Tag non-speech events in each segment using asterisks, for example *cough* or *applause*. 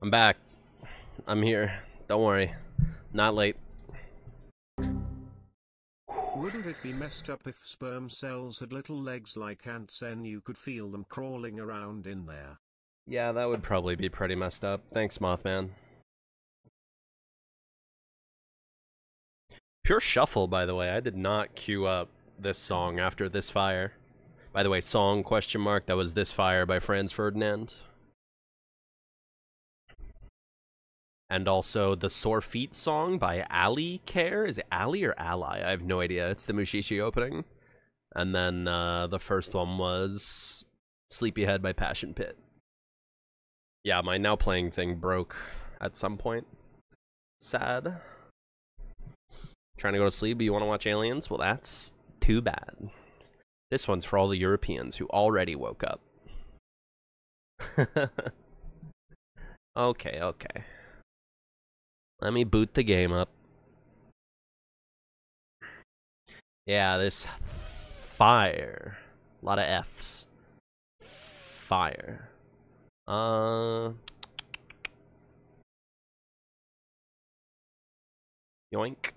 I'm back. I'm here. Don't worry. Not late. Wouldn't it be messed up if sperm cells had little legs like ants and you could feel them crawling around in there? Yeah, that would probably be pretty messed up. Thanks, Mothman. Pure Shuffle, by the way. I did not queue up this song after this fire. By the way, song question mark. That was This Fire by Franz Ferdinand. And also the Sore Feet song by Ali Kerr. Is it Ali or Ally? I have no idea. It's the Mushishi opening. And then uh, the first one was Sleepyhead by Passion Pit. Yeah, my now playing thing broke at some point. Sad. Trying to go to sleep, but you want to watch Aliens? Well, that's too bad. This one's for all the Europeans who already woke up. *laughs* okay, okay. Let me boot the game up. Yeah, this fire. A lot of F's. Fire. Uh. Yoink.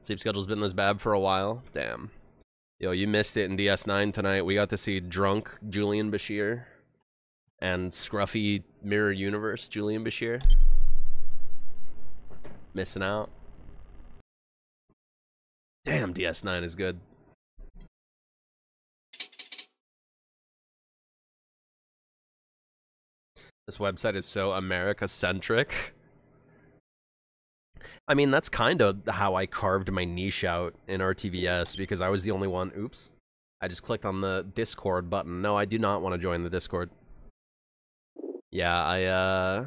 Sleep schedule's been this bad for a while. Damn. Yo, you missed it in DS9 tonight. We got to see drunk Julian Bashir and scruffy Mirror Universe Julian Bashir. Missing out. Damn, DS9 is good. This website is so America centric. I mean, that's kind of how I carved my niche out in RTVS because I was the only one. Oops. I just clicked on the Discord button. No, I do not want to join the Discord. Yeah, I, uh.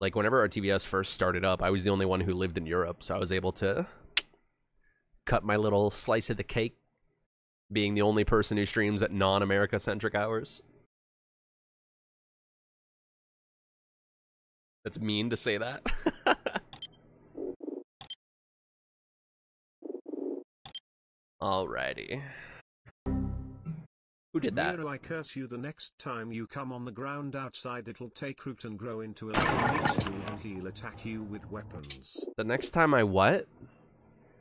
Like, whenever RTVS first started up, I was the only one who lived in Europe, so I was able to cut my little slice of the cake being the only person who streams at non America centric hours. That's mean to say that. *laughs* Alrighty. Who did that? Mira, I curse you the next time you come on the ground outside it'll take root and grow into a little meat and he'll attack you with weapons. The next time I what?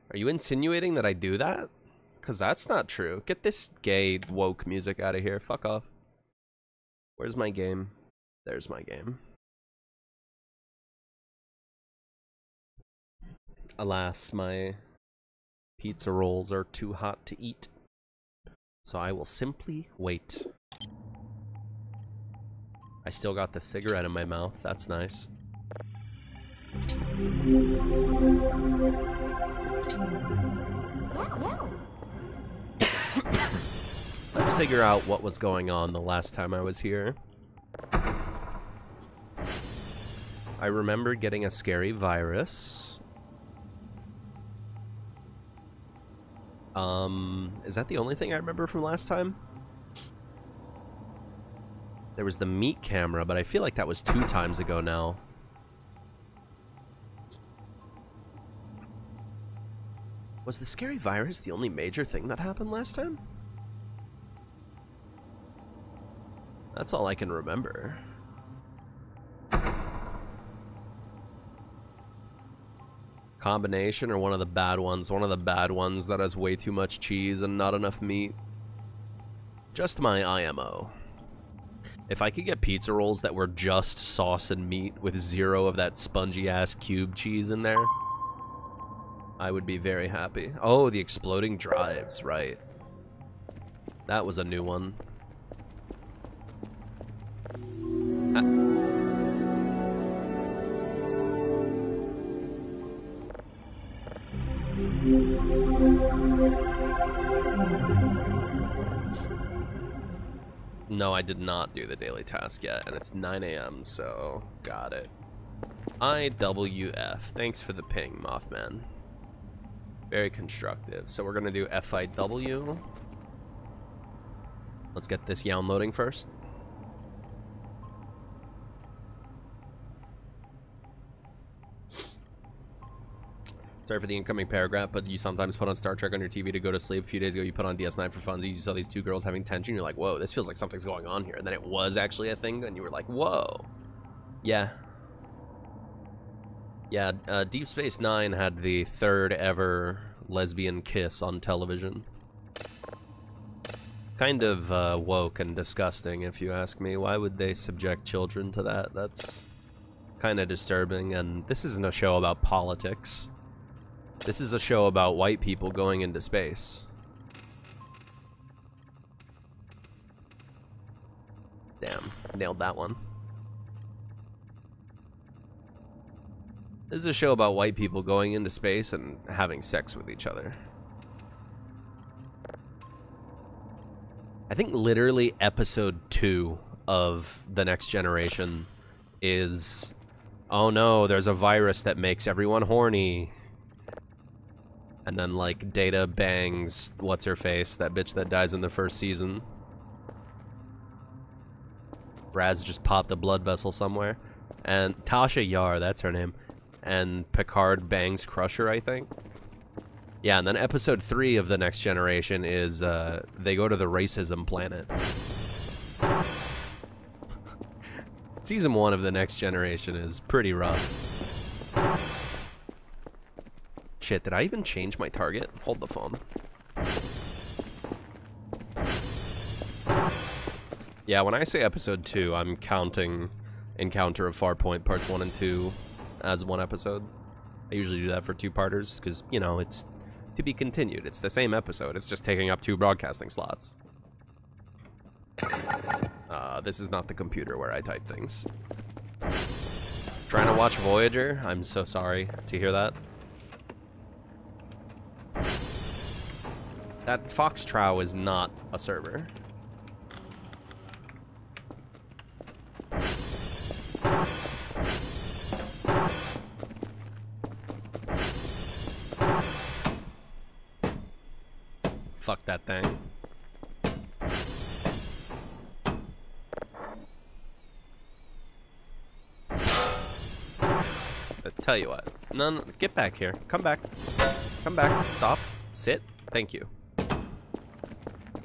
Are you insinuating that I do that? Because that's not true. Get this gay woke music out of here. Fuck off. Where's my game? There's my game. Alas, my pizza rolls are too hot to eat. So I will simply wait. I still got the cigarette in my mouth. That's nice. Let's figure out what was going on the last time I was here. I remember getting a scary virus. Um, is that the only thing I remember from last time? There was the meat camera, but I feel like that was two times ago now. Was the scary virus the only major thing that happened last time? That's all I can remember. Combination or one of the bad ones? One of the bad ones that has way too much cheese and not enough meat. Just my IMO. If I could get pizza rolls that were just sauce and meat with zero of that spongy ass cube cheese in there, I would be very happy. Oh, the exploding drives, right. That was a new one. No, I did not do the daily task yet, and it's 9 a.m., so got it. IWF. Thanks for the ping, Mothman. Very constructive. So we're going to do FIW. Let's get this yawn loading first. For the incoming paragraph, but you sometimes put on Star Trek on your TV to go to sleep. A few days ago, you put on DS9 for funsies. You saw these two girls having tension. You're like, whoa, this feels like something's going on here. And then it was actually a thing, and you were like, whoa. Yeah. Yeah, uh, Deep Space Nine had the third ever lesbian kiss on television. Kind of uh, woke and disgusting, if you ask me. Why would they subject children to that? That's kind of disturbing, and this isn't a show about politics. This is a show about white people going into space. Damn, nailed that one. This is a show about white people going into space and having sex with each other. I think literally episode two of The Next Generation is oh no, there's a virus that makes everyone horny. And then, like, Data bangs what's her face, that bitch that dies in the first season. Raz just popped a blood vessel somewhere. And Tasha Yar, that's her name. And Picard bangs Crusher, I think. Yeah, and then episode three of The Next Generation is uh, they go to the racism planet. *laughs* Season one of The Next Generation is pretty rough. Shit, did I even change my target? Hold the phone. Yeah, when I say episode 2, I'm counting Encounter of Farpoint parts 1 and 2 as one episode. I usually do that for two-parters, because, you know, it's to be continued. It's the same episode, it's just taking up two broadcasting slots. Uh, this is not the computer where I type things. Trying to watch Voyager? I'm so sorry to hear that. That Foxtrot is not a server. Fuck that thing. Tell you what. No, no, get back here. Come back. Come back. Stop. Sit. Thank you.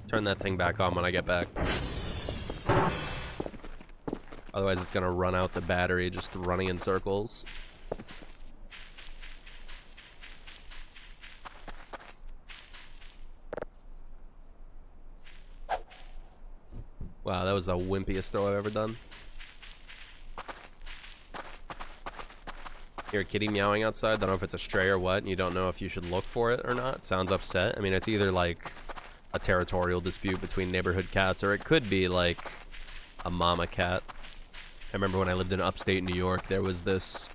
Turn that thing back on when I get back. Otherwise it's gonna run out the battery just running in circles. Wow, that was the wimpiest throw I've ever done. Hear a kitty meowing outside. I Don't know if it's a stray or what. And you don't know if you should look for it or not. Sounds upset. I mean, it's either like a territorial dispute between neighborhood cats, or it could be like a mama cat. I remember when I lived in upstate New York, there was this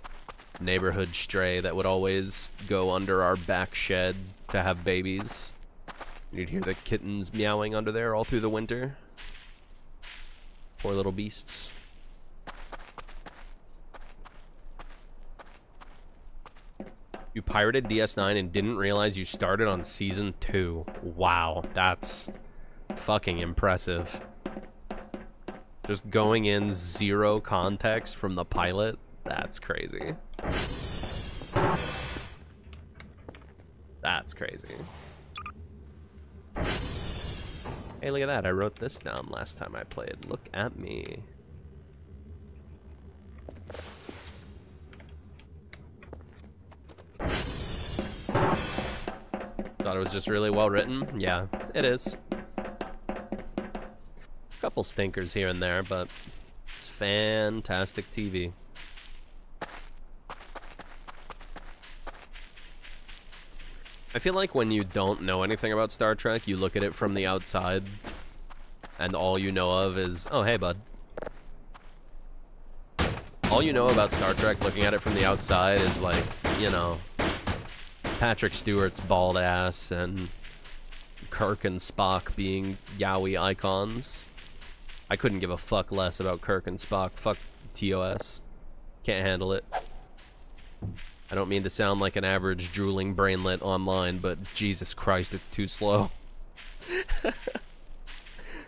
neighborhood stray that would always go under our back shed to have babies. You'd hear the kittens meowing under there all through the winter. Poor little beasts. You pirated DS9 and didn't realize you started on season 2. Wow, that's fucking impressive. Just going in zero context from the pilot, that's crazy. That's crazy. Hey, look at that. I wrote this down last time I played. Look at me. Thought it was just really well written. Yeah, it is. A Couple stinkers here and there, but it's fantastic TV. I feel like when you don't know anything about Star Trek, you look at it from the outside, and all you know of is, oh, hey, bud. All you know about Star Trek looking at it from the outside is like, you know, Patrick Stewart's bald ass and Kirk and Spock being yaoi icons. I couldn't give a fuck less about Kirk and Spock. Fuck TOS. Can't handle it. I don't mean to sound like an average drooling brainlet online, but Jesus Christ, it's too slow. *laughs*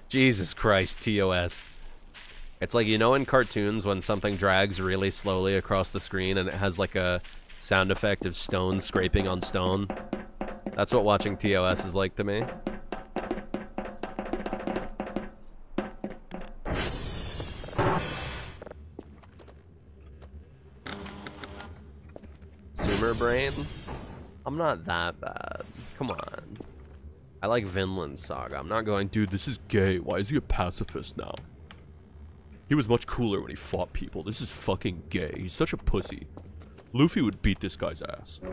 Jesus Christ, TOS. It's like, you know in cartoons when something drags really slowly across the screen and it has like a sound effect of stone scraping on stone. That's what watching TOS is like to me. Zoomer brain? I'm not that bad. Come on. I like Vinland Saga. I'm not going, dude, this is gay. Why is he a pacifist now? He was much cooler when he fought people. This is fucking gay. He's such a pussy. Luffy would beat this guy's ass. *laughs*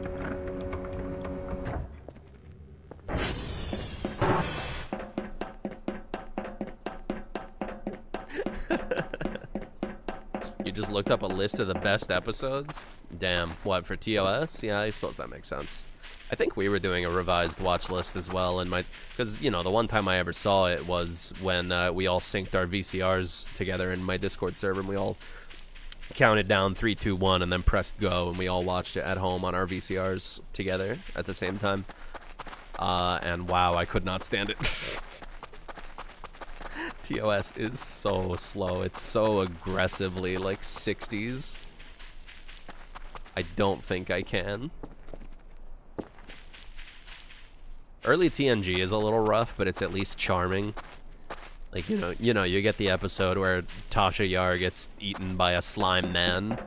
You just looked up a list of the best episodes? Damn. What, for TOS? Yeah, I suppose that makes sense. I think we were doing a revised watch list as well, and my because you know the one time I ever saw it was when uh, we all synced our VCRs together in my Discord server, and we all counted down three, two, one, and then pressed go, and we all watched it at home on our VCRs together at the same time. Uh, and wow, I could not stand it. *laughs* TOS is so slow. It's so aggressively like 60s. I don't think I can. Early TNG is a little rough, but it's at least charming. Like, you know, you know, you get the episode where Tasha Yar gets eaten by a slime man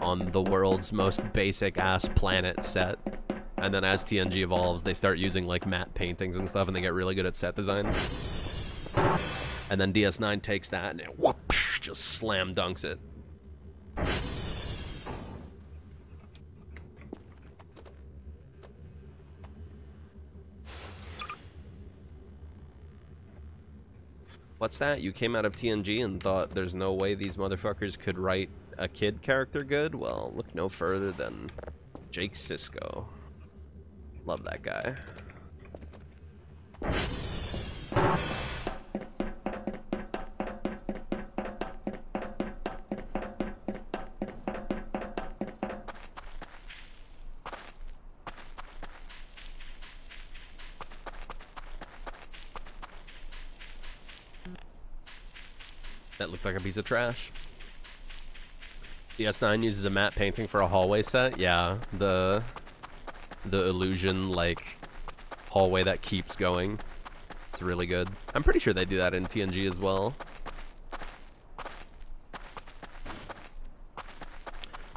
on the world's most basic ass planet set. And then as TNG evolves, they start using like matte paintings and stuff and they get really good at set design. And then DS9 takes that and it whoop, just slam dunks it. What's that? You came out of TNG and thought there's no way these motherfuckers could write a kid character good? Well, look no further than Jake Sisko. Love that guy. Like a piece of trash. DS9 uses a matte painting for a hallway set. Yeah, the the illusion like hallway that keeps going. It's really good. I'm pretty sure they do that in TNG as well.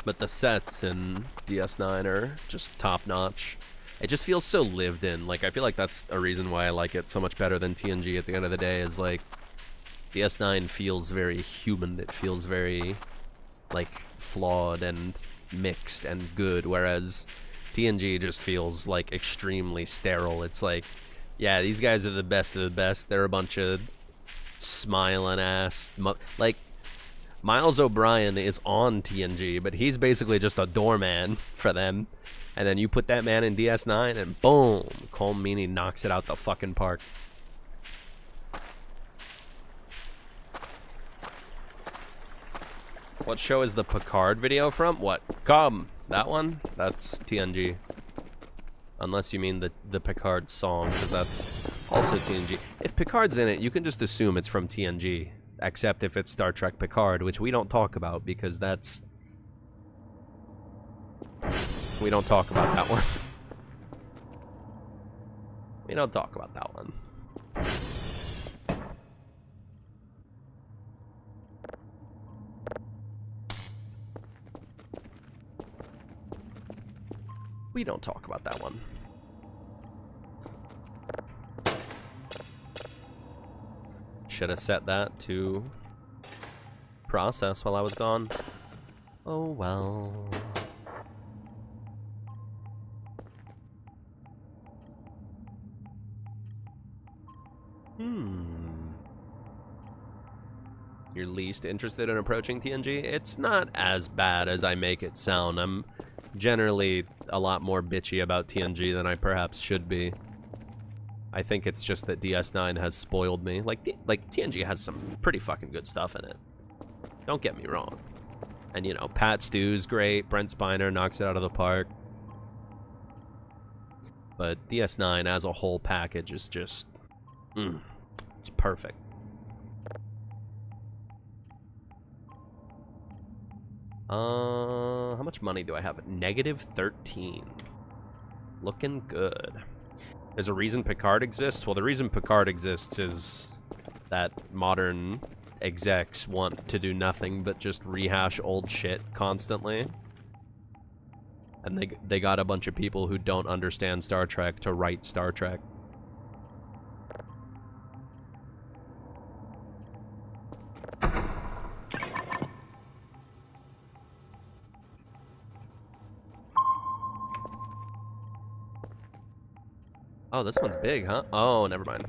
But the sets in DS9 are just top notch. It just feels so lived in. Like I feel like that's a reason why I like it so much better than TNG at the end of the day is like DS9 feels very human. It feels very like flawed and mixed and good whereas TNG just feels like extremely sterile. It's like yeah, these guys are the best of the best. They're a bunch of smiling ass like Miles O'Brien is on TNG, but he's basically just a doorman *laughs* for them. And then you put that man in DS9 and boom, Colm Meaney knocks it out the fucking park. What show is the Picard video from? What? Come! That one? That's TNG. Unless you mean the, the Picard song, because that's also TNG. If Picard's in it, you can just assume it's from TNG. Except if it's Star Trek Picard, which we don't talk about, because that's... We don't talk about that one. *laughs* we don't talk about that one. We don't talk about that one. Should have set that to process while I was gone. Oh well. Hmm. You're least interested in approaching TNG? It's not as bad as I make it sound. I'm generally a lot more bitchy about TNG than I perhaps should be. I think it's just that DS9 has spoiled me. Like, like TNG has some pretty fucking good stuff in it. Don't get me wrong. And, you know, Pat Stew's great. Brent Spiner knocks it out of the park. But DS9 as a whole package is just... Mm, it's perfect. Uh, how much money do I have? Negative 13. Looking good. There's a reason Picard exists? Well, the reason Picard exists is that modern execs want to do nothing but just rehash old shit constantly. And they they got a bunch of people who don't understand Star Trek to write Star Trek. Oh, this one's big, huh? Oh, never mind.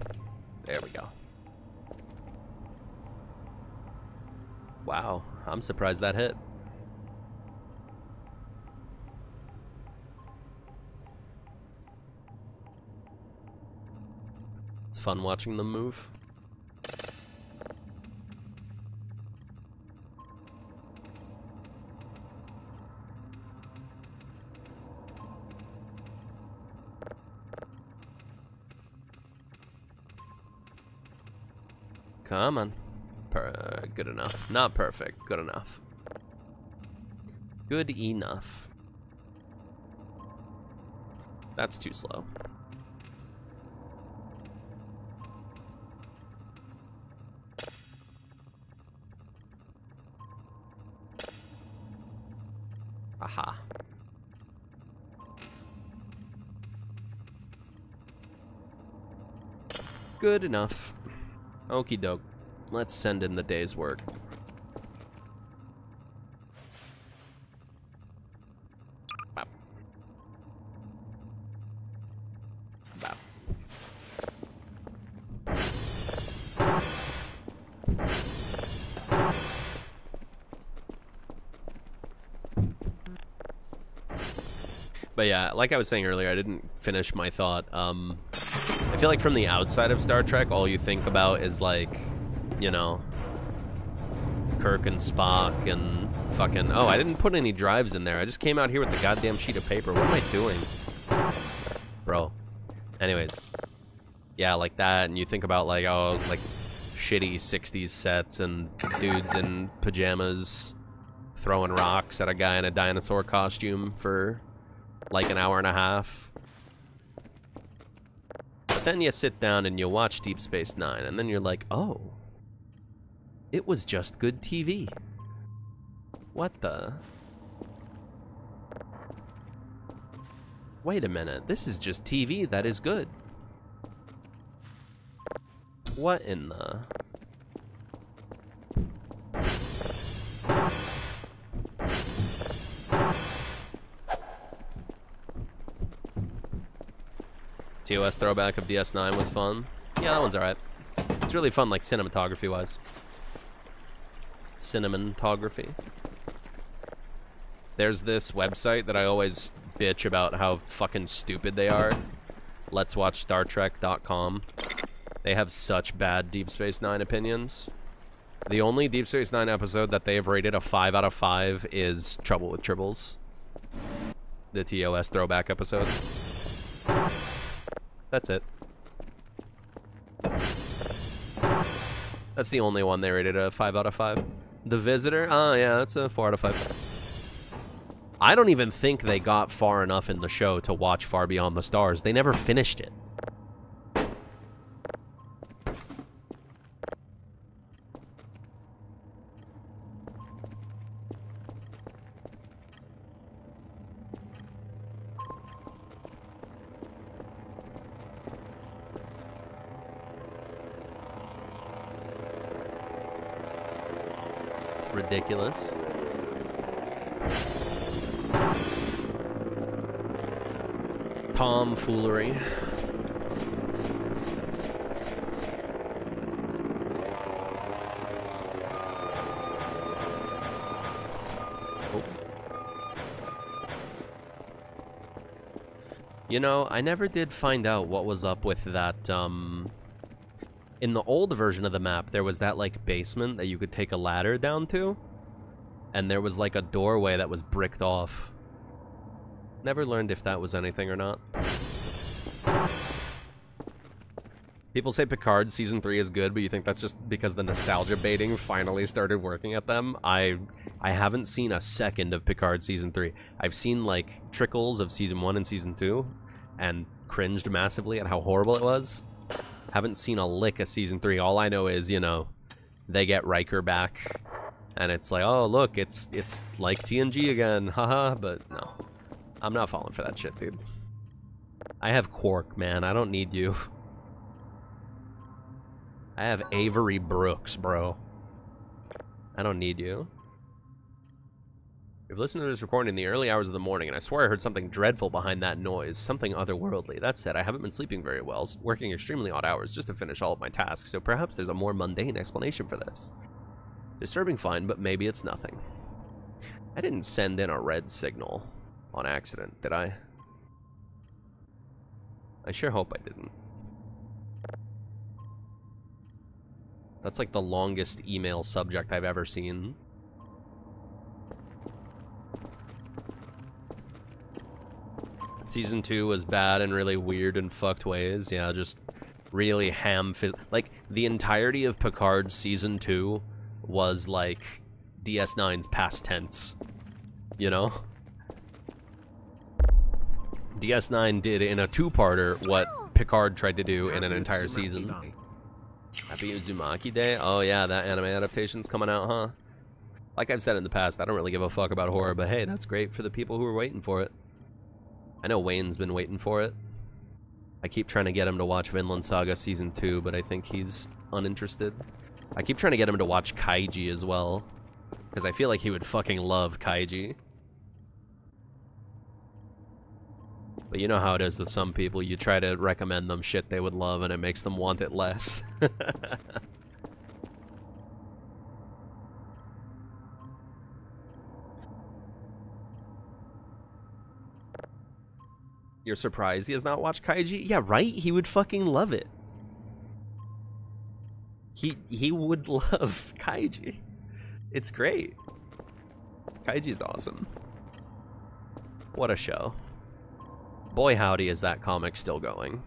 There we go. Wow, I'm surprised that hit. It's fun watching them move. Come on. Per good enough. Not perfect. Good enough. Good enough. That's too slow. Aha. Good enough. Okie doke. Let's send in the day's work. Bop. Bop. But yeah, like I was saying earlier, I didn't finish my thought. Um, I feel like from the outside of Star Trek, all you think about is like, you know, Kirk and Spock and fucking. Oh, I didn't put any drives in there. I just came out here with the goddamn sheet of paper. What am I doing, bro? Anyways, yeah, like that, and you think about like oh, like shitty '60s sets and dudes in pajamas throwing rocks at a guy in a dinosaur costume for like an hour and a half. But then you sit down and you watch Deep Space Nine, and then you're like, oh, it was just good TV. What the? Wait a minute, this is just TV that is good. What in the... TOS throwback of DS9 was fun. Yeah, that one's alright. It's really fun, like, cinematography-wise. Cinematography. There's this website that I always bitch about how fucking stupid they are. Let's watch StarTrek.com. They have such bad Deep Space Nine opinions. The only Deep Space Nine episode that they have rated a 5 out of 5 is Trouble with Tribbles. The TOS throwback episode. That's it. That's the only one they rated a 5 out of 5. The Visitor? Oh, yeah, that's a 4 out of 5. I don't even think they got far enough in the show to watch Far Beyond the Stars. They never finished it. Ridiculous. Tomfoolery. Oh. You know, I never did find out what was up with that, um... In the old version of the map, there was that, like, basement that you could take a ladder down to. And there was, like, a doorway that was bricked off. Never learned if that was anything or not. People say Picard season 3 is good, but you think that's just because the nostalgia baiting finally started working at them? I I haven't seen a second of Picard season 3. I've seen like trickles of season 1 and season 2 and cringed massively at how horrible it was. Haven't seen a lick of season 3. All I know is, you know, they get Riker back and it's like, "Oh, look, it's it's like TNG again." *laughs* Haha, but no. I'm not falling for that shit, dude. I have Quark, man. I don't need you. *laughs* I have Avery Brooks, bro. I don't need you. We've listened to this recording in the early hours of the morning, and I swear I heard something dreadful behind that noise, something otherworldly. That said, I haven't been sleeping very well, working extremely odd hours just to finish all of my tasks, so perhaps there's a more mundane explanation for this. Disturbing fine, but maybe it's nothing. I didn't send in a red signal on accident, did I? I sure hope I didn't. That's like the longest email subject I've ever seen. Season 2 was bad in really weird and fucked ways. Yeah, just really ham... Like, the entirety of Picard Season 2 was like DS9's past tense. You know? DS9 did in a two-parter what Picard tried to do in an entire season. Happy Uzumaki Day? Oh yeah, that anime adaptation's coming out, huh? Like I've said in the past, I don't really give a fuck about horror, but hey, that's great for the people who are waiting for it. I know Wayne's been waiting for it. I keep trying to get him to watch Vinland Saga Season 2, but I think he's uninterested. I keep trying to get him to watch Kaiji as well, because I feel like he would fucking love Kaiji. But you know how it is with some people, you try to recommend them shit they would love and it makes them want it less. *laughs* You're surprised he has not watched Kaiji? Yeah, right? He would fucking love it. He he would *laughs* love Kaiji. It's great. Kaiji's awesome. What a show. Boy howdy is that comic still going.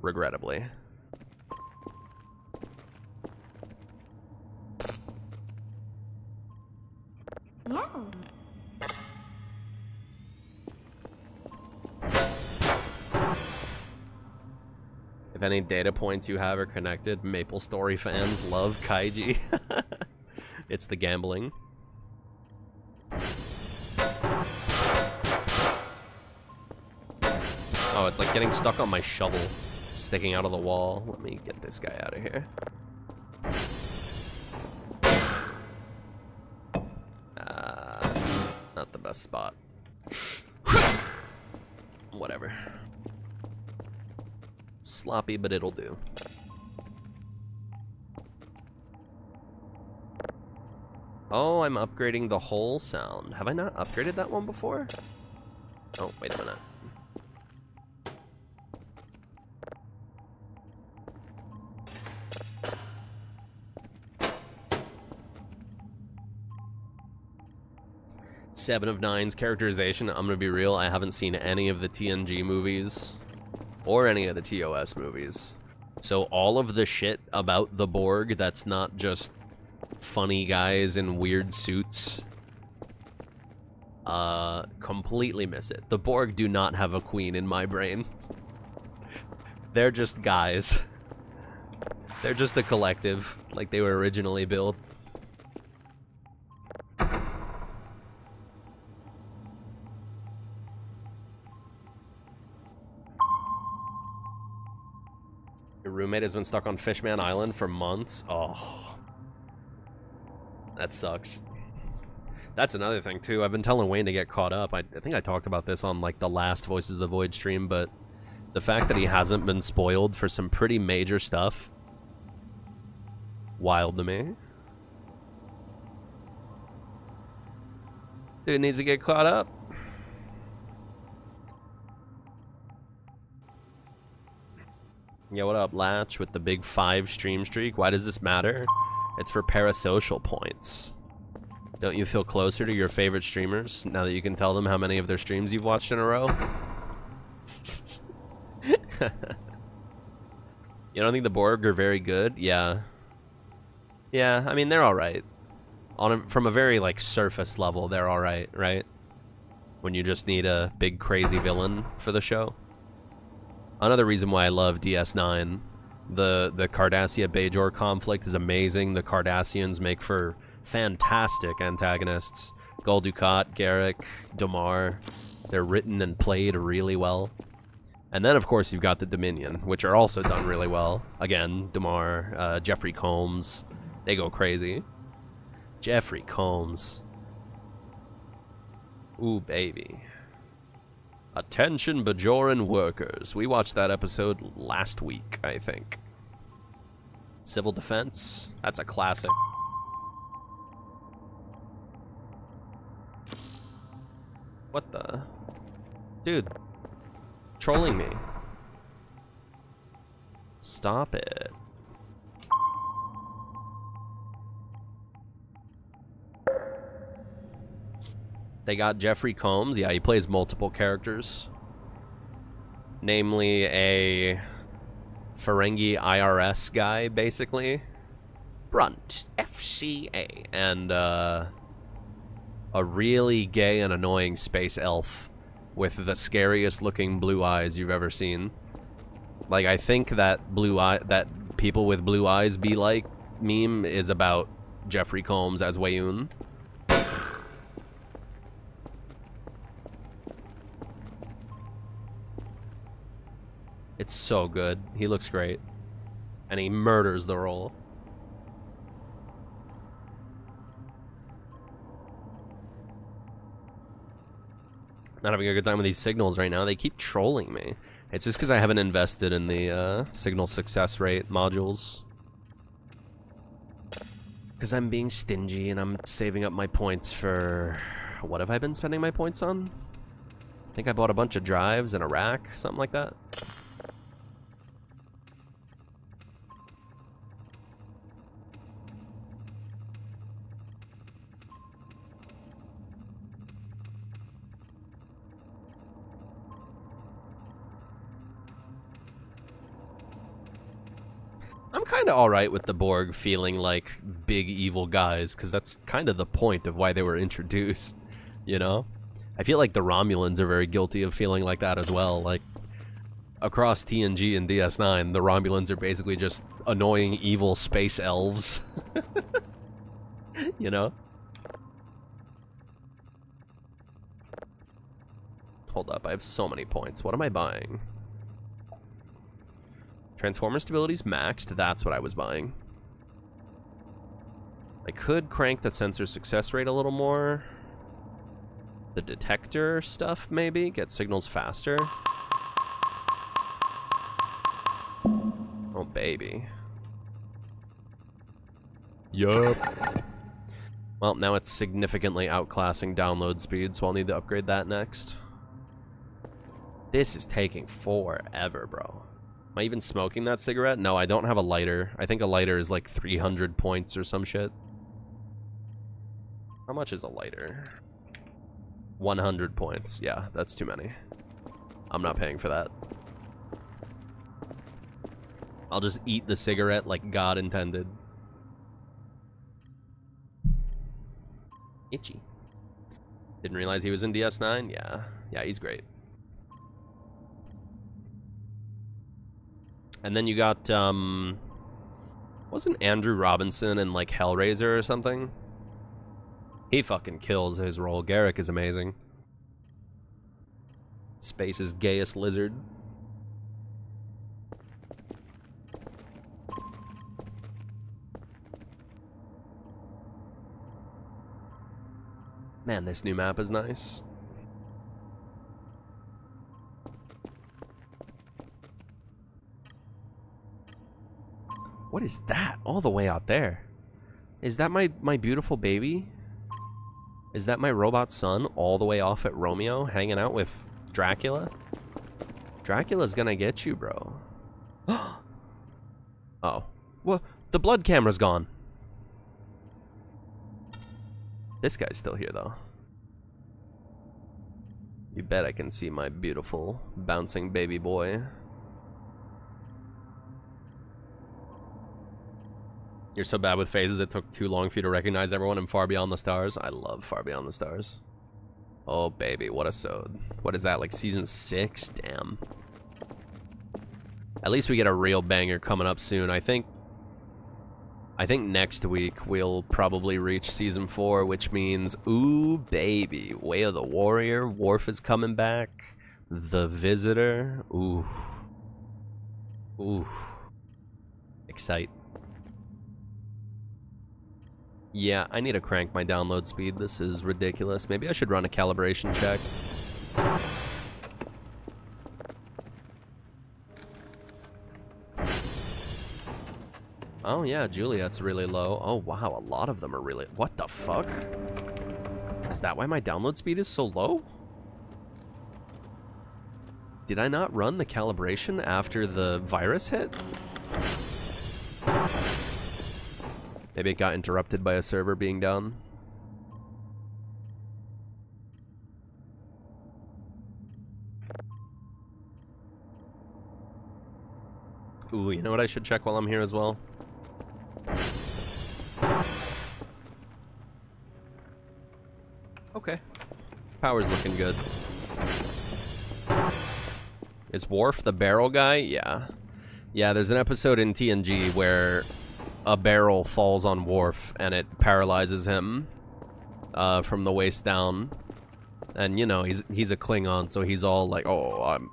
Regrettably. Any data points you have are connected, Maple Story fans love Kaiji. *laughs* it's the gambling. Oh, it's like getting stuck on my shovel, sticking out of the wall. Let me get this guy out of here. Uh, not the best spot. *laughs* Whatever. Sloppy, but it'll do. Oh, I'm upgrading the whole sound. Have I not upgraded that one before? Oh, wait a minute. Seven of Nine's characterization, I'm gonna be real, I haven't seen any of the TNG movies or any of the TOS movies. So all of the shit about the Borg that's not just funny guys in weird suits, uh, completely miss it. The Borg do not have a queen in my brain. *laughs* They're just guys. They're just a collective, like they were originally built. Roommate has been stuck on Fishman Island for months. Oh. That sucks. That's another thing, too. I've been telling Wayne to get caught up. I, I think I talked about this on, like, the last Voices of the Void stream, but the fact that he hasn't been spoiled for some pretty major stuff, wild to me. Dude needs to get caught up. Yeah, what up, Latch, with the big five stream streak? Why does this matter? It's for parasocial points. Don't you feel closer to your favorite streamers now that you can tell them how many of their streams you've watched in a row? *laughs* you don't think the Borg are very good? Yeah. Yeah, I mean, they're alright. On a, From a very, like, surface level, they're alright, right? When you just need a big crazy villain for the show. Another reason why I love DS9. The the Cardassia Bajor conflict is amazing. The Cardassians make for fantastic antagonists. Gul Dukat, Garak, Damar. They're written and played really well. And then, of course, you've got the Dominion, which are also done really well. Again, Damar, uh, Jeffrey Combs, they go crazy. Jeffrey Combs. Ooh, baby. Attention Bajoran workers. We watched that episode last week, I think. Civil Defense. That's a classic. What the? Dude. Trolling me. Stop it. They got Jeffrey Combs. Yeah, he plays multiple characters. Namely, a Ferengi IRS guy, basically. Brunt, FCA. And, uh, a really gay and annoying space elf with the scariest looking blue eyes you've ever seen. Like, I think that blue eye, that people with blue eyes be like meme is about Jeffrey Combs as Weyoun. It's so good. He looks great. And he murders the role. Not having a good time with these signals right now. They keep trolling me. It's just because I haven't invested in the uh, signal success rate modules. Because I'm being stingy and I'm saving up my points for... What have I been spending my points on? I think I bought a bunch of drives and a rack, something like that. Kind of alright with the Borg feeling like big evil guys, because that's kind of the point of why they were *laughs* introduced, you know? I feel like the Romulans are very guilty of feeling like that as well. Like, across TNG and DS9, the Romulans are basically just annoying evil space elves. *laughs* you know? Hold up, I have so many points. What am I buying? Transformer stability's maxed. That's what I was buying. I could crank the sensor success rate a little more. The detector stuff, maybe? Get signals faster. Oh, baby. Yup. Well, now it's significantly outclassing download speed, so I'll need to upgrade that next. This is taking forever, bro. Am I even smoking that cigarette? No, I don't have a lighter. I think a lighter is like 300 points or some shit. How much is a lighter? 100 points. Yeah, that's too many. I'm not paying for that. I'll just eat the cigarette like God intended. Itchy. Didn't realize he was in DS9? Yeah. Yeah, he's great. And then you got, um... Wasn't Andrew Robinson in, like, Hellraiser or something? He fucking kills his role. Garak is amazing. Space's gayest lizard. Man, this new map is nice. What is that? All the way out there. Is that my, my beautiful baby? Is that my robot son all the way off at Romeo hanging out with Dracula? Dracula's gonna get you, bro. *gasps* oh. Well, the blood camera's gone. This guy's still here, though. You bet I can see my beautiful, bouncing baby boy. You're so bad with phases, it took too long for you to recognize everyone in Far Beyond the Stars. I love Far Beyond the Stars. Oh, baby, what a sode. What is that, like season six? Damn. At least we get a real banger coming up soon. I think... I think next week we'll probably reach season four, which means, ooh, baby, Way of the Warrior, Worf is coming back, The Visitor, ooh, ooh, excite. Yeah, I need to crank my download speed. This is ridiculous. Maybe I should run a calibration check. Oh yeah, Juliet's really low. Oh wow, a lot of them are really... What the fuck? Is that why my download speed is so low? Did I not run the calibration after the virus hit? Maybe it got interrupted by a server being down. Ooh, you know what I should check while I'm here as well? Okay. Power's looking good. Is Worf the barrel guy? Yeah. Yeah, there's an episode in TNG where a barrel falls on Worf and it paralyzes him uh, from the waist down. And you know, he's he's a Klingon, so he's all like, "Oh, I'm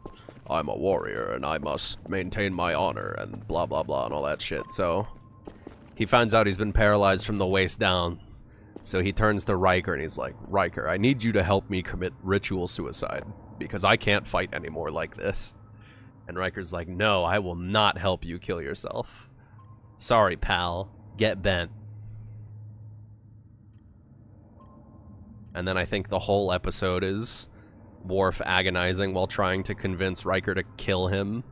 I'm a warrior and I must maintain my honor and blah blah blah and all that shit." So he finds out he's been paralyzed from the waist down. So he turns to Riker and he's like, "Riker, I need you to help me commit ritual suicide because I can't fight anymore like this." And Riker's like, "No, I will not help you kill yourself." Sorry, pal. Get bent. And then I think the whole episode is Worf agonizing while trying to convince Riker to kill him.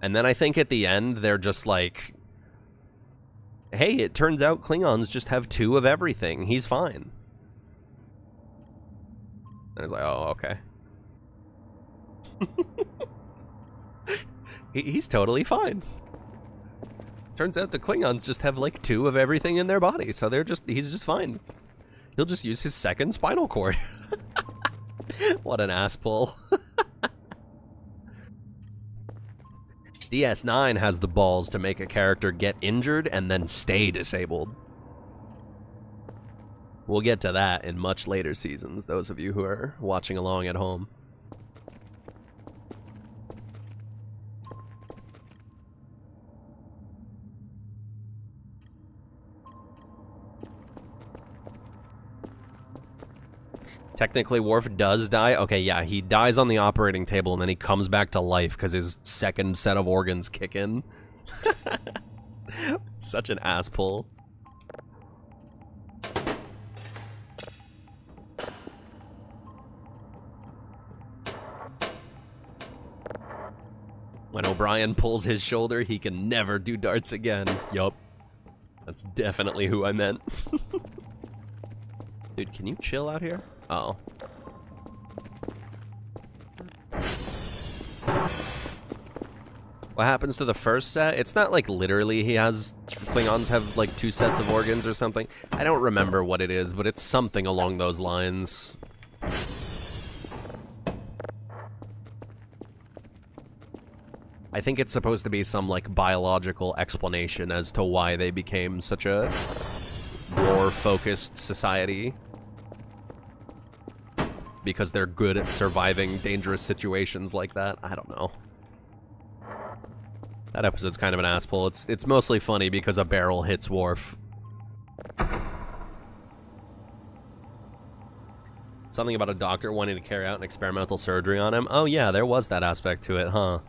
And then I think at the end, they're just like, hey, it turns out Klingons just have two of everything. He's fine. And it's like, oh, okay. *laughs* he's totally fine. Turns out the Klingons just have like two of everything in their body, so they're just he's just fine. He'll just use his second spinal cord. *laughs* what an ass pull. DS9 has the balls to make a character get injured and then stay disabled. We'll get to that in much later seasons, those of you who are watching along at home. Technically, Worf does die. Okay, yeah, he dies on the operating table and then he comes back to life because his second set of organs kick in. *laughs* Such an ass pull. When O'Brien pulls his shoulder, he can never do darts again. Yup. That's definitely who I meant. *laughs* Dude, can you chill out here? Oh. What happens to the first set? It's not like literally he has Klingons have like two sets of organs or something. I don't remember what it is, but it's something along those lines. I think it's supposed to be some like biological explanation as to why they became such a war-focused society because they're good at surviving dangerous situations like that. I don't know. That episode's kind of an asshole. It's it's mostly funny because a barrel hits Worf. Something about a doctor wanting to carry out an experimental surgery on him. Oh yeah, there was that aspect to it, huh?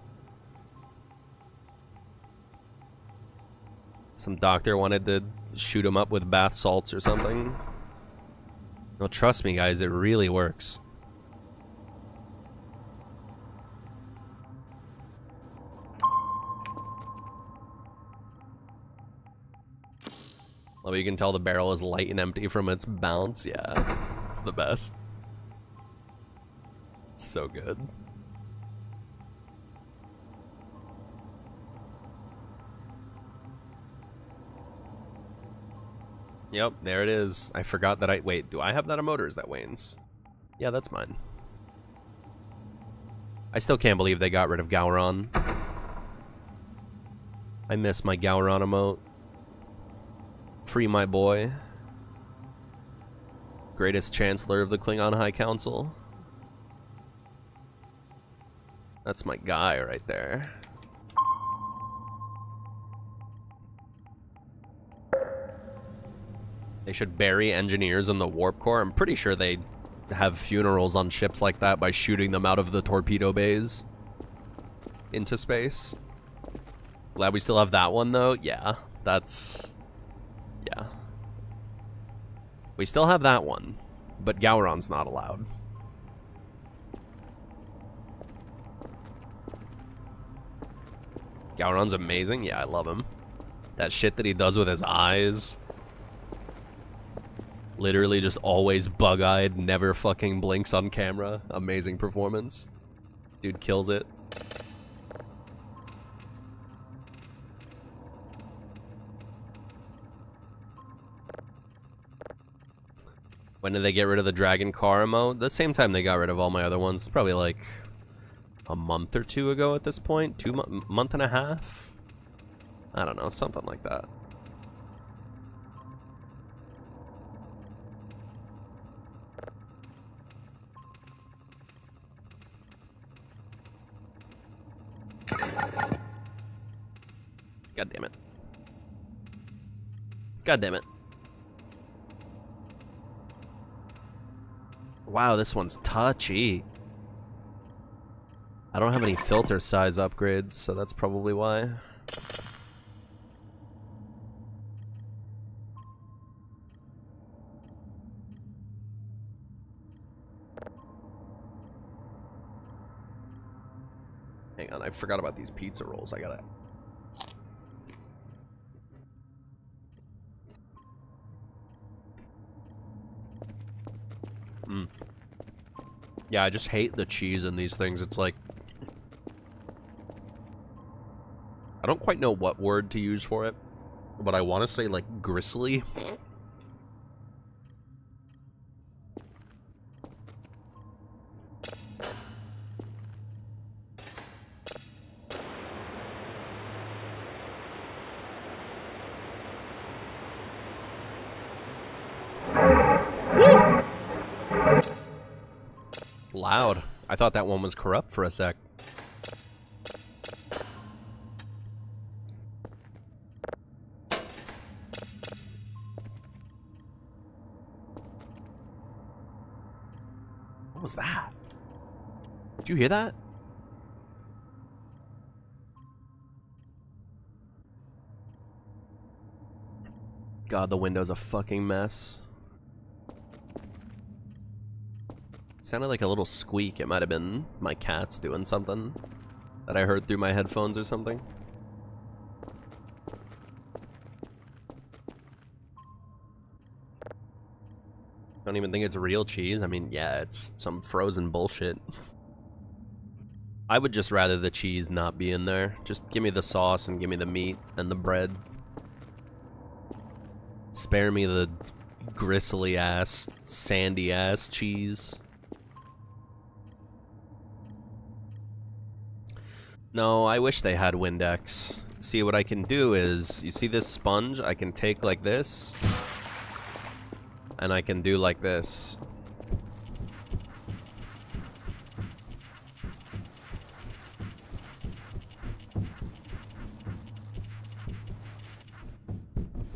Some doctor wanted to shoot him up with bath salts or something. No, trust me, guys, it really works. Well, you can tell the barrel is light and empty from its bounce. Yeah, it's the best. It's so good. Yep, there it is. I forgot that I... Wait, do I have that emote or is that Wayne's? Yeah, that's mine. I still can't believe they got rid of Gowron. I miss my Gowron emote. Free my boy. Greatest Chancellor of the Klingon High Council. That's my guy right there. They should bury engineers in the warp core. I'm pretty sure they have funerals on ships like that by shooting them out of the torpedo bays into space. Glad we still have that one though. Yeah, that's yeah. We still have that one, but Gowron's not allowed. Gowron's amazing. Yeah, I love him. That shit that he does with his eyes. Literally just always bug-eyed, never fucking blinks on camera. Amazing performance. Dude kills it. When did they get rid of the Dragon mode? The same time they got rid of all my other ones. Probably like a month or two ago at this point. Two mo month and a half? I don't know, something like that. God damn it. God damn it. Wow, this one's touchy. I don't have any filter size upgrades, so that's probably why. Hang on, I forgot about these pizza rolls. I gotta Mm. Yeah, I just hate the cheese in these things. It's like... I don't quite know what word to use for it, but I want to say, like, gristly. *laughs* thought that one was corrupt for a sec. What was that? Did you hear that? God, the window's a fucking mess. Sounded like a little squeak. It might have been my cats doing something that I heard through my headphones or something. Don't even think it's real cheese. I mean, yeah, it's some frozen bullshit. *laughs* I would just rather the cheese not be in there. Just give me the sauce and give me the meat and the bread. Spare me the gristly ass, sandy ass cheese. No, I wish they had Windex. See, what I can do is, you see this sponge? I can take like this, and I can do like this.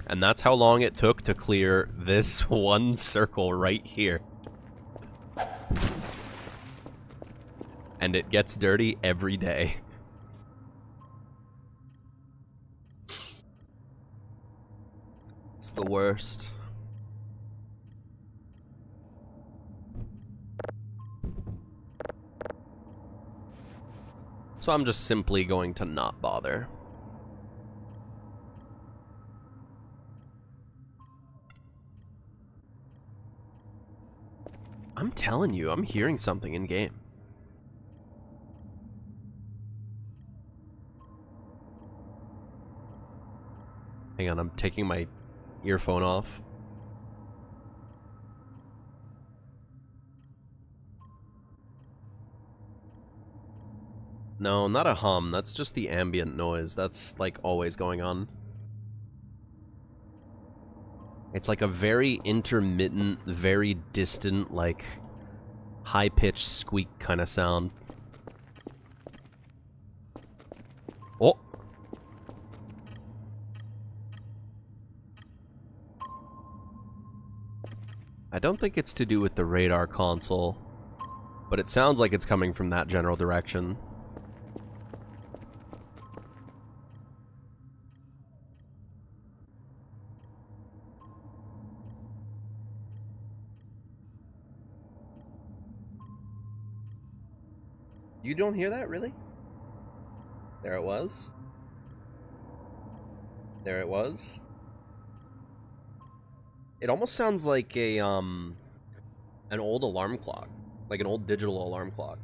And that's how long it took to clear this *laughs* one circle right here. And it gets dirty every day. The worst. So I'm just simply going to not bother. I'm telling you, I'm hearing something in game. Hang on, I'm taking my earphone off. No, not a hum. That's just the ambient noise. That's like always going on. It's like a very intermittent, very distant, like high-pitched squeak kind of sound. Oh! I don't think it's to do with the radar console, but it sounds like it's coming from that general direction. You don't hear that, really? There it was. There it was. It almost sounds like a um an old alarm clock, like an old digital alarm clock.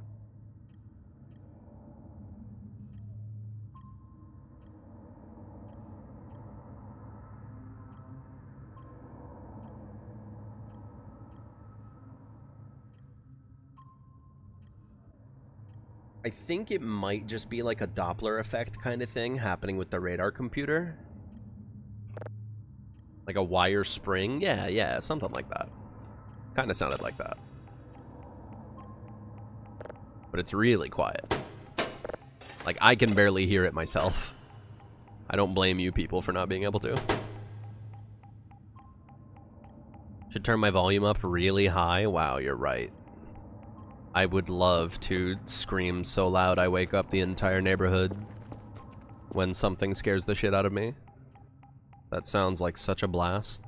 I think it might just be like a Doppler effect kind of thing happening with the radar computer. Like a wire spring? Yeah, yeah, something like that. Kind of sounded like that. But it's really quiet. Like, I can barely hear it myself. I don't blame you people for not being able to. Should turn my volume up really high? Wow, you're right. I would love to scream so loud I wake up the entire neighborhood when something scares the shit out of me. That sounds like such a blast.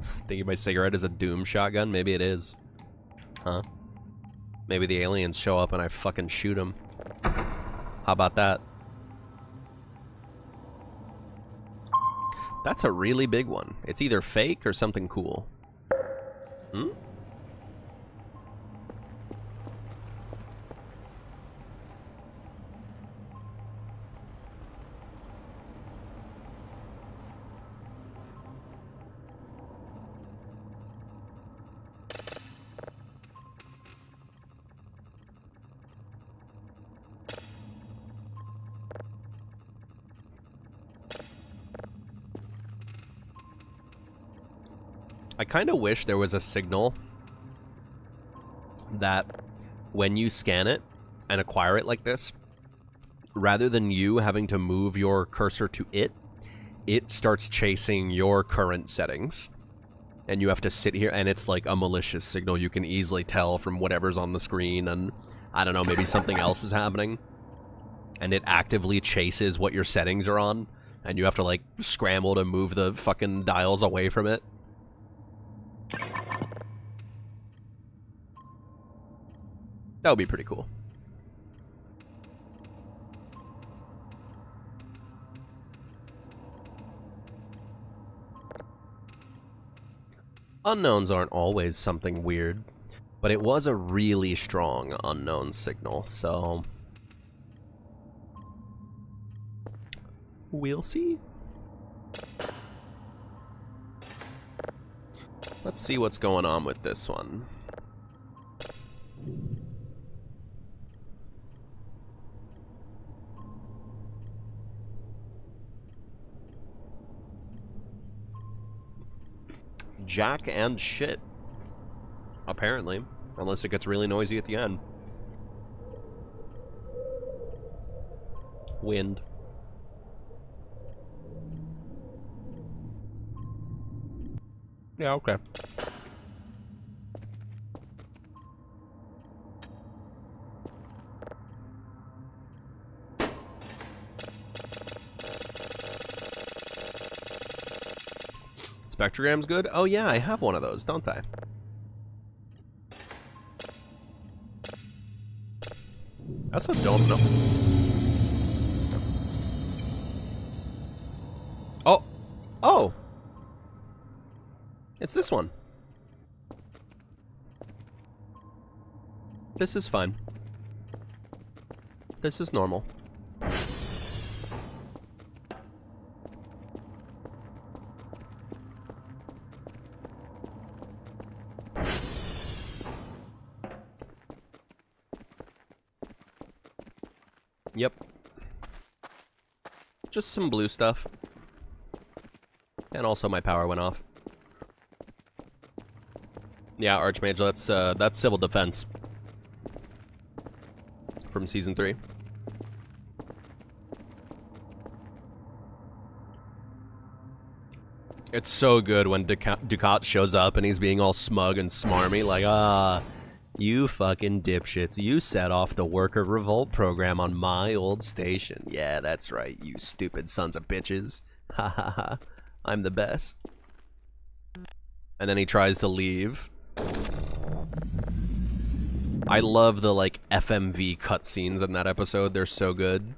*sighs* Thinking my cigarette is a doom shotgun? Maybe it is. Huh? Maybe the aliens show up and I fucking shoot them. How about that? That's a really big one. It's either fake or something cool. Hmm? Kind of wish there was a signal that when you scan it and acquire it like this, rather than you having to move your cursor to it, it starts chasing your current settings. And you have to sit here, and it's like a malicious signal. You can easily tell from whatever's on the screen, and I don't know, maybe something else is happening. And it actively chases what your settings are on, and you have to like scramble to move the fucking dials away from it. That would be pretty cool. Unknowns aren't always something weird, but it was a really strong unknown signal, so... We'll see. Let's see what's going on with this one. Jack and shit. Apparently. Unless it gets really noisy at the end. Wind. Yeah, okay. Spectrogram's good? Oh yeah, I have one of those, don't I? That's what don't know. Oh! Oh! It's this one. This is fine. This is normal. Just some blue stuff. And also my power went off. Yeah, Archmage, that's uh that's civil defense. From season three. It's so good when Dukat, shows up and he's being all smug and smarmy, like, ah, you fucking dipshits. You set off the worker revolt program on my old station. Yeah, that's right, you stupid sons of bitches. Ha ha ha. I'm the best. And then he tries to leave. I love the, like, FMV cutscenes in that episode. They're so good.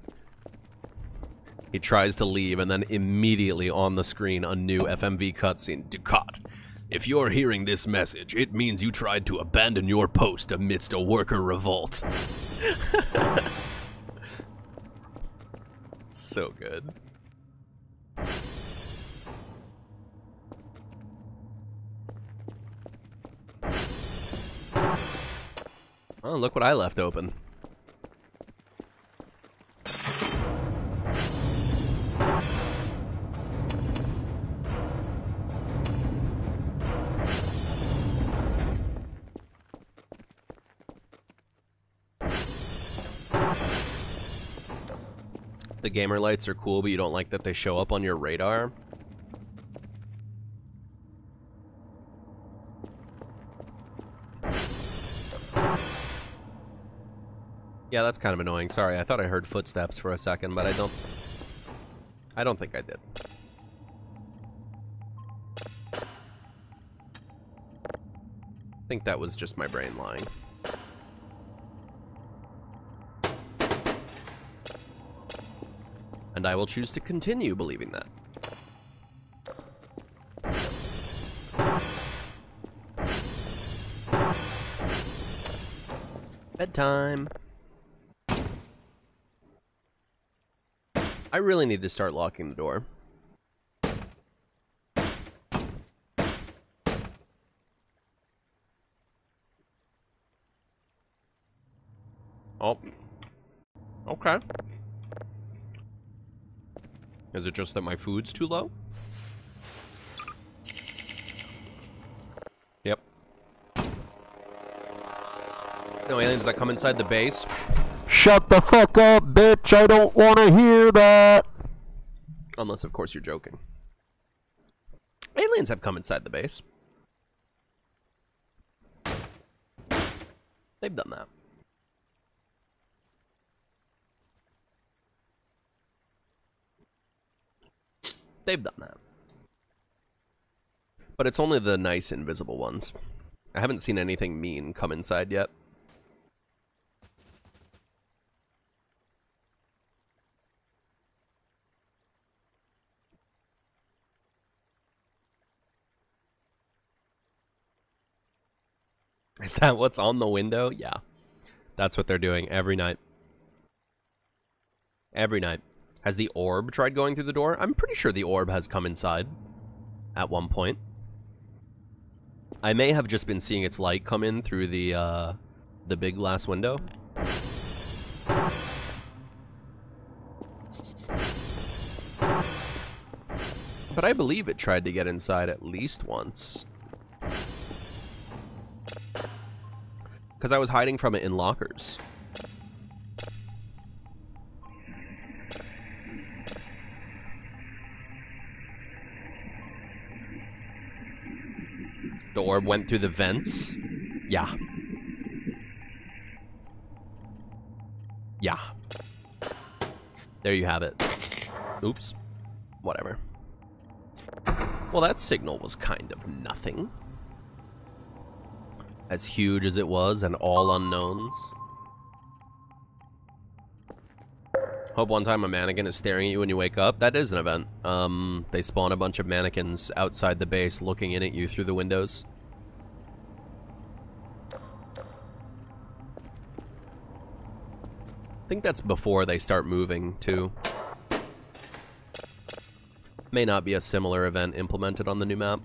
He tries to leave, and then immediately on the screen, a new FMV cutscene. Dukat, if you're hearing this message, it means you tried to abandon your post amidst a worker revolt. *laughs* so good. Oh, look what I left open. Gamer lights are cool, but you don't like that they show up on your radar. Yeah, that's kind of annoying. Sorry, I thought I heard footsteps for a second, but I don't... I don't think I did. I think that was just my brain lying. And I will choose to continue believing that. Bedtime. I really need to start locking the door. Oh. Okay. Is it just that my food's too low? Yep. No aliens that come inside the base. Shut the fuck up, bitch. I don't want to hear that. Unless, of course, you're joking. Aliens have come inside the base. They've done that. They've done that. But it's only the nice invisible ones. I haven't seen anything mean come inside yet. *laughs* Is that what's on the window? Yeah. That's what they're doing every night. Every night. Has the orb tried going through the door? I'm pretty sure the orb has come inside at one point. I may have just been seeing its light come in through the uh, the big glass window. But I believe it tried to get inside at least once. Because I was hiding from it in lockers. The orb went through the vents. Yeah. Yeah. There you have it. Oops. Whatever. Well, that signal was kind of nothing. As huge as it was and all unknowns. Hope one time a mannequin is staring at you when you wake up. That is an event. Um, they spawn a bunch of mannequins outside the base looking in at you through the windows. I think that's before they start moving, too. May not be a similar event implemented on the new map.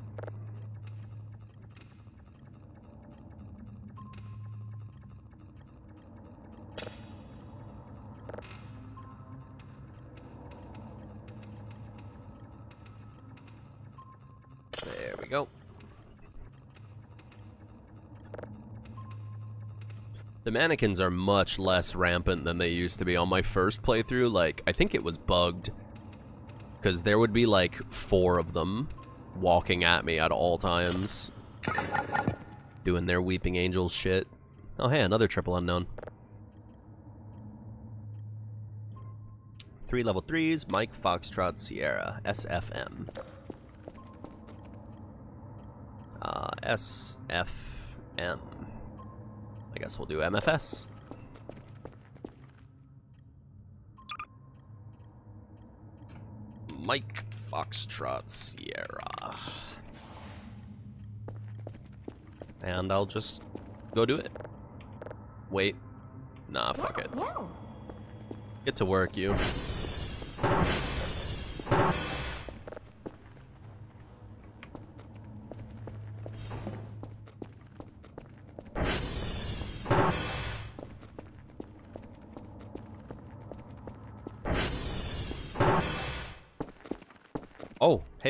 Mannequins are much less rampant than they used to be. On my first playthrough, like, I think it was bugged. Because there would be, like, four of them walking at me at all times. Doing their Weeping Angels shit. Oh, hey, another triple unknown. Three level threes, Mike Foxtrot Sierra, SFM. Uh, SFM. I guess we'll do MFS. Mike Foxtrot Sierra. And I'll just go do it. Wait. Nah, fuck it. No. Get to work, you.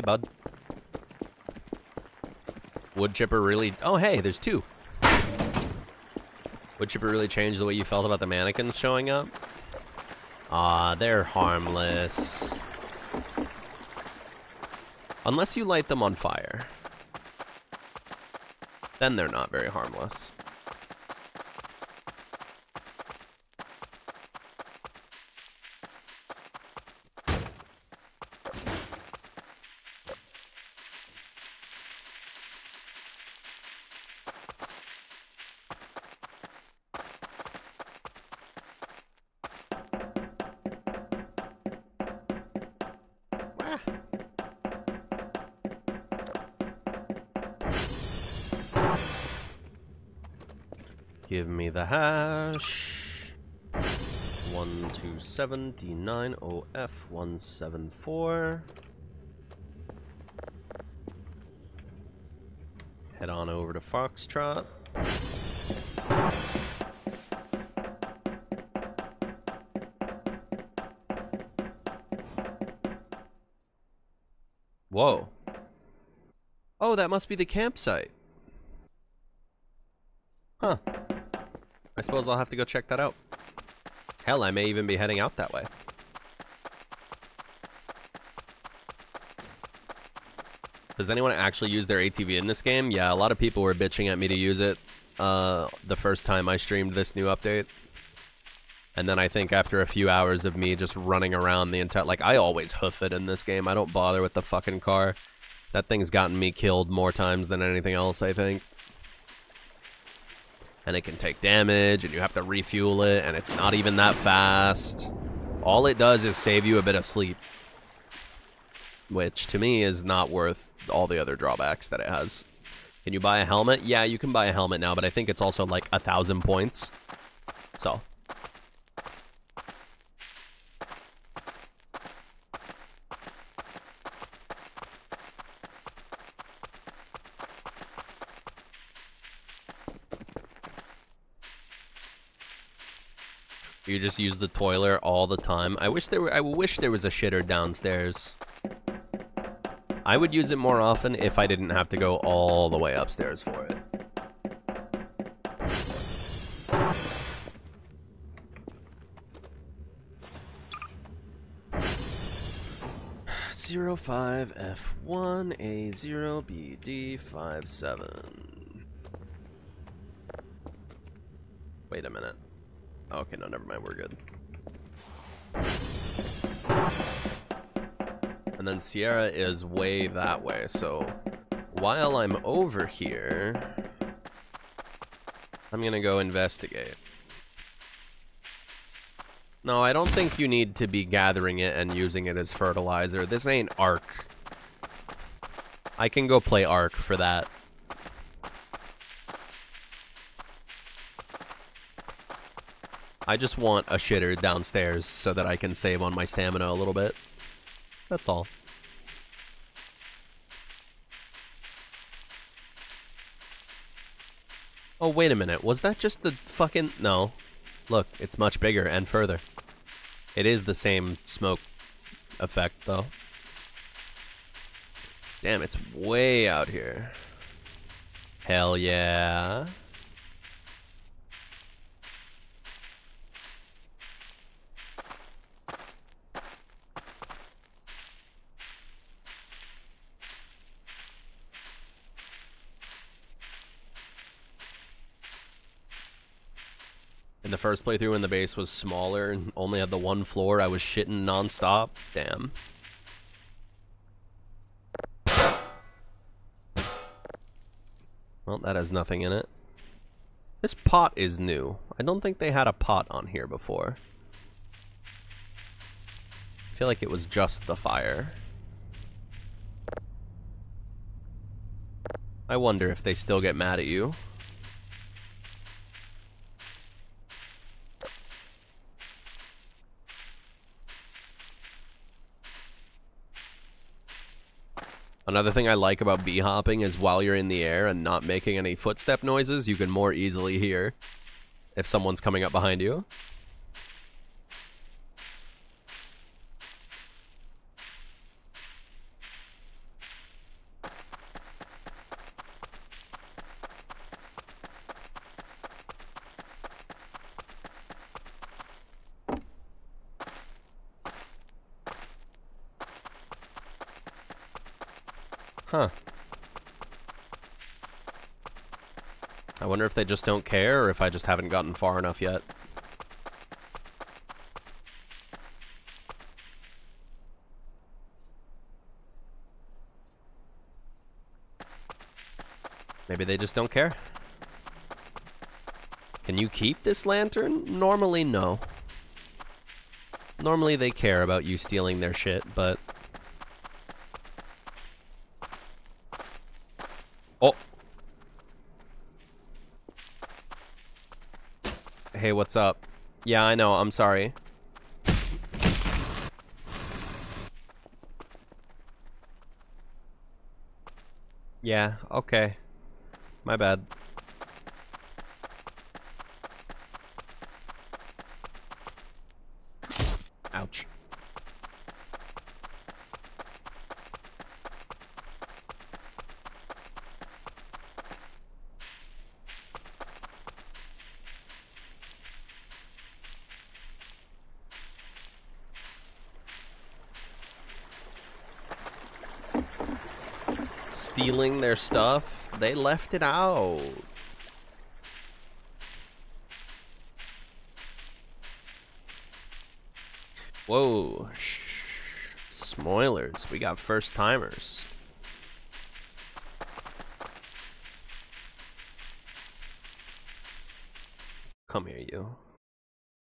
Bud. Wood chipper really... Oh, hey, there's two. Wood chipper really changed the way you felt about the mannequins showing up? Ah, they're harmless. Unless you light them on fire. Then they're not very harmless. The hash. 127 D9OF174. Head on over to Foxtrot. Whoa. Oh, that must be the campsite. Huh. I suppose I'll have to go check that out. Hell, I may even be heading out that way. Does anyone actually use their ATV in this game? Yeah, a lot of people were bitching at me to use it uh, the first time I streamed this new update. And then I think after a few hours of me just running around the entire... Like, I always hoof it in this game. I don't bother with the fucking car. That thing's gotten me killed more times than anything else, I think and it can take damage, and you have to refuel it, and it's not even that fast. All it does is save you a bit of sleep, which to me is not worth all the other drawbacks that it has. Can you buy a helmet? Yeah, you can buy a helmet now, but I think it's also like a thousand points. So. You just use the toilet all the time. I wish there were I wish there was a shitter downstairs. I would use it more often if I didn't have to go all the way upstairs for it. Zero five F one A zero B D five seven. Wait a minute. Okay, no, never mind. We're good. And then Sierra is way that way, so while I'm over here, I'm gonna go investigate. No, I don't think you need to be gathering it and using it as fertilizer. This ain't Ark. I can go play Ark for that. I just want a shitter downstairs so that I can save on my stamina a little bit. That's all. Oh, wait a minute. Was that just the fucking... No. Look, it's much bigger and further. It is the same smoke effect, though. Damn, it's way out here. Hell yeah. The first playthrough when the base was smaller and only had the one floor, I was shitting nonstop. Damn. Well, that has nothing in it. This pot is new. I don't think they had a pot on here before. I feel like it was just the fire. I wonder if they still get mad at you. Another thing I like about b-hopping is while you're in the air and not making any footstep noises, you can more easily hear if someone's coming up behind you. Huh. I wonder if they just don't care or if I just haven't gotten far enough yet. Maybe they just don't care. Can you keep this lantern? Normally, no. Normally they care about you stealing their shit, but... What's up? Yeah, I know, I'm sorry. Yeah, okay. My bad. Ouch. Stealing their stuff? They left it out. Whoa. Smoilers. We got first timers. Come here, you.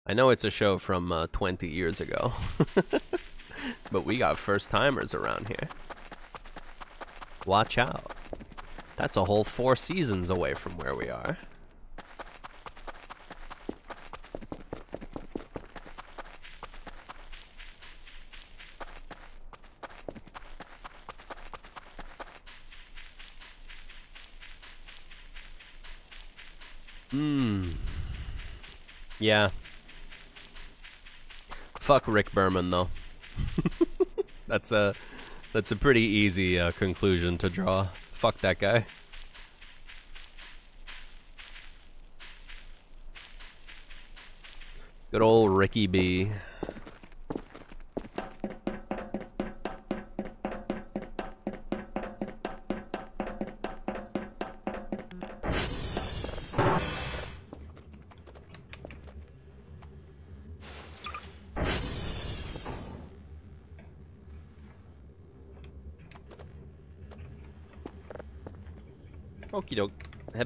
I know it's a show from uh, 20 years ago, *laughs* but we got first timers around here. Watch out. That's a whole four seasons away from where we are. Hmm. Yeah. Fuck Rick Berman though. *laughs* that's a that's a pretty easy uh, conclusion to draw. Fuck that guy. Good old Ricky B.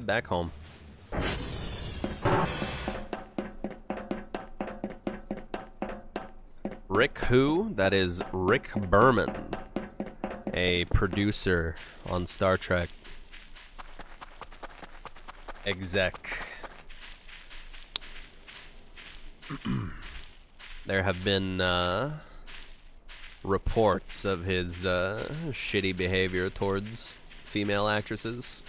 back home. Rick who? That is Rick Berman, a producer on Star Trek. Exec. *clears throat* there have been uh, reports of his uh, shitty behavior towards female actresses.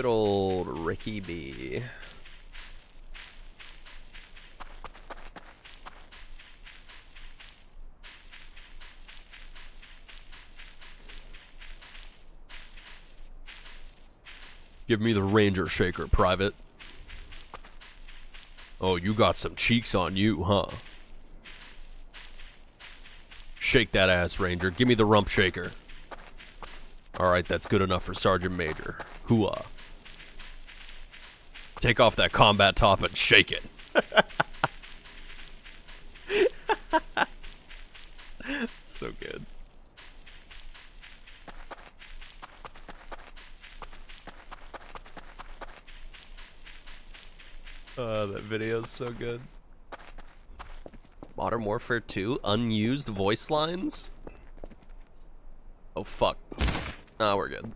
Good old Ricky B. Give me the Ranger Shaker, Private. Oh, you got some cheeks on you, huh? Shake that ass, Ranger. Give me the rump shaker. Alright, that's good enough for Sergeant Major. Hooah. Take off that combat top and shake it. *laughs* so good. Oh, that video is so good. Modern Warfare 2 unused voice lines? Oh fuck. Nah, we're good.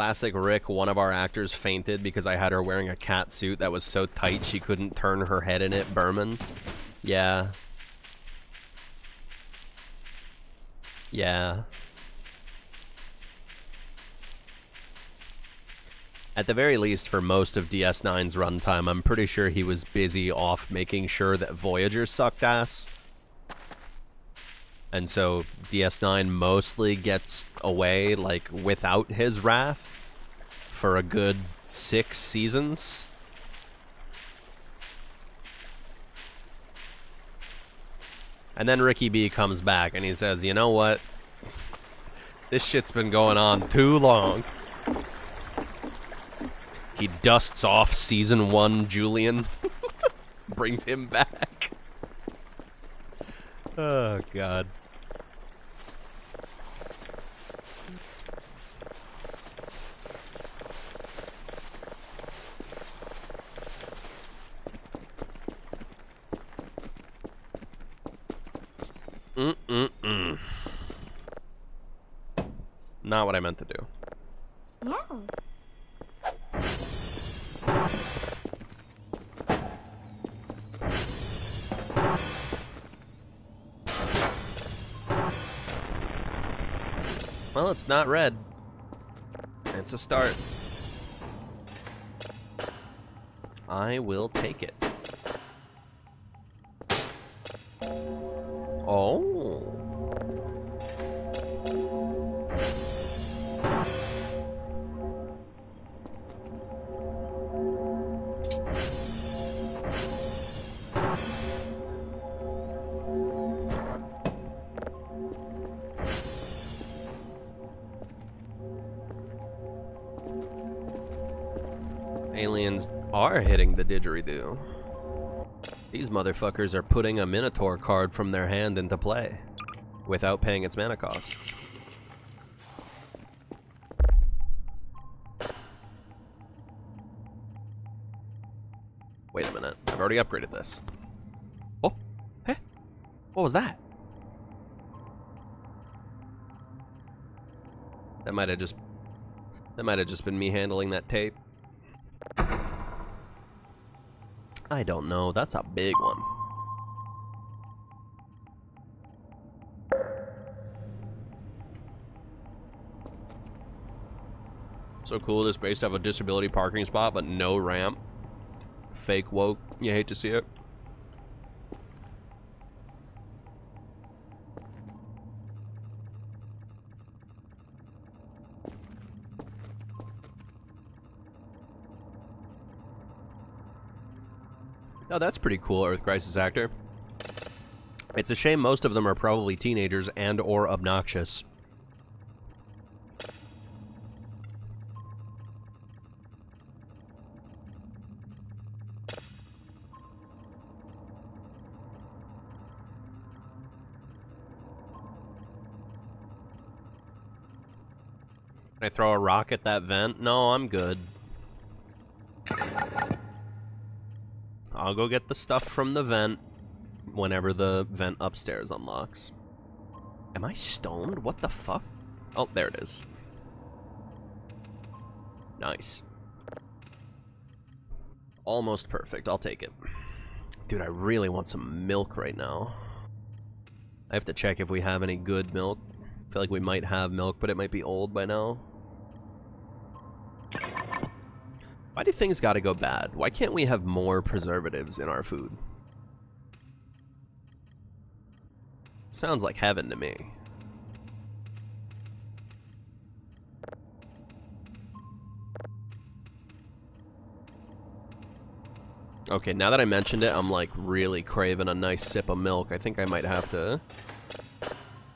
Classic Rick, one of our actors fainted because I had her wearing a cat suit that was so tight she couldn't turn her head in it, Berman. Yeah. Yeah. At the very least, for most of DS9's runtime, I'm pretty sure he was busy off making sure that Voyager sucked ass. And so DS9 mostly gets away, like, without his wrath for a good six seasons. And then Ricky B comes back and he says, you know what? This shit's been going on too long. He dusts off season one Julian, *laughs* brings him back. *laughs* Oh, God. Mm-mm-mm. Not what I meant to do. Yeah. Well, it's not red. It's a start. I will take it. Oh. Aliens are hitting the didgeridoo. These motherfuckers are putting a Minotaur card from their hand into play without paying its mana cost. Wait a minute. I've already upgraded this. Oh, hey, what was that? That might have just that might have just been me handling that tape. I don't know. That's a big one. So cool, this base to have a disability parking spot, but no ramp. Fake woke. You hate to see it. That's pretty cool, Earth Crisis actor. It's a shame most of them are probably teenagers and or obnoxious. Can I throw a rock at that vent? No, I'm good. I'll go get the stuff from the vent whenever the vent upstairs unlocks. Am I stoned? What the fuck? Oh, there it is. Nice. Almost perfect. I'll take it. Dude, I really want some milk right now. I have to check if we have any good milk. I feel like we might have milk, but it might be old by now. Why do things gotta go bad? Why can't we have more preservatives in our food? Sounds like heaven to me. Okay, now that I mentioned it, I'm like really craving a nice sip of milk. I think I might have to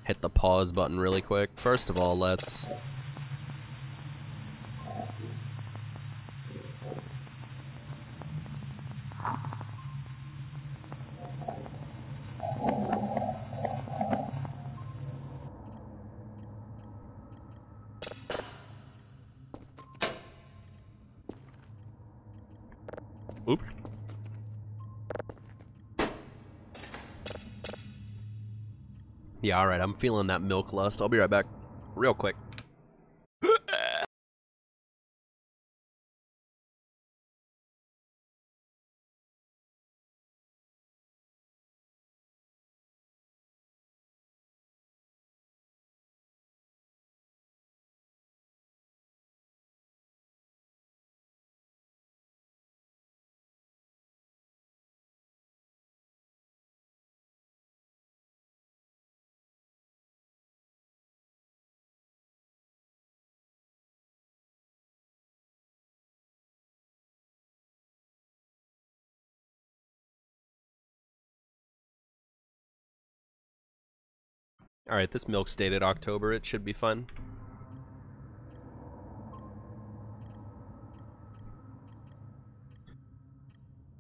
hit the pause button really quick. First of all, let's alright, I'm feeling that milk lust. I'll be right back. Real quick. Alright, this milk's dated October. It should be fun.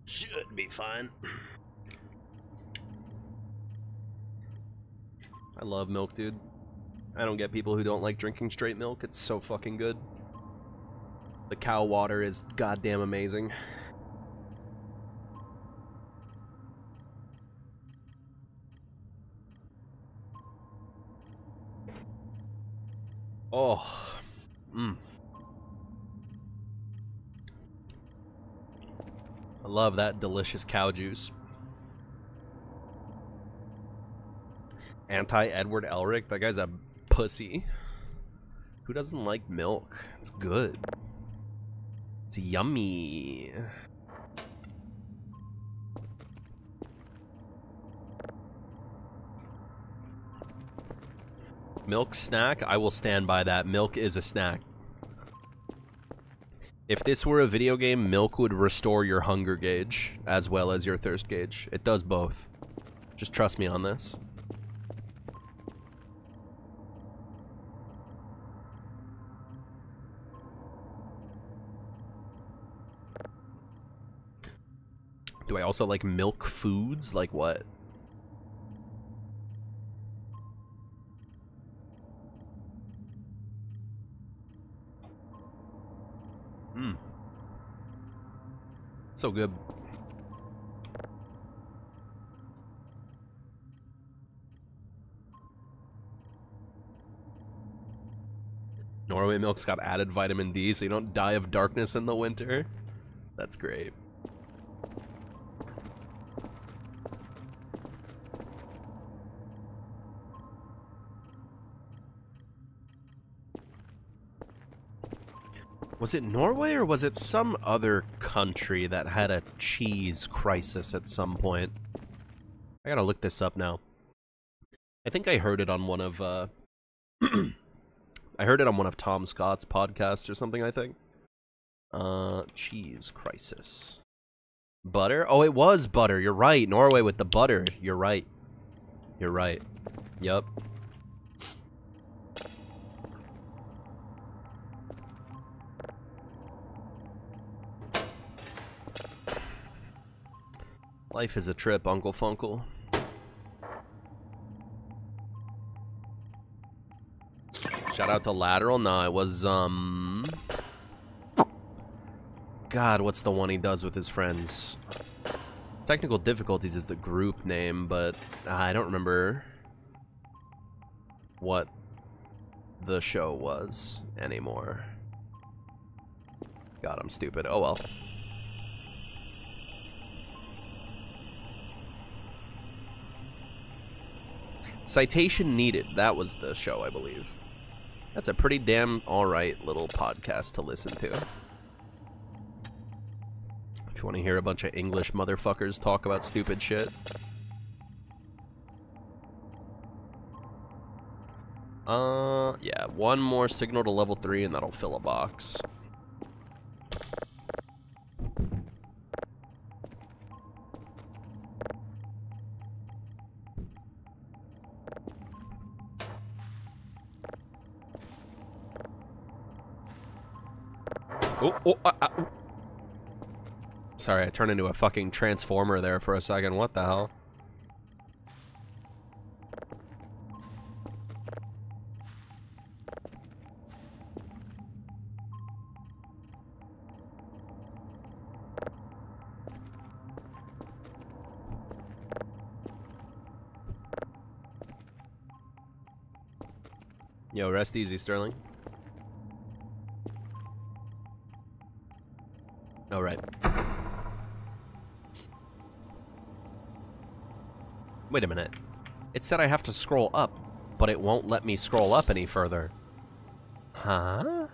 Should be fine. I love milk, dude. I don't get people who don't like drinking straight milk. It's so fucking good. The cow water is goddamn amazing. Oh. Mmm. I love that delicious cow juice. Anti Edward Elric? That guy's a pussy. Who doesn't like milk? It's good. It's yummy. Milk snack? I will stand by that. Milk is a snack. If this were a video game, milk would restore your hunger gauge as well as your thirst gauge. It does both. Just trust me on this. Do I also like milk foods? Like what? So good. Norway milk's got added vitamin D so you don't die of darkness in the winter. That's great. Was it Norway or was it some other country that had a cheese crisis at some point? I gotta look this up now. I think I heard it on one of, uh... *clears throat* I heard it on one of Tom Scott's podcasts or something, I think. Uh, cheese crisis. Butter? Oh, it was butter. You're right. Norway with the butter. You're right. You're right. Yep. Life is a trip, Uncle Funkle. Shout out to Lateral. No, it was, um... God, what's the one he does with his friends? Technical Difficulties is the group name, but I don't remember what the show was anymore. God, I'm stupid. Oh well. Citation Needed. That was the show, I believe. That's a pretty damn alright little podcast to listen to. If you want to hear a bunch of English motherfuckers talk about stupid shit. Uh, yeah, one more signal to level 3 and that'll fill a box. Sorry, I turned into a fucking transformer there for a second. What the hell? Yo, rest easy, Sterling. Wait a minute. It said I have to scroll up, but it won't let me scroll up any further. Huh?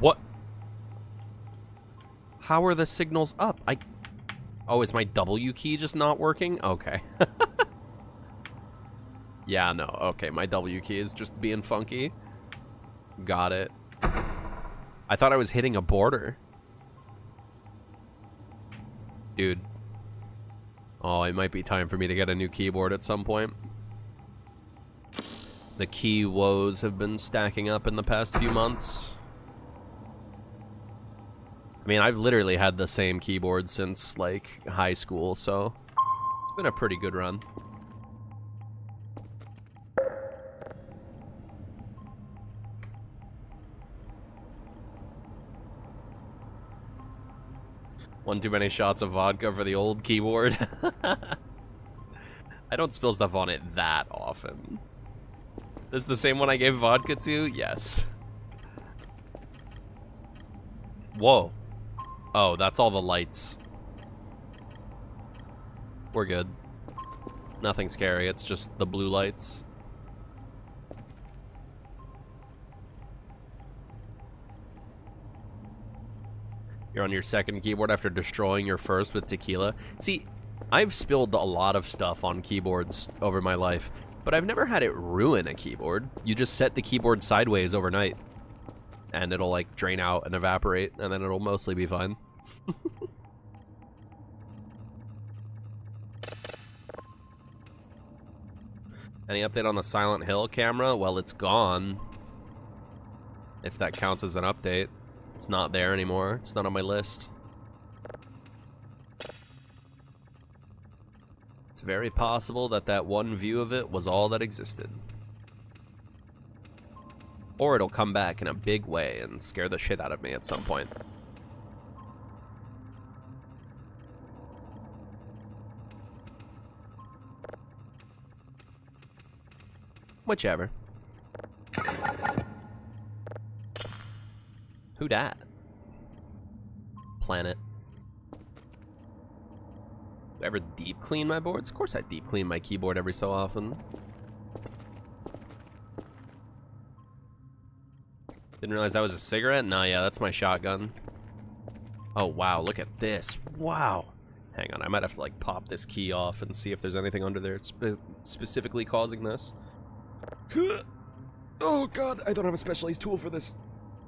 What? How are the signals up? I... Oh, is my W key just not working? Okay. *laughs* yeah, no. Okay, my W key is just being funky. Got it. I thought I was hitting a border. Dude. Oh, it might be time for me to get a new keyboard at some point. The key woes have been stacking up in the past few months. I mean, I've literally had the same keyboard since, like, high school, so... It's been a pretty good run. One too many shots of vodka for the old keyboard. *laughs* I don't spill stuff on it that often. This is the same one I gave vodka to? Yes. Whoa. Oh, that's all the lights. We're good. Nothing scary, it's just the blue lights. You're on your second keyboard after destroying your first with tequila. See, I've spilled a lot of stuff on keyboards over my life, but I've never had it ruin a keyboard. You just set the keyboard sideways overnight, and it'll like drain out and evaporate, and then it'll mostly be fine. *laughs* Any update on the Silent Hill camera? Well, it's gone. If that counts as an update. It's not there anymore. It's not on my list. It's very possible that that one view of it was all that existed. Or it'll come back in a big way and scare the shit out of me at some point. Whichever. Who dat? Planet. Ever deep clean my boards? Of course I deep clean my keyboard every so often. Didn't realize that was a cigarette? Nah, yeah, that's my shotgun. Oh, wow, look at this. Wow. Hang on, I might have to, like, pop this key off and see if there's anything under there spe specifically causing this. *laughs* Oh, God, I don't have a specialized tool for this.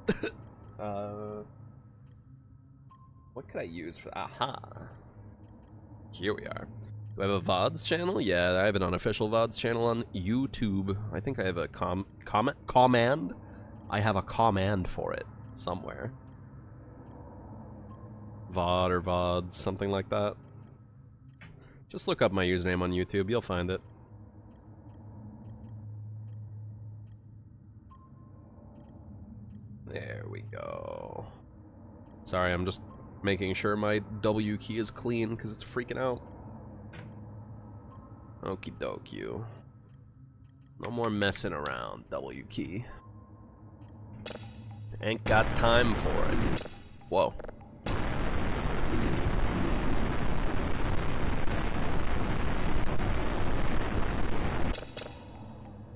*laughs* uh... What could I use for... Aha. Here we are. Do I have a VODs channel? Yeah, I have an unofficial VODs channel on YouTube. I think I have a com... comment command? I have a command for it somewhere. VOD or VODs, something like that. Just look up my username on YouTube, you'll find it. There we go. Sorry, I'm just making sure my W key is clean because it's freaking out. Okie dokie. No more messing around, W key. Ain't got time for it. Whoa.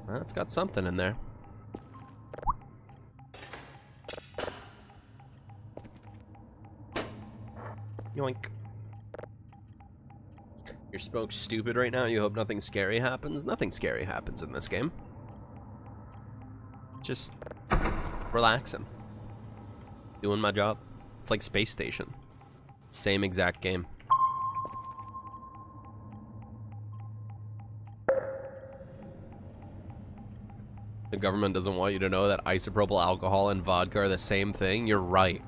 That's got something in there. Yoink. You're spoke stupid right now. You hope nothing scary happens. Nothing scary happens in this game. Just relaxing. Doing my job. It's like Space Station. Same exact game. The government doesn't want you to know that isopropyl alcohol and vodka are the same thing. You're right.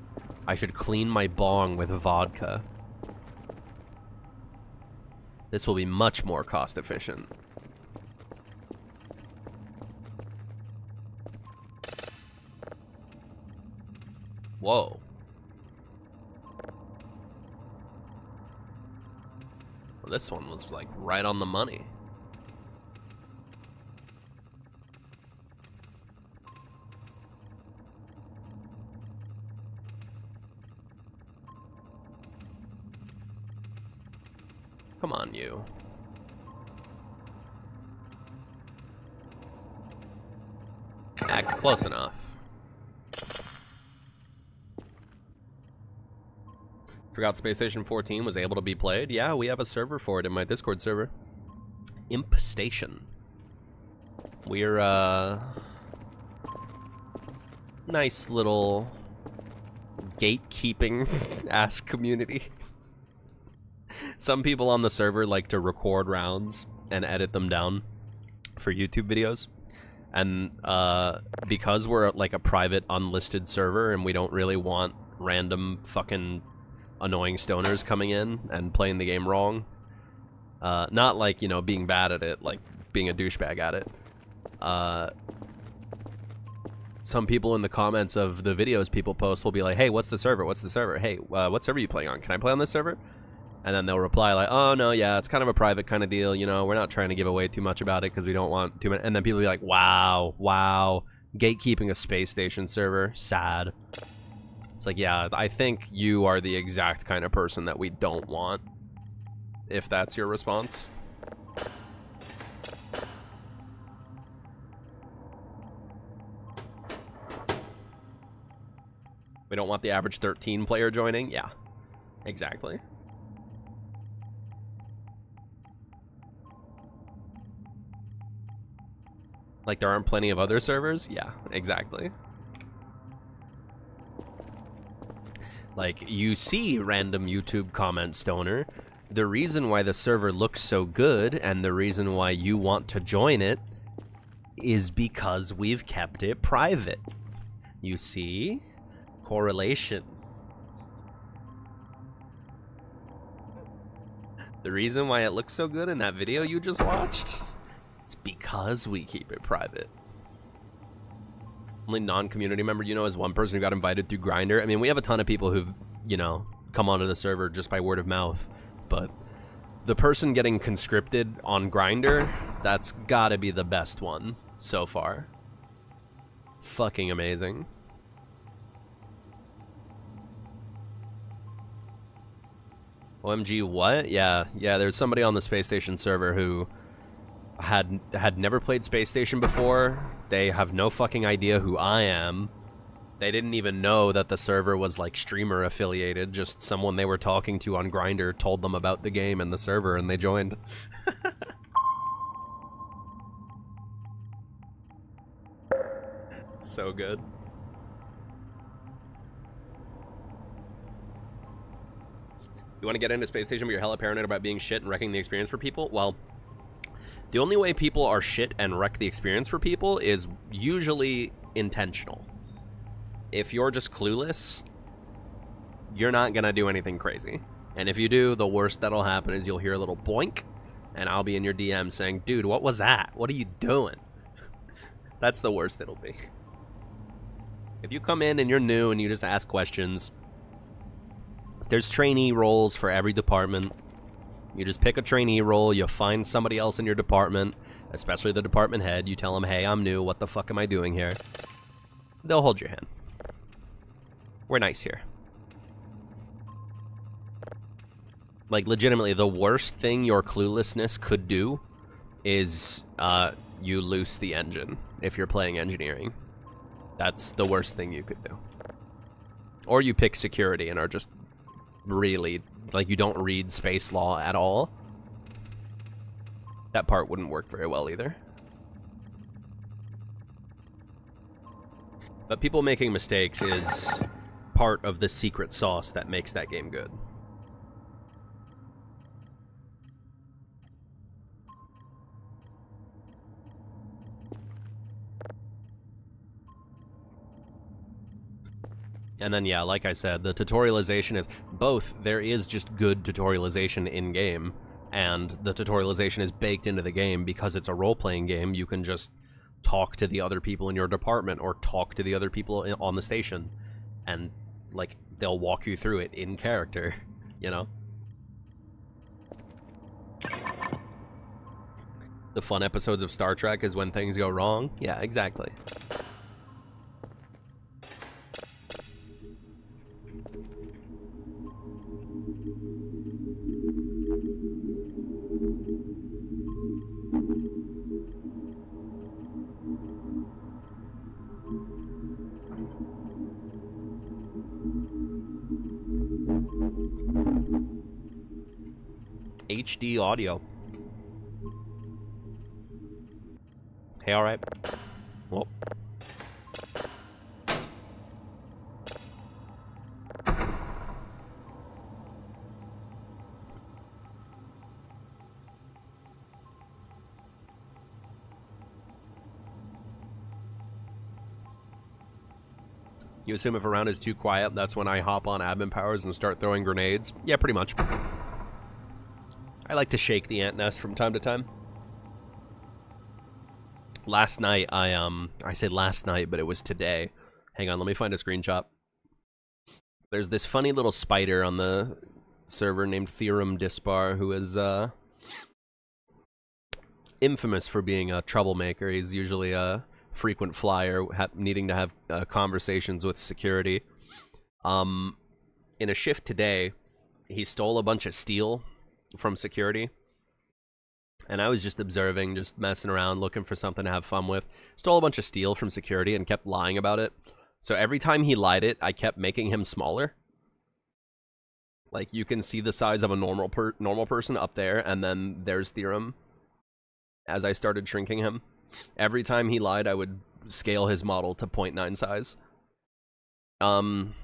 I should clean my bong with vodka. This will be much more cost efficient. Whoa. Well, this one was like right on the money. Come on, you. Act close enough. Forgot Space Station 14 was able to be played. Yeah, we have a server for it in my Discord server. Imp Station. We're, uh... Nice little gatekeeping-ass *laughs* community. Some people on the server like to record rounds and edit them down for YouTube videos. And uh, because we're like a private, unlisted server and we don't really want random fucking annoying stoners coming in and playing the game wrong, uh, not like, you know, being bad at it, like being a douchebag at it. Uh, some people in the comments of the videos people post will be like, hey, what's the server? What's the server? Hey, uh, what server are you playing on? Can I play on this server? And then they'll reply like, oh, no, yeah, it's kind of a private kind of deal. You know, we're not trying to give away too much about it because we don't want too many. And then people be like, wow, wow, gatekeeping a space station server. Sad. It's like, yeah, I think you are the exact kind of person that we don't want. If that's your response. We don't want the average 13 player joining? Yeah, exactly. Like there aren't plenty of other servers? Yeah, exactly. Like you see random YouTube comment stoner. The reason why the server looks so good and the reason why you want to join it is because we've kept it private. You see? Correlation. The reason why it looks so good in that video you just watched? It's because we keep it private. Only non-community member you know is one person who got invited through Grindr. I mean, we have a ton of people who've, you know, come onto the server just by word of mouth, but the person getting conscripted on Grindr, that's gotta be the best one so far. Fucking amazing. OMG, what? Yeah, yeah, there's somebody on the space station server who had had never played Space Station before. They have no fucking idea who I am. They didn't even know that the server was like streamer affiliated. Just someone they were talking to on Grindr told them about the game and the server, and they joined. *laughs* so good. You want to get into Space Station, but you're hella paranoid about being shit and wrecking the experience for people? Well, the only way people are shit and wreck the experience for people is usually intentional. If you're just clueless, you're not gonna do anything crazy. And if you do, the worst that'll happen is you'll hear a little boink, and I'll be in your DM saying, dude, what was that? What are you doing? *laughs* That's the worst it'll be. If you come in and you're new and you just ask questions, there's trainee roles for every department. You just pick a trainee role, you find somebody else in your department, especially the department head, you tell them, hey, I'm new, what the fuck am I doing here? They'll hold your hand. We're nice here. Like, legitimately, the worst thing your cluelessness could do is uh, you loose the engine if you're playing engineering. That's the worst thing you could do. Or you pick security and are just really like you don't read space law at all. that part wouldn't work very well either. But people making mistakes is part of the secret sauce that makes that game good. And then, yeah, like I said, the tutorialization is both. There is just good tutorialization in game, and the tutorialization is baked into the game because it's a role playing game. You can just talk to the other people in your department or talk to the other people in, on the station, and like they'll walk you through it in character, *laughs* you know. The fun episodes of Star Trek is when things go wrong. Yeah, exactly. HD audio. Hey, alright. Well. You assume if a round is too quiet, that's when I hop on admin powers and start throwing grenades? Yeah, pretty much. I like to shake the ant nest from time to time. Last night, I, um, I said last night, but it was today. Hang on, let me find a screenshot. There's this funny little spider on the server named Theorem Dispar who is, uh, infamous for being a troublemaker. He's usually a frequent flyer, needing to have uh, conversations with security. Um, in a shift today, he stole a bunch of steel from security. And I was just observing, just messing around, looking for something to have fun with. Stole a bunch of steel from security and kept lying about it. So every time he lied it, I kept making him smaller. Like you can see the size of a normal per normal person up there, and then there's Theorem. As I started shrinking him, every time he lied, I would scale his model to 0.9 size. Um,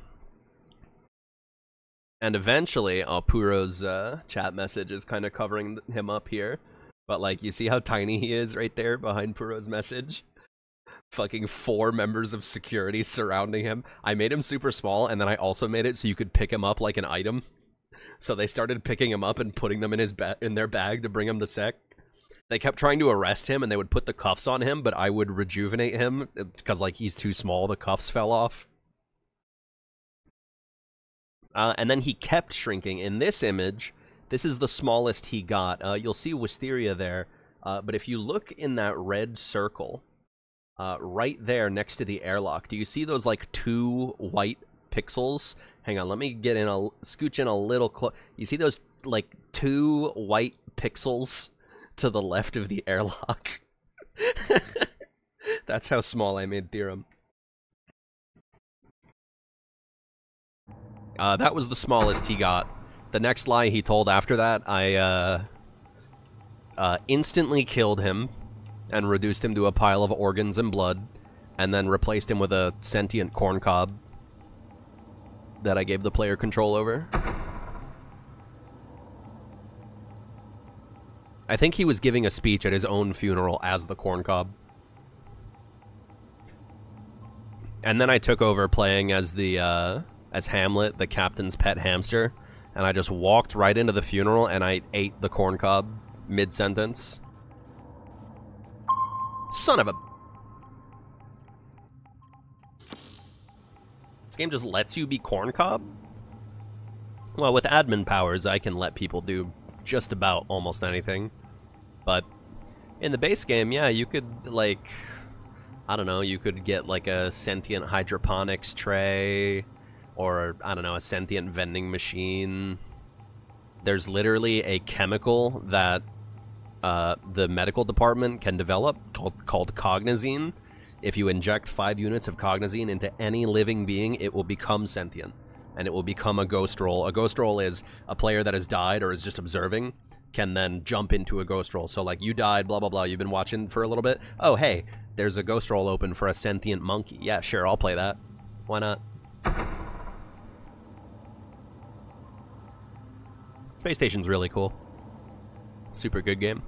and eventually, oh, Puro's uh, chat message is kind of covering him up here. But, like, you see how tiny he is right there behind Puro's message? Fucking four members of security surrounding him. I made him super small, and then I also made it so you could pick him up like an item. So they started picking him up and putting them in his ba in their bag to bring him to sec. They kept trying to arrest him, and they would put the cuffs on him, but I would rejuvenate him because, like, he's too small. The cuffs fell off. Uh, and then he kept shrinking. In this image, this is the smallest he got. Uh, you'll see Wisteria there, uh, but if you look in that red circle, uh, right there next to the airlock, do you see those like two white pixels? Hang on, let me get in a scooch in a little close. You see those like two white pixels to the left of the *laughs* airlock? *laughs* That's how small I made Theorem. Uh, that was the smallest he got. The next lie he told after that, I uh, uh, instantly killed him and reduced him to a pile of organs and blood, and then replaced him with a sentient corn cob that I gave the player control over. I think he was giving a speech at his own funeral as the corn cob. And then I took over playing as the, uh, as Hamlet, the captain's pet hamster, and I just walked right into the funeral and I ate the corn cob mid-sentence. Son of a... This game just lets you be corn cob? Well, with admin powers, I can let people do just about almost anything. But in the base game, yeah, you could, like... I don't know, you could get, like, a sentient hydroponics tray or I don't know, a sentient vending machine. There's literally a chemical that uh, the medical department can develop called, called cognizine. If you inject five units of cognizine into any living being, it will become sentient, and it will become a ghost role. A ghost role is a player that has died or is just observing, can then jump into a ghost role. So like you died, blah blah blah. You've been watching for a little bit. Oh hey, there's a ghost role open for a sentient monkey. Yeah, sure, I'll play that. Why not? Space Station's really cool. Super good game.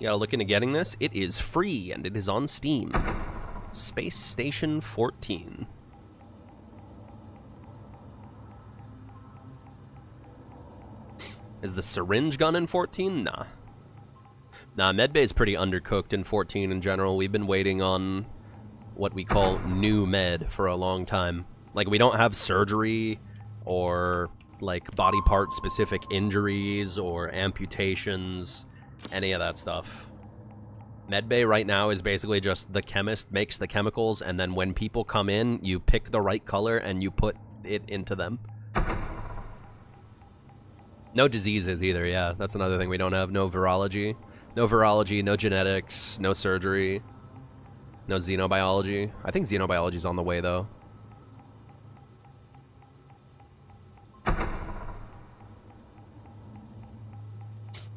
You gotta look into getting this. It is free and it is on Steam. Space Station 14. Is the syringe gun in 14? Nah. Nah, Medbay's pretty undercooked in 14 in general. We've been waiting on what we call new med for a long time. Like, we don't have surgery or, like, body part specific injuries or amputations, any of that stuff. Medbay right now is basically just the chemist makes the chemicals, and then when people come in, you pick the right color and you put it into them. No diseases either, yeah. That's another thing we don't have. No virology. No virology, no genetics, no surgery, no xenobiology. I think xenobiology's on the way, though.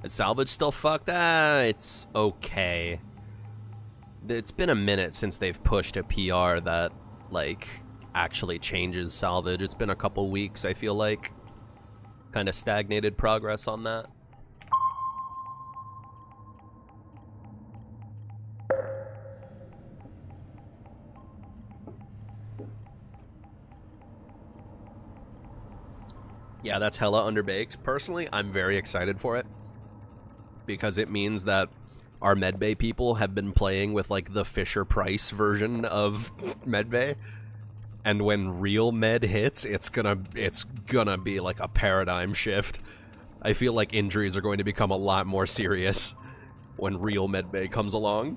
Is salvage still fucked? Ah, it's okay. It's been a minute since they've pushed a PR that, like, actually changes salvage. It's been a couple weeks, I feel like. Kind of stagnated progress on that. Yeah, that's hella underbaked. Personally, I'm very excited for it because it means that our Medbay people have been playing with like the Fisher Price version of *laughs* Medbay. And when real med hits, it's gonna it's gonna be like a paradigm shift. I feel like injuries are going to become a lot more serious when real medbay comes along.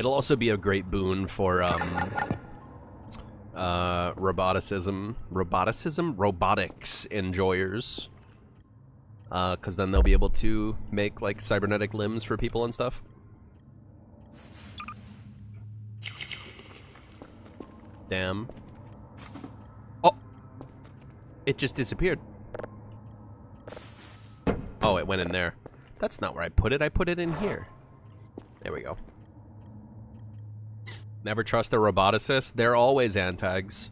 It'll also be a great boon for um, uh, roboticism, roboticism, robotics enjoyers. Because uh, then they'll be able to make like cybernetic limbs for people and stuff. Damn. Oh! It just disappeared. Oh, it went in there. That's not where I put it. I put it in here. There we go. Never trust a roboticist. They're always antags.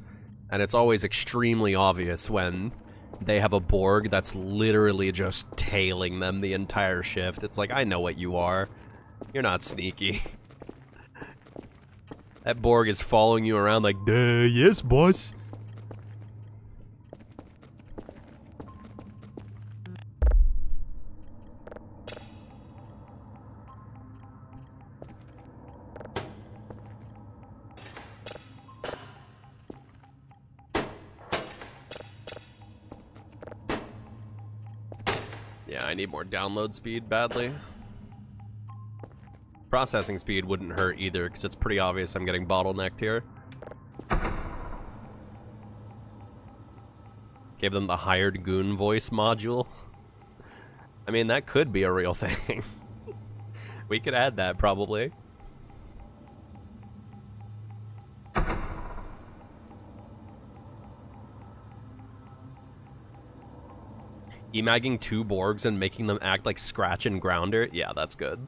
And it's always extremely obvious when they have a Borg that's literally just tailing them the entire shift. It's like, I know what you are. You're not sneaky. *laughs* that Borg is following you around like, yes, boss. Need more download speed badly. Processing speed wouldn't hurt either, because it's pretty obvious I'm getting bottlenecked here. Gave them the hired goon voice module. I mean, that could be a real *laughs* thing. we could add that, probably. Emagging two Borgs and making them act like Scratch and Grounder? Yeah, that's good.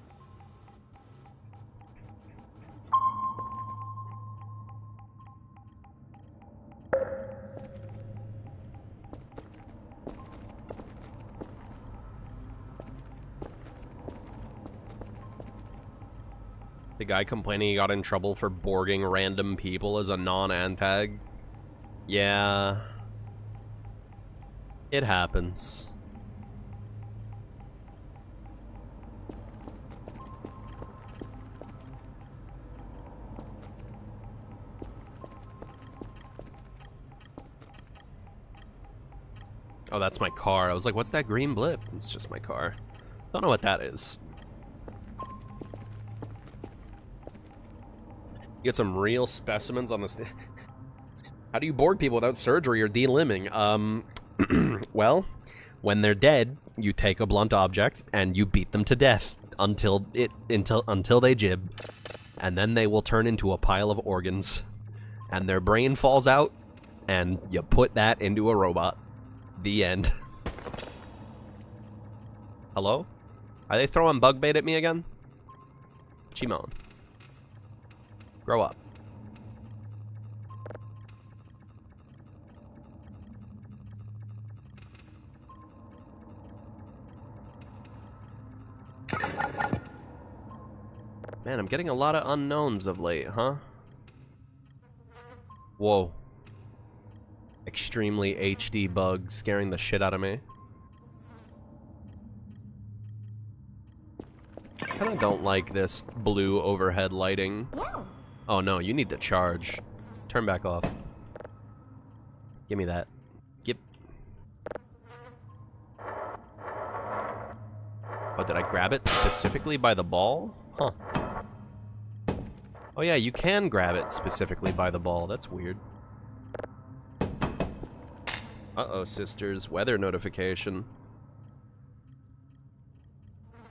The guy complaining he got in trouble for borging random people as a non-antag. Yeah. It happens. Oh, that's my car. I was like, what's that green blip? It's just my car. Don't know what that is. You get some real specimens on this. *laughs* How do you borg people without surgery or delimbing? Um, *clears throat* well, when they're dead, you take a blunt object and you beat them to death until it until until they gib, and then they will turn into a pile of organs, and their brain falls out, and you put that into a robot. The end. Hello? Are they throwing bug bait at me again? Chimon. Grow up. Man, I'm getting a lot of unknowns of late, huh? Whoa. Extremely HD bug scaring the shit out of me. I kinda don't like this blue overhead lighting. Oh no, you need to charge. Turn back off. Give me that. Give. Oh, did I grab it specifically by the ball? Huh. Oh yeah, you can grab it specifically by the ball. That's weird. Uh-oh, sisters. Weather notification.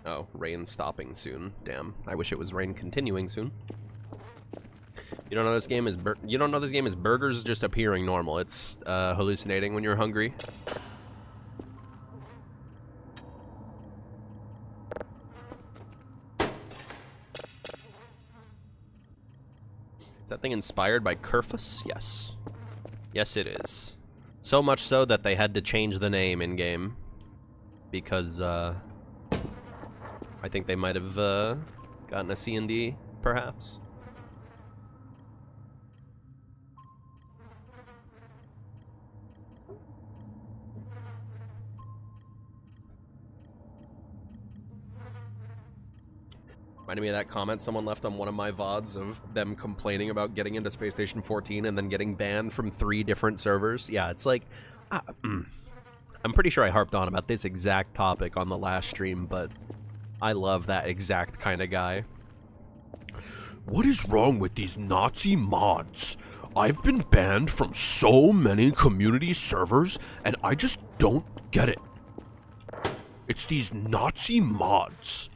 Oh, rain stopping soon. Damn. I wish it was rain continuing soon. You don't know this game is you don't know this game is burgers just appearing normal. It's uh, hallucinating when you're hungry. Is that thing inspired by Kerfus? Yes. Yes, it is. So much so that they had to change the name in-game. Because, uh... I think they might have, uh, gotten a C&D, perhaps. Reminded me of that comment someone left on one of my VODs of them complaining about getting into Space Station 14 and then getting banned from three different servers. Yeah, it's like... Uh, I'm pretty sure I harped on about this exact topic on the last stream, but I love that exact kind of guy. What is wrong with these Nazi mods? I've been banned from so many community servers, and I just don't get it. It's these Nazi mods.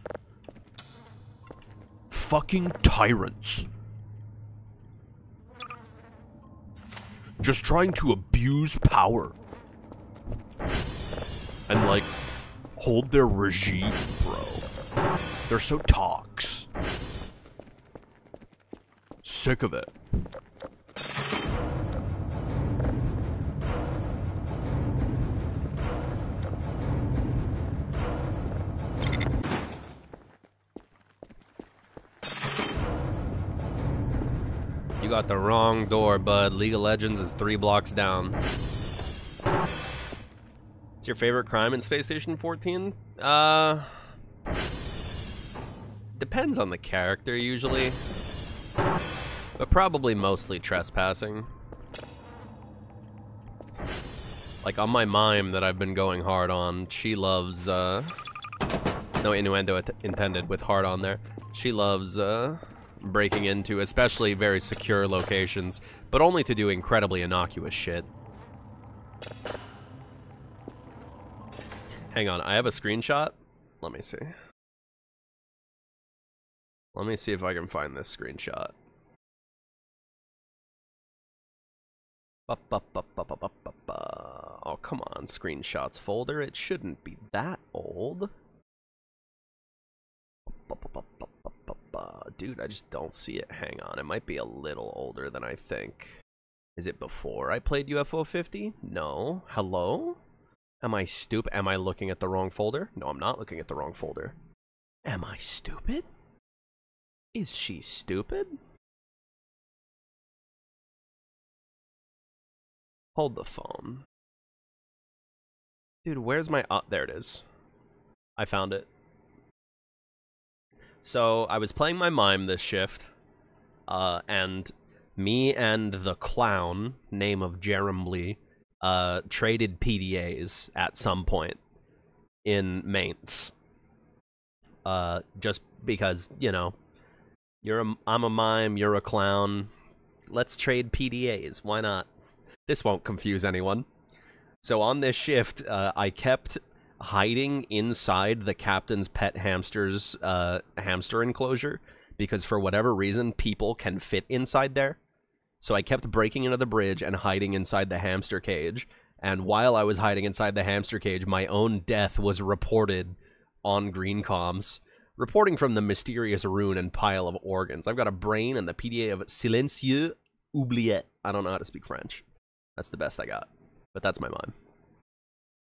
Fucking tyrants. Just trying to abuse power. And, like, hold their regime, bro. They're so tox. Sick of it. The wrong door, bud. League of Legends is three blocks down. What's your favorite crime in Space Station 14? Uh... Depends on the character, usually. But probably mostly trespassing. Like, on my mime that I've been going hard on, she loves, uh... No innuendo intended with hard on there. She loves, uh breaking into, especially very secure locations, but only to do incredibly innocuous shit. Hang on, I have a screenshot. Let me see. Let me see if I can find this screenshot. Oh, come on, screenshots folder. It shouldn't be that old. Dude, I just don't see it. Hang on, it might be a little older than I think. Is it before I played UFO 50? No. Hello? Am I stupid? Am I looking at the wrong folder? No, I'm not looking at the wrong folder. Am I stupid? Is she stupid? Hold the phone. Dude, where's my... Uh, there it is. I found it. So I was playing my mime this shift, uh, and me and the clown, name of Jerem Lee, uh, traded PDAs at some point in mains. Uh, just because you know, you're a, I'm a mime, you're a clown. Let's trade PDAs. Why not? This won't confuse anyone. So on this shift, uh, I kept hiding inside the captain's pet hamster's uh, hamster enclosure because for whatever reason, people can fit inside there. So I kept breaking into the bridge and hiding inside the hamster cage. And while I was hiding inside the hamster cage, my own death was reported on green comms. Reporting from the mysterious rune and pile of organs. I've got a brain and the PDA of silencieux oubliette. I don't know how to speak French. That's the best I got. But that's my mime.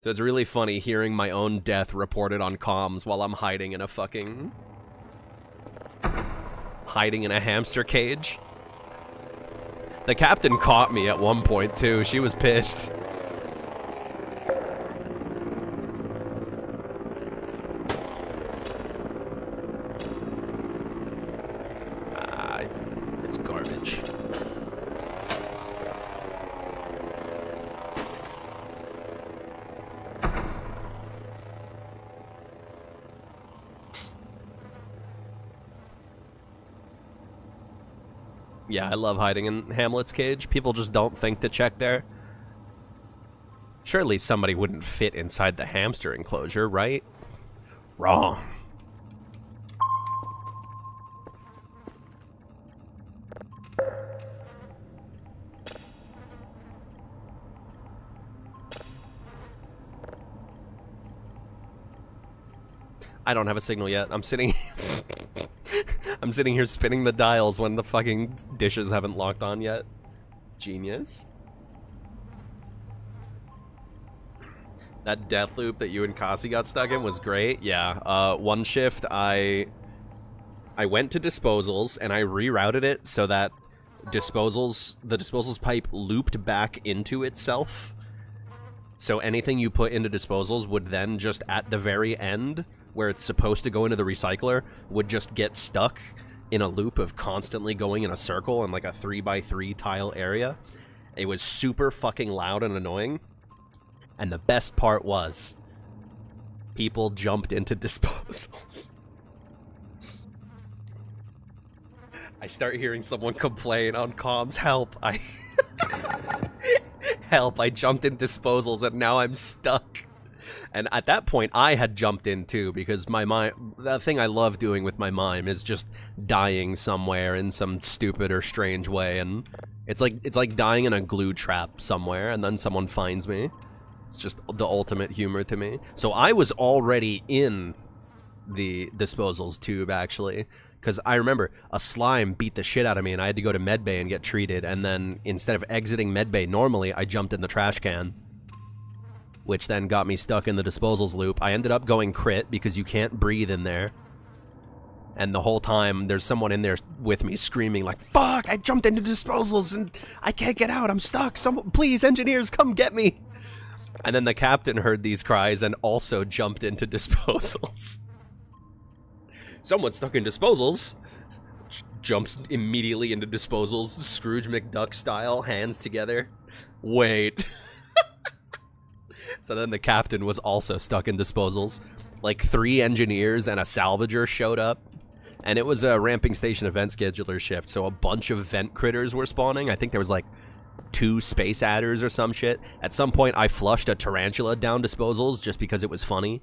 So it's really funny hearing my own death reported on comms while I'm hiding in a fucking... Hiding in a hamster cage. The captain caught me at one point, too. She was pissed. Ah, it's garbage. Yeah, I love hiding in Hamlet's cage. People just don't think to check there. Surely somebody wouldn't fit inside the hamster enclosure, right? Wrong. I don't have a signal yet. I'm sitting *laughs* I'm sitting here spinning the dials when the fucking dishes haven't locked on yet. Genius. That death loop that you and Kasi got stuck in was great. Yeah. Uh, one shift, I I went to disposals and I rerouted it so that disposals the disposals pipe looped back into itself. So anything you put into disposals would then just at the very end where it's supposed to go into the recycler would just get stuck in a loop of constantly going in a circle in like a 3 by 3 tile area. It was super fucking loud and annoying. And the best part was people jumped into *laughs* disposals. I start hearing someone complain on comms, help, I *laughs* help, I jumped in disposals and now I'm stuck. And at that point, I had jumped in too because my mime. The thing I love doing with my mime is just dying somewhere in some stupid or strange way, and it's like it's like dying in a glue trap somewhere, and then someone finds me. It's just the ultimate humor to me. So I was already in the disposals tube actually. Because I remember a slime beat the shit out of me and I had to go to medbay and get treated. And then instead of exiting medbay normally, I jumped in the trash can which then got me stuck in the disposals loop. I ended up going crit because you can't breathe in there. And the whole time, there's someone in there with me screaming like, Fuck, I jumped into disposals and I can't get out, I'm stuck, Someone, please, engineers, come get me! And then the captain heard these cries and also jumped into *laughs* disposals. Someone stuck in disposals J jumps immediately into disposals, Scrooge McDuck style, hands together. Wait. *laughs* *laughs* So then the captain was also stuck in disposals. Like three engineers and a salvager showed up. And it was a ramping station event scheduler shift, so a bunch of vent critters were spawning. I think there was like two space adders or some shit. At some point, I flushed a tarantula down disposals just because it was funny.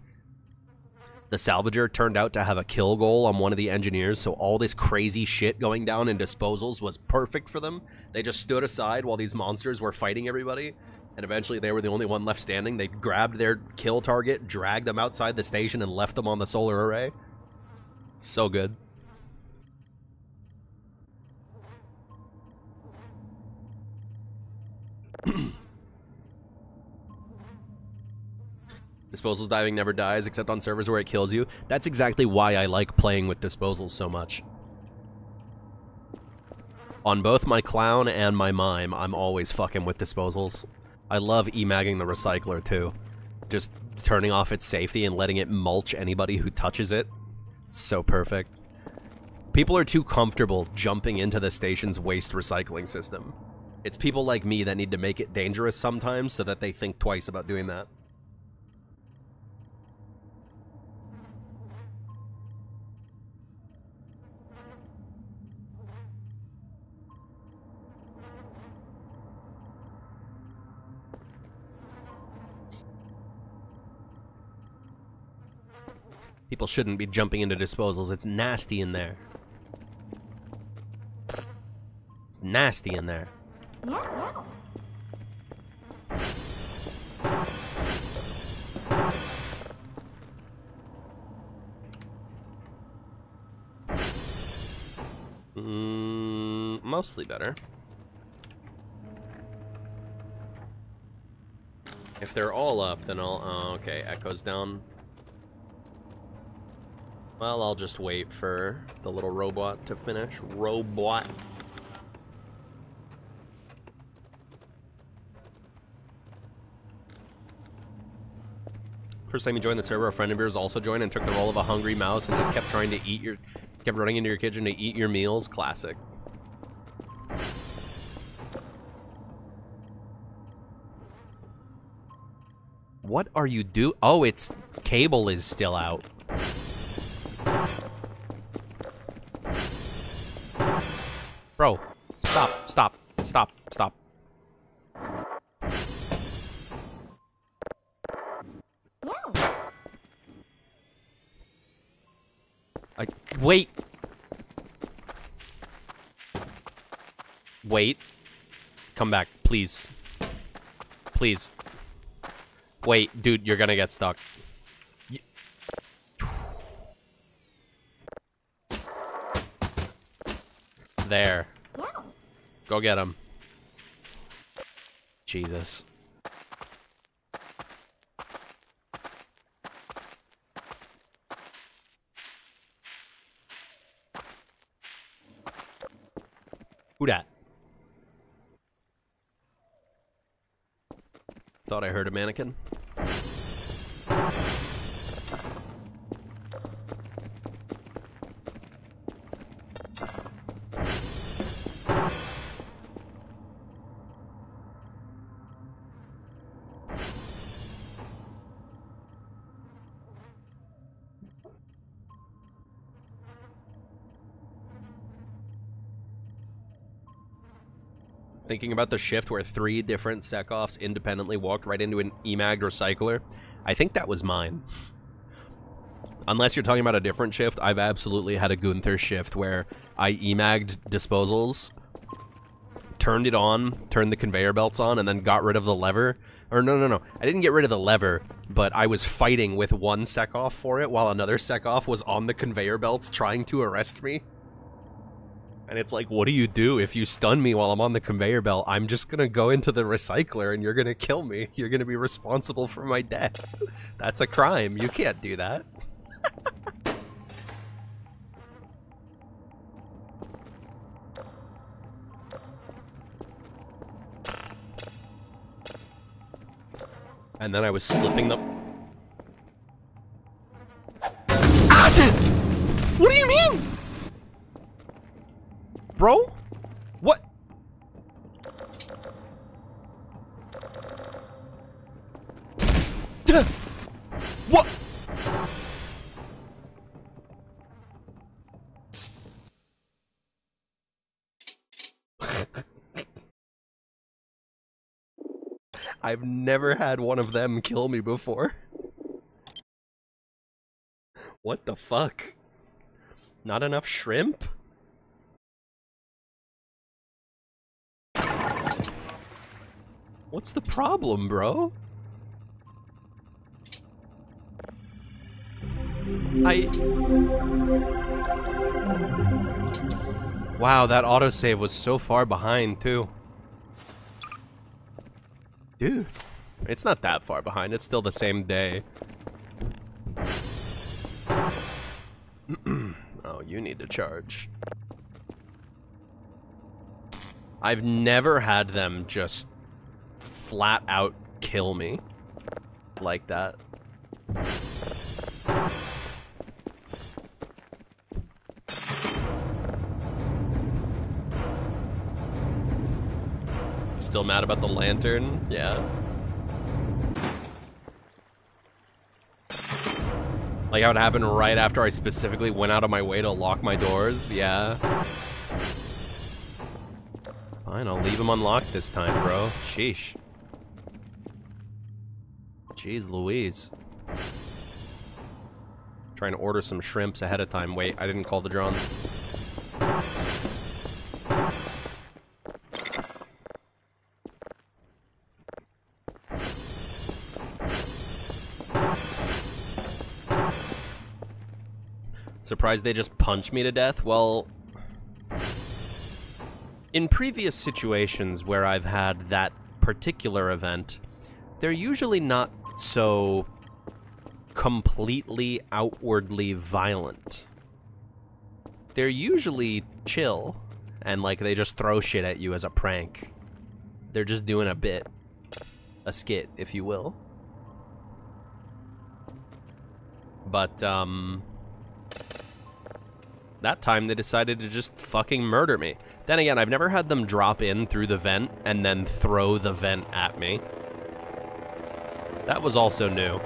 The salvager turned out to have a kill goal on one of the engineers, so all this crazy shit going down in disposals was perfect for them. They just stood aside while these monsters were fighting everybody, and eventually they were the only one left standing. They grabbed their kill target, dragged them outside the station, and left them on the solar array. So good. *clears throat* Disposals diving never dies except on servers where it kills you. That's exactly why I like playing with disposals so much. On both my clown and my mime, I'm always fucking with disposals. I love emagging the recycler too. Just turning off its safety and letting it mulch anybody who touches it. So perfect. People are too comfortable jumping into the station's waste recycling system. It's people like me that need to make it dangerous sometimes so that they think twice about doing that. People shouldn't be jumping into disposals. It's nasty in there. It's nasty in there. Mm, mostly better. If they're all up, then I'll... Oh, okay, echoes down. Well, I'll just wait for the little robot to finish. Robot. First time you joined the server, a friend of yours also joined and took the role of a hungry mouse and just kept trying to eat your... Kept running into your kitchen to eat your meals. Classic. What are you do? Oh, it's... Cable is still out. Bro, stop, stop, stop, stop. I, wait. Wait. Come back, please. Please. Wait, dude, you're gonna get stuck. There. Go get him. Jesus. Who dat? Thought I heard a mannequin. Thinking about the shift where three different Sekoffs independently walked right into an EMAG recycler, I think that was mine. Unless you're talking about a different shift, I've absolutely had a Gunther shift where I EMAG'd disposals, turned it on, turned the conveyor belts on, and then got rid of the lever. Or no, no, no. I didn't get rid of the lever, but I was fighting with one Sekoff for it while another Sekoff was on the conveyor belts trying to arrest me. And it's like, what do you do if you stun me while I'm on the conveyor belt? I'm just gonna go into the recycler and you're gonna kill me. *laughs* You're gonna be responsible for my death. *laughs* That's a crime. You can't do that. *laughs* and then I was slipping them. Ah! What do you mean? Bro? What? What? *laughs* I've never had one of them kill me before. What the fuck? Not enough shrimp? What's the problem, bro? I... Wow, that autosave was so far behind, too. Dude, it's not that far behind. It's still the same day. *clears throat* oh, you need to charge. I've never had them just flat out kill me like that. Still mad about the lantern? Yeah. Like how it happened right after I specifically went out of my way to lock my doors? Yeah. Fine, I'll leave them unlocked this time, bro. Sheesh. Jeez Louise. Trying to order some shrimps ahead of time. Wait, I didn't call the drone. Surprised they just punched me to death? Well, in previous situations where I've had that particular event, they're usually not so completely outwardly violent. They're usually chill and like they just throw shit at you as a prank. They're just doing a bit, a skit, if you will. But um that time they decided to just fucking murder me. Then again, I've never had them drop in through the vent and then throw the vent at me. That was also new.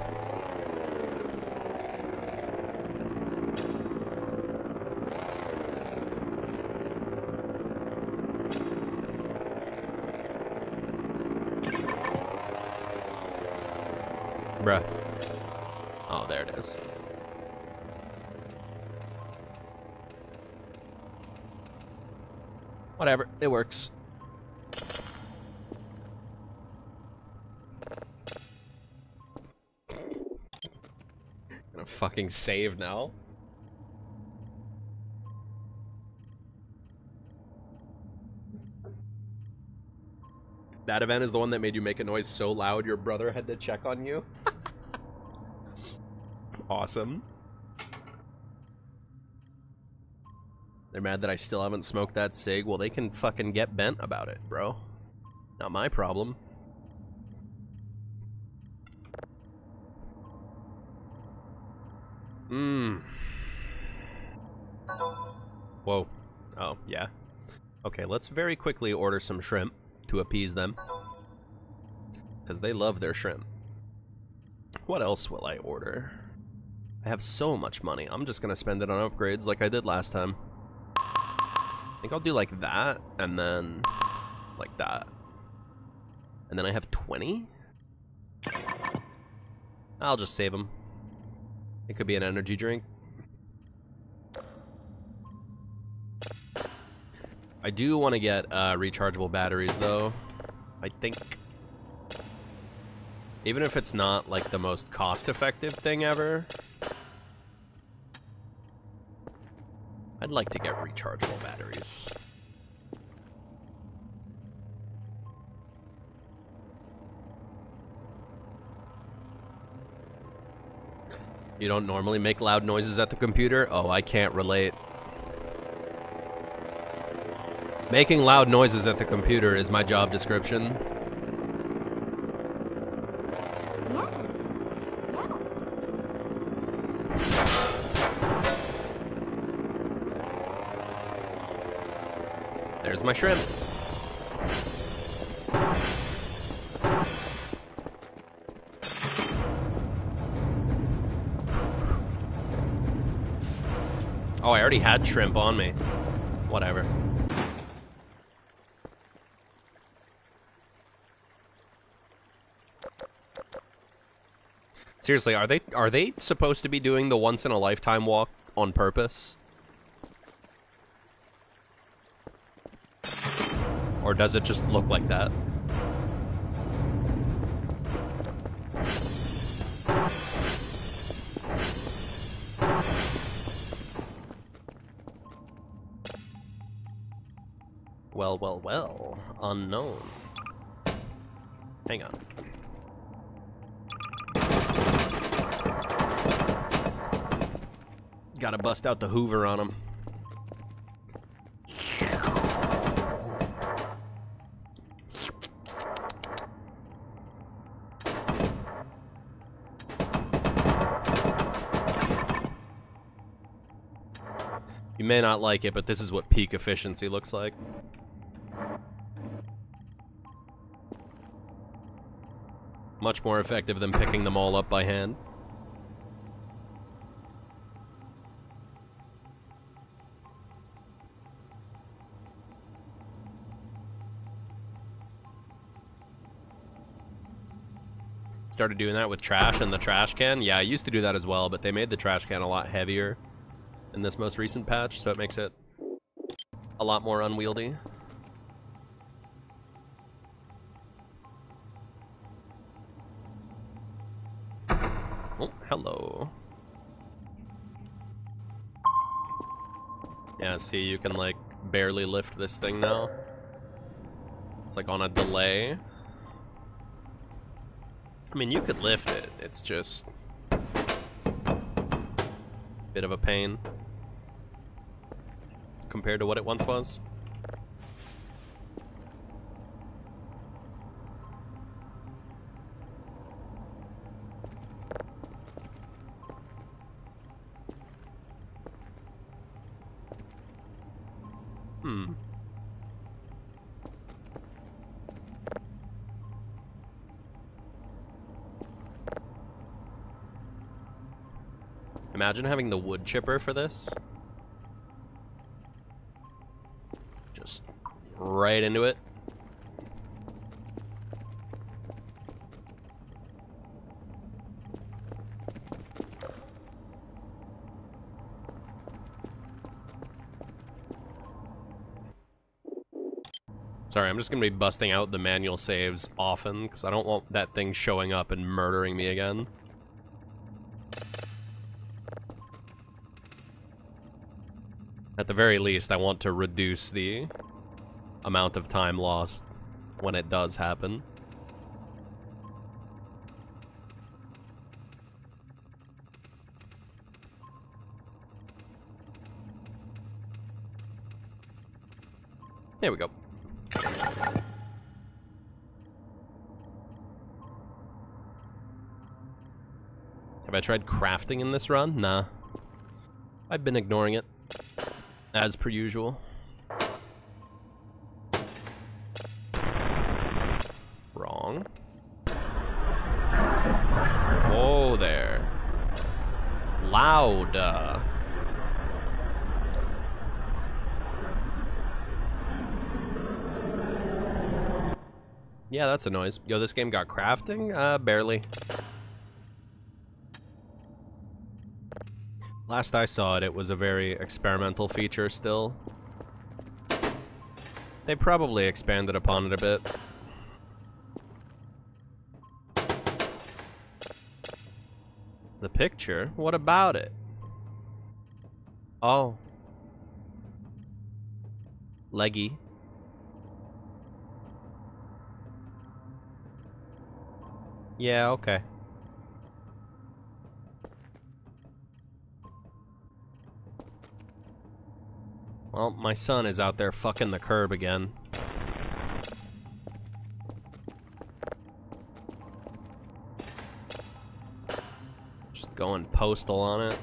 Bruh. Oh, there it is. Whatever, it works. Fucking save now. That event is the one that made you make a noise so loud your brother had to check on you? *laughs* awesome. They're mad that I still haven't smoked that cig. Well, they can fucking get bent about it, bro. Not my problem. Mmm. Whoa. Oh, yeah. Okay, let's very quickly order some shrimp to appease them. Because they love their shrimp. What else will I order? I have so much money. I'm just going to spend it on upgrades like I did last time. I think I'll do like that, and then like that. And then I have 20? I'll just save them. It could be an energy drink. I do want to get uh, rechargeable batteries, though. I think. Even if it's not, like, the most cost-effective thing ever. I'd like to get rechargeable batteries. You don't normally make loud noises at the computer? Oh, I can't relate. Making loud noises at the computer is my job description. There's my shrimp. Already had shrimp on me. Whatever. Seriously, are they are they supposed to be doing the once in a lifetime walk on purpose? Or does it just look like that? Well, well, well. Unknown. Hang on. Gotta bust out the Hoover on him. You may not like it, but this is what peak efficiency looks like. Much more effective than picking them all up by hand. Started doing that with trash and the trash can. Yeah, I used to do that as well, but they made the trash can a lot heavier in this most recent patch, so it makes it a lot more unwieldy. Hello. Yeah, see, you can, like, barely lift this thing now. It's, like, on a delay. I mean, you could lift it. It's just... Bit of a pain. Compared to what it once was. Hmm. Imagine having the wood chipper for this. Just right into it. Sorry, I'm just gonna be busting out the manual saves often, because I don't want that thing showing up and murdering me again. At the very least, I want to reduce the amount of time lost when it does happen. There we go. Have I tried crafting in this run? Nah. I've been ignoring it. As per usual. Wrong. Whoa there. Loud. uh. Yeah, that's a noise. Yo, this game got crafting? Uh, barely. Last I saw it, it was a very experimental feature still. They probably expanded upon it a bit. The picture? What about it? Oh. Leggy. Yeah, okay. Well, my son is out there fucking the curb again. Just going postal on it.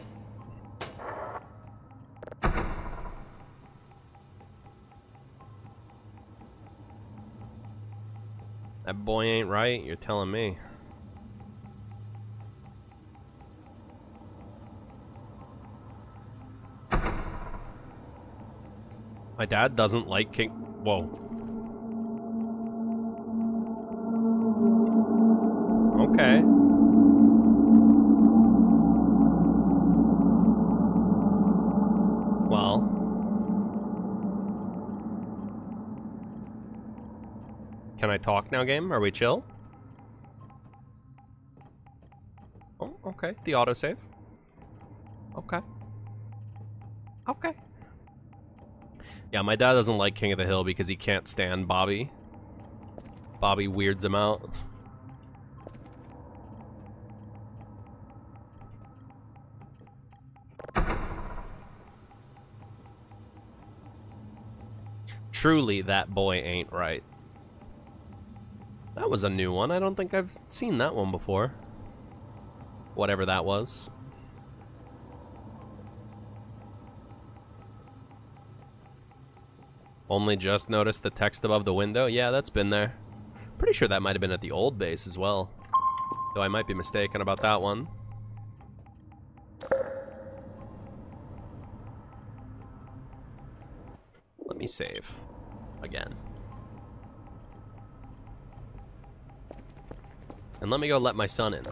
That boy ain't right, you're telling me. My dad doesn't like King. Whoa. Okay. Well. Can I talk now, game? Are we chill? Oh, okay. The autosave. Yeah, my dad doesn't like King of the Hill because he can't stand Bobby. Bobby weirds him out. Truly, that boy ain't right. That was a new one. I don't think I've seen that one before. Whatever that was. Only just noticed the text above the window? Yeah, that's been there. Pretty sure that might have been at the old base as well. Though I might be mistaken about that one. Let me save. Again. And let me go let my son in.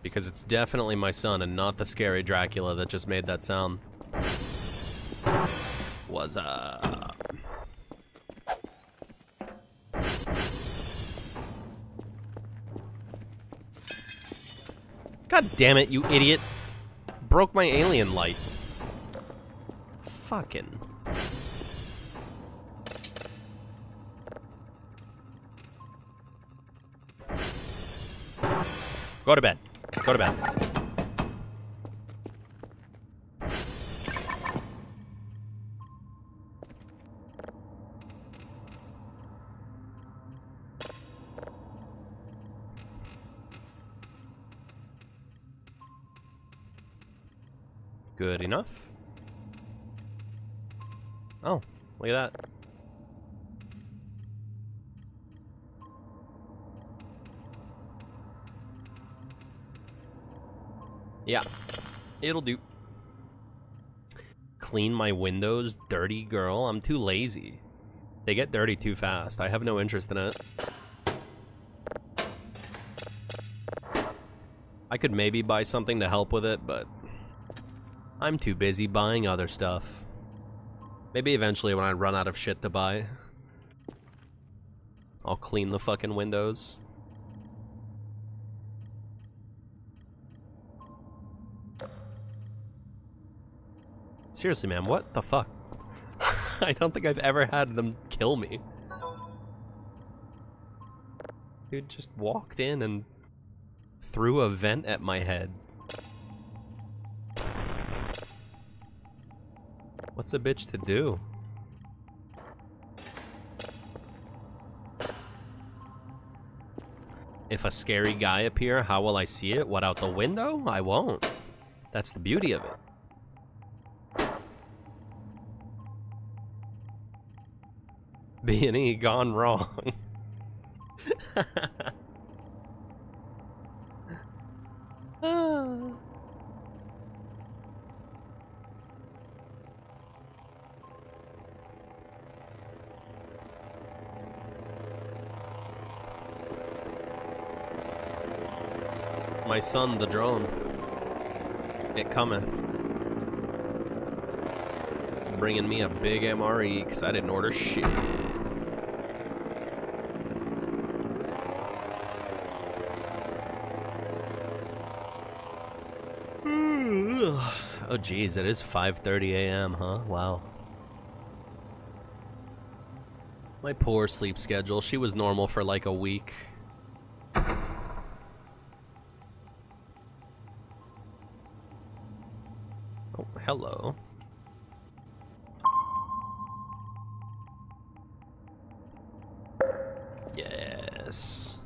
Because it's definitely my son and not the scary Dracula that just made that sound. Was uh God damn it, you idiot. Broke my alien light. Fucking. Go to bed. Go to bed. Look at that. Yeah, it'll do. Clean my windows, dirty girl. I'm too lazy. They get dirty too fast. I have no interest in it. I could maybe buy something to help with it, but I'm too busy buying other stuff. Maybe eventually when I run out of shit to buy, I'll clean the fucking windows. Seriously, man, what the fuck? *laughs* I don't think I've ever had them kill me. Dude just walked in and threw a vent at my head. What's a bitch to do? If a scary guy appear, how will I see it? What, out the window? I won't. That's the beauty of it. *laughs* B&E gone wrong. *laughs* My son, the drone. It cometh. Bringing me a big MRE because I didn't order shit. Oh geez, it is 5:30 a.m., huh? Wow. My poor sleep schedule. She was normal for like a week. Yes.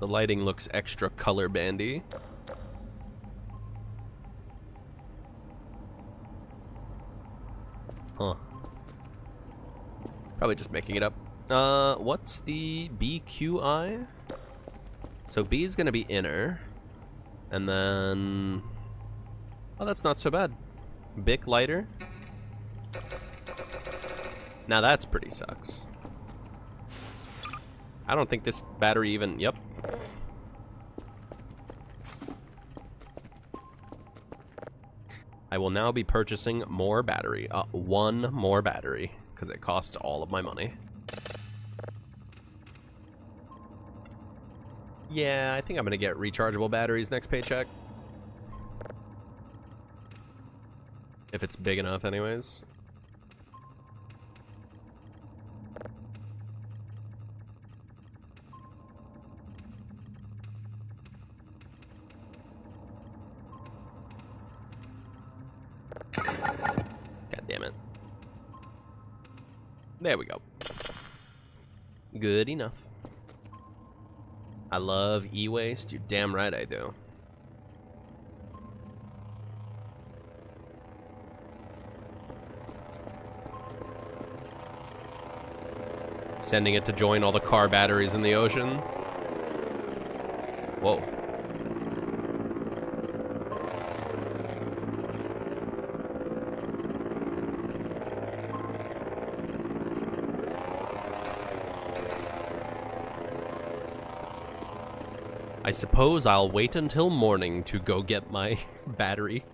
The lighting looks extra color bandy. Huh. Probably just making it up. Uh, what's the BQI? So B is gonna be inner. And then... Oh, that's not so bad. Bic lighter. Now that's pretty sucks. I don't think this battery even... Yep. I will now be purchasing more battery. Uh, one more battery. Because it costs all of my money. Yeah, I think I'm going to get rechargeable batteries next paycheck. If it's big enough anyways. There we go. Good enough. I love e-waste. You're damn right I do. Sending it to join all the car batteries in the ocean. Whoa. I suppose I'll wait until morning to go get my *laughs* battery.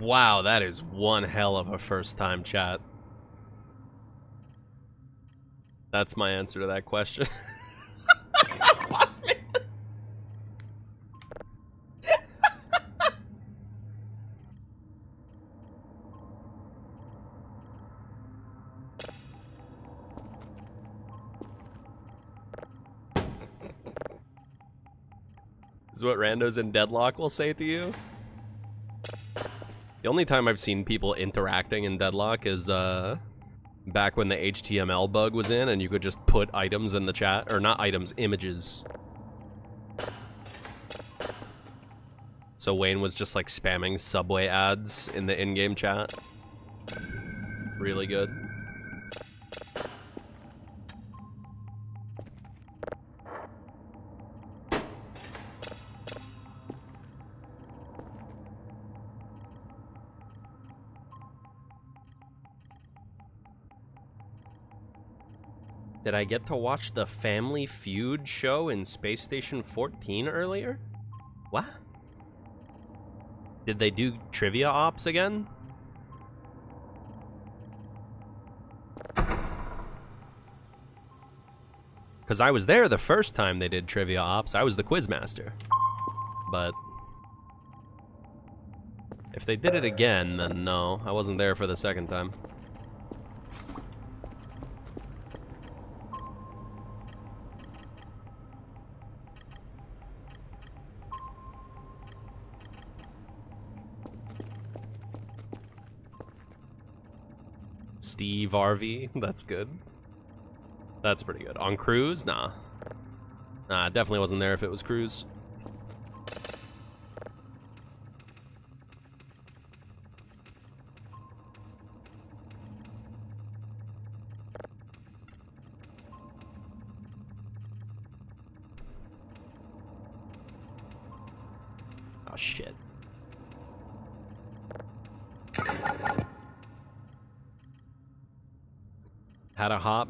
Wow, that is one hell of a first time chat. That's my answer to that question. *laughs* is what randos in Deadlock will say to you. The only time I've seen people interacting in Deadlock is uh, back when the HTML bug was in and you could just put items in the chat, or not items, images. So Wayne was just like spamming Subway ads in the in-game chat. Really good. Did I get to watch the Family Feud show in Space Station 14 earlier? What? Did they do trivia ops again? Because I was there the first time they did trivia ops. I was the quizmaster. But... If they did it again, then no. I wasn't there for the second time. RV. *laughs* That's good. That's pretty good. On cruise? Nah. Nah, definitely wasn't there if it was cruise.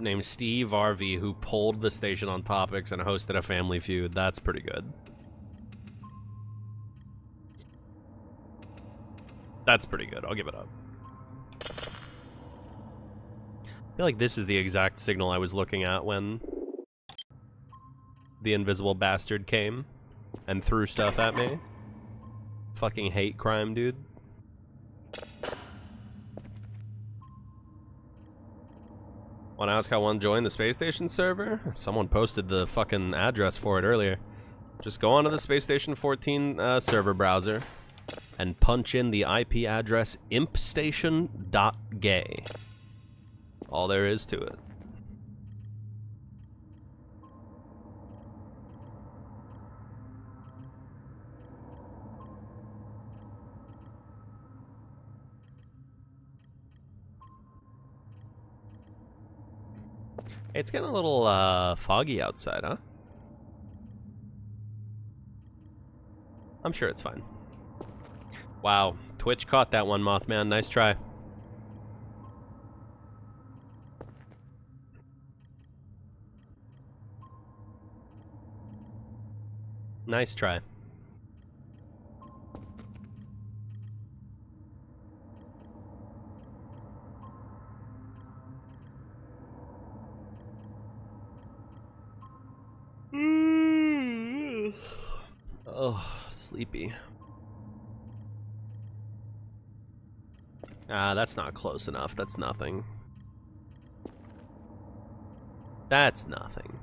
Named Steve RV who pulled the station on topics and hosted a family feud. That's pretty good. That's pretty good. I'll give it up. I feel like this is the exact signal I was looking at when the invisible bastard came and threw stuff at me. Fucking hate crime, dude. Want to ask how one joined the space station server? Someone posted the fucking address for it earlier. Just go onto the Space Station 14 uh, server browser and punch in the IP address impstation.gay. All there is to it. It's getting a little uh, foggy outside, huh? I'm sure it's fine. Wow, Twitch caught that one, Mothman. Nice try. Nice try. Oh, sleepy. Ah, that's not close enough. That's nothing. That's nothing.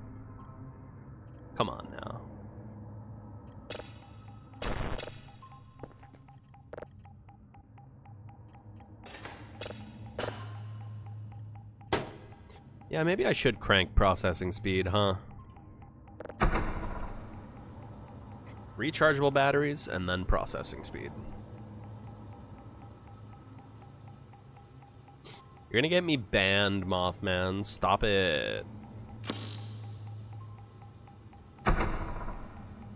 Come on now. Yeah, maybe I should crank processing speed, huh? Rechargeable batteries, and then processing speed. You're gonna get me banned, Mothman. Stop it.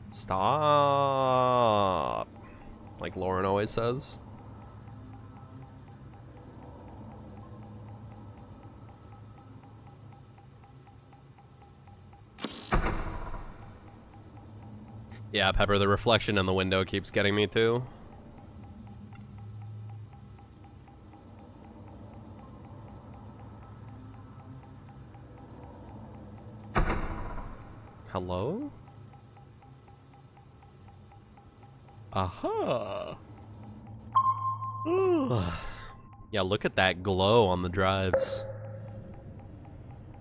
Stop. Like, Lauren always says. Yeah, Pepper, the reflection in the window keeps getting me too. Hello? Aha. *sighs* Yeah, look at that glow on the drives.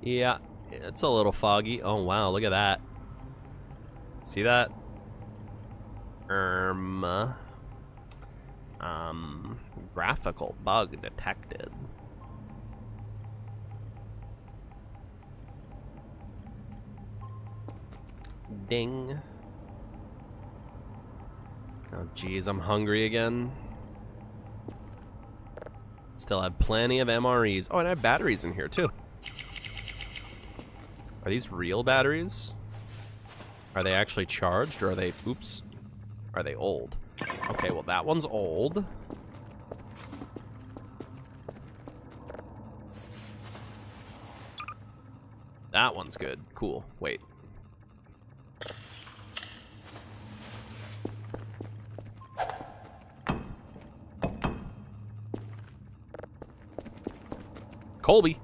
Yeah, it's a little foggy. Oh wow, look at that. See that? Um, um, graphical bug detected. Ding. Oh, geez, I'm hungry again. Still have plenty of MREs. Oh, and I have batteries in here, too. Are these real batteries? Are they actually charged, or are they... Oops. Are they old? Okay, well, that one's old. That one's good. Cool. Wait. Colby.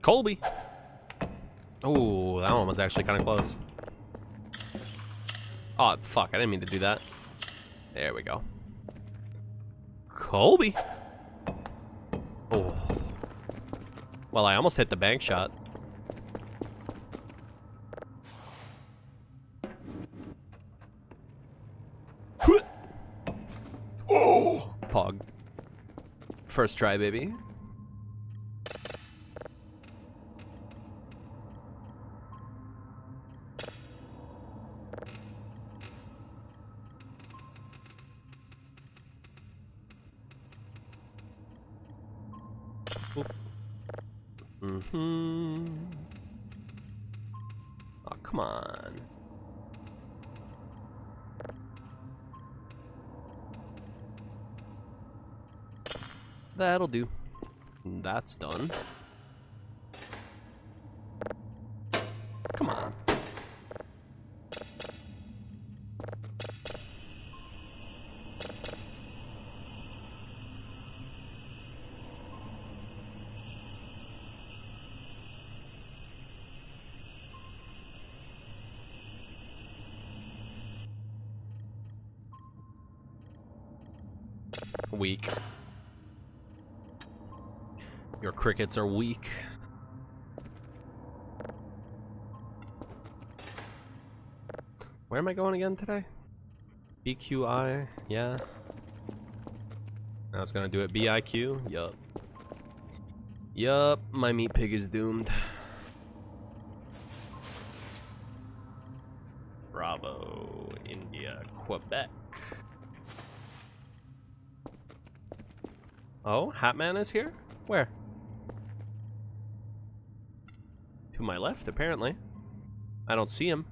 Colby. Oh, that one was actually kind of close. Oh, fuck. I didn't mean to do that. There we go. Colby. Oh. Well, I almost hit the bank shot. Oh! Pog. First try, baby. That'll do. That's done. Come on. Weak. Your crickets are weak. Where am I going again today? BQI, yeah. I was gonna do it BIQ, yup. Yup, my meat pig is doomed. Bravo, India, Quebec. Oh, Hatman is here? Where? To my left, apparently. I don't see him.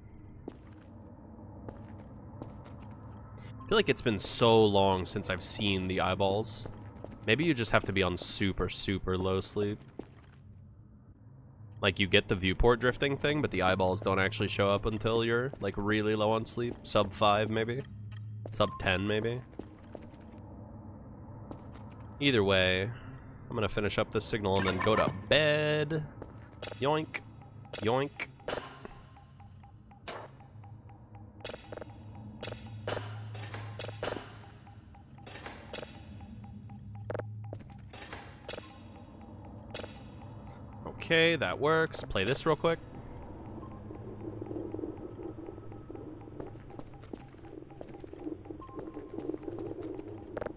I feel like it's been so long since I've seen the eyeballs. Maybe you just have to be on super, super low sleep. Like, you get the viewport drifting thing, but the eyeballs don't actually show up until you're, like, really low on sleep. Sub 5, maybe? Sub 10, maybe? Either way, I'm gonna finish up this signal and then go to bed. Yoink. Yoink. Okay, that works. Play this real quick.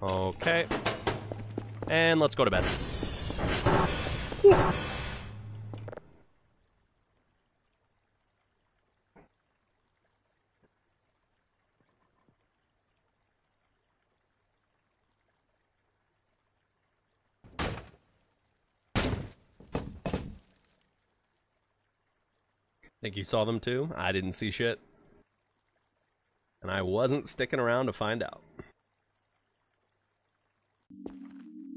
Okay. And let's go to bed. You saw them too? I didn't see shit. And I wasn't sticking around to find out.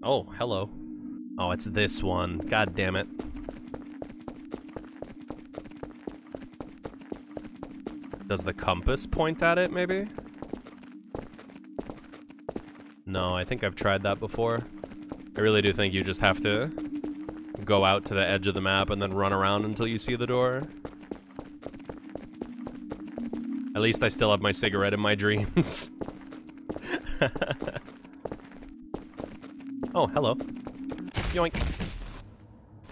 Oh, hello. Oh, it's this one. God damn it. Does the compass point at it, maybe? No, I think I've tried that before. I really do think you just have to go out to the edge of the map and then run around until you see the door. At least I still have my cigarette in my dreams. *laughs* oh, hello. Yoink.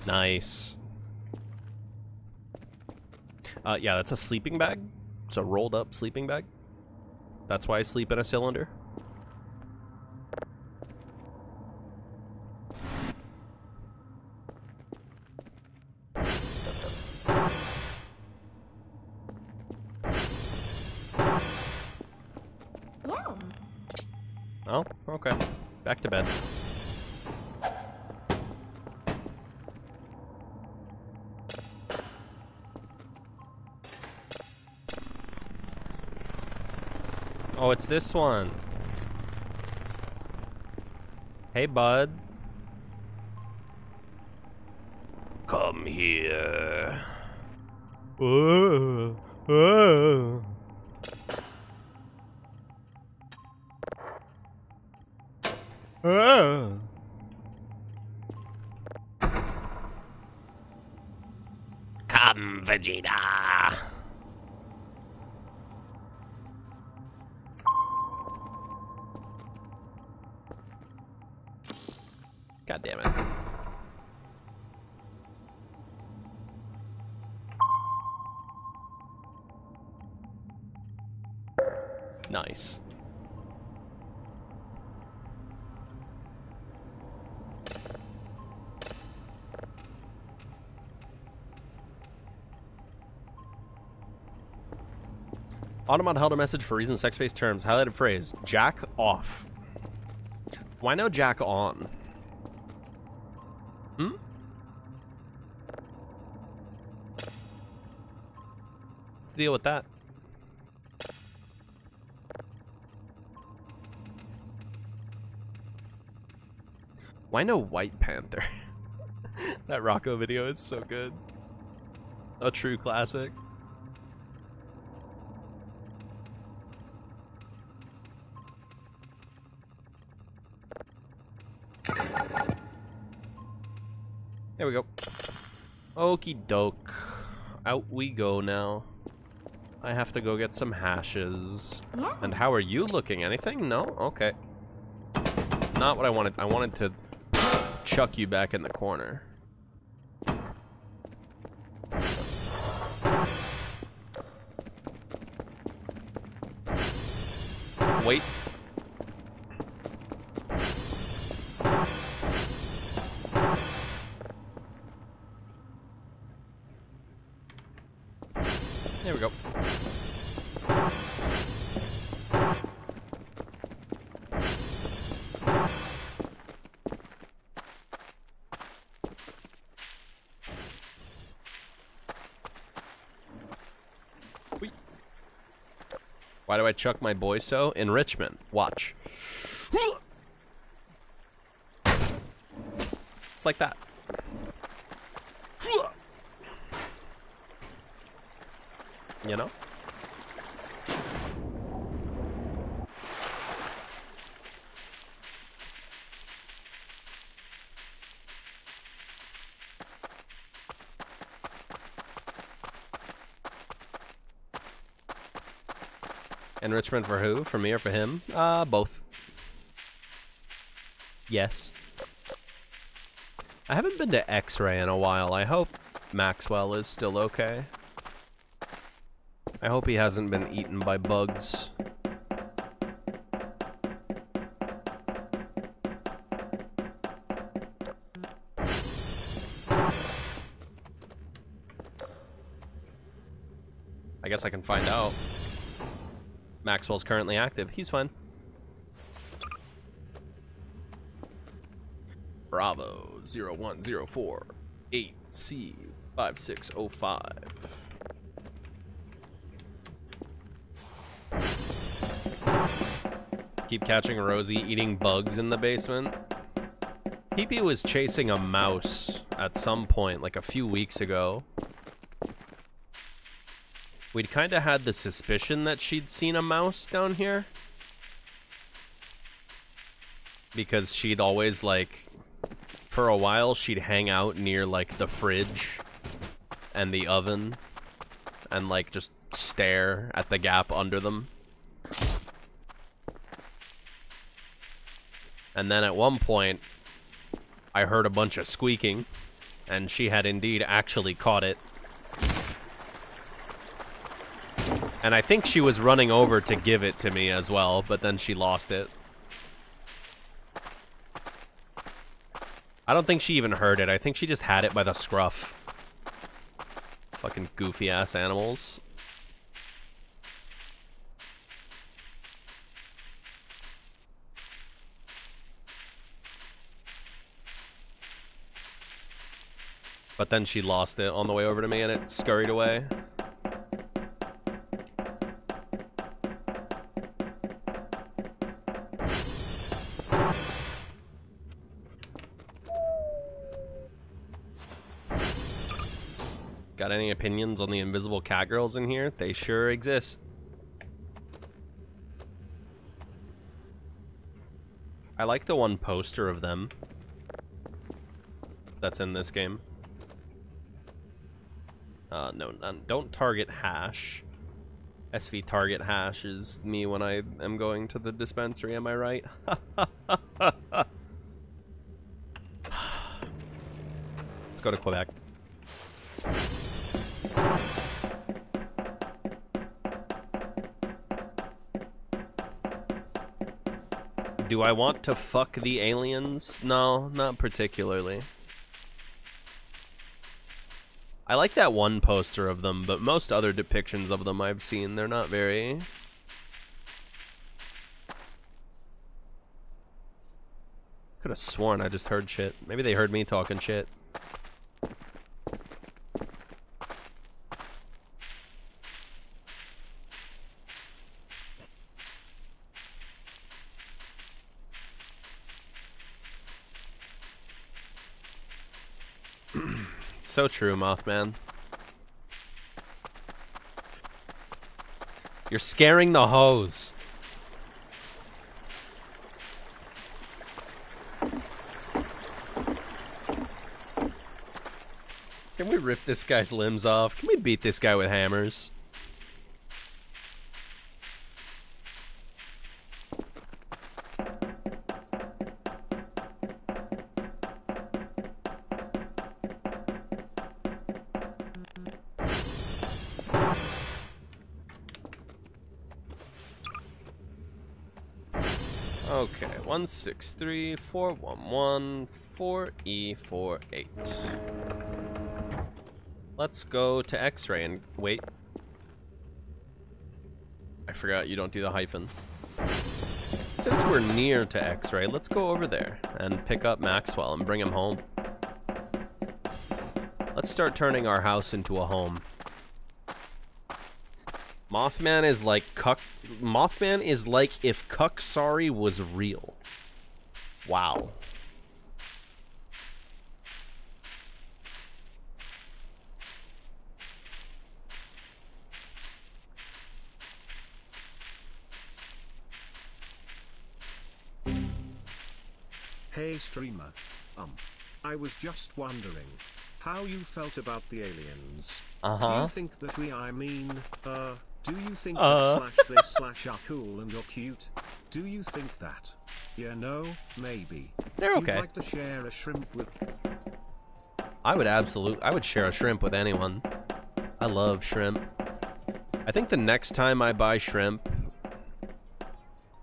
Nice. Uh, yeah, that's a sleeping bag. It's a rolled up sleeping bag. That's why I sleep in a cylinder. To bed. Oh, it's this one. Hey, bud. Come here. Uh, uh. Vegeta. Automod held a message for reason sex-based terms. Highlighted phrase, jack off. Why no jack on? Hmm? What's the deal with that? Why no White Panther? *laughs* that Rocco video is so good. A true classic. Okie doke. Out we go now. I have to go get some hashes. Yeah. And how are you looking? Anything? No? Okay. Not what I wanted. I wanted to chuck you back in the corner. Wait. Do I chuck my boy so? In Richmond. Watch. It's like that. You know? Enrichment for who? For me or for him? Uh, both. Yes. I haven't been to X-Ray in a while. I hope Maxwell is still okay. I hope he hasn't been eaten by bugs. I guess I can find out. Maxwell's currently active. He's fine. Bravo 0104 8C 5605. Keep catching Rosie eating bugs in the basement. Peepee was chasing a mouse at some point, like a few weeks ago. We'd kind of had the suspicion that she'd seen a mouse down here. Because she'd always, like, for a while, she'd hang out near, like, the fridge and the oven and, like, just stare at the gap under them. And then at one point, I heard a bunch of squeaking, and she had indeed actually caught it. And I think she was running over to give it to me as well, but then she lost it. I don't think she even heard it. I think she just had it by the scruff. Fucking goofy ass animals. But then she lost it on the way over to me and it scurried away. Opinions on the invisible cat girls in here? They sure exist. I like the one poster of them that's in this game. Uh, no, don't target hash. SV target hash is me when I am going to the dispensary, am I right? *laughs* Let's go to Quebec. Do I want to fuck the aliens? No, not particularly. I like that one poster of them, but most other depictions of them I've seen, they're not very... Could have sworn I just heard shit. Maybe they heard me talking shit. *clears throat* so true, Mothman. You're scaring the hose. Can we rip this guy's limbs off? Can we beat this guy with hammers? one six three four one one four e four eight. Let's go to X-ray and wait. I forgot you don't do the hyphen. Since we're near to X-ray, let's go over there and pick up Maxwell and bring him home. Let's start turning our house into a home. Mothman is like Cuck. Mothman is like if Cuck Sorry was real. Wow. Hey streamer. Um. I was just wondering how you felt about the aliens. Do Uh-huh. you think that we, I mean, uh, do you think Uh. that slash this slash are cool and you're cute? Do you think that? Yeah, no, maybe. They're okay. like to share a shrimp with I would absolute. I would share a shrimp with anyone. I love shrimp. I think the next time I buy shrimp,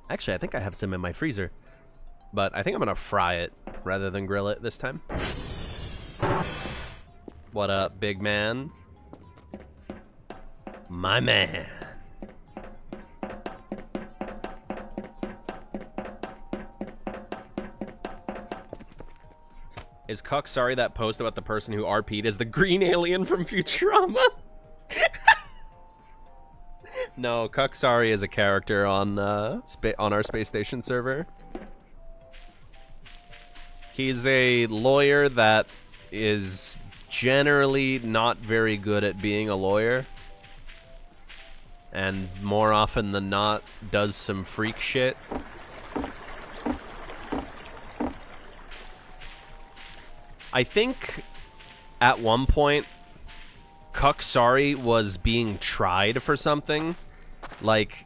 actually, I think I have some in my freezer, but I think I'm gonna fry it rather than grill it this time. What up, big man? My man. Is Kuksari that post about the person who RP'd as the green alien from Futurama? *laughs* No, Kuksari is a character on uh, on our space station server. He's a lawyer that is generally not very good at being a lawyer. And more often than not, does some freak shit. I think at one point, Kuksari was being tried for something. Like,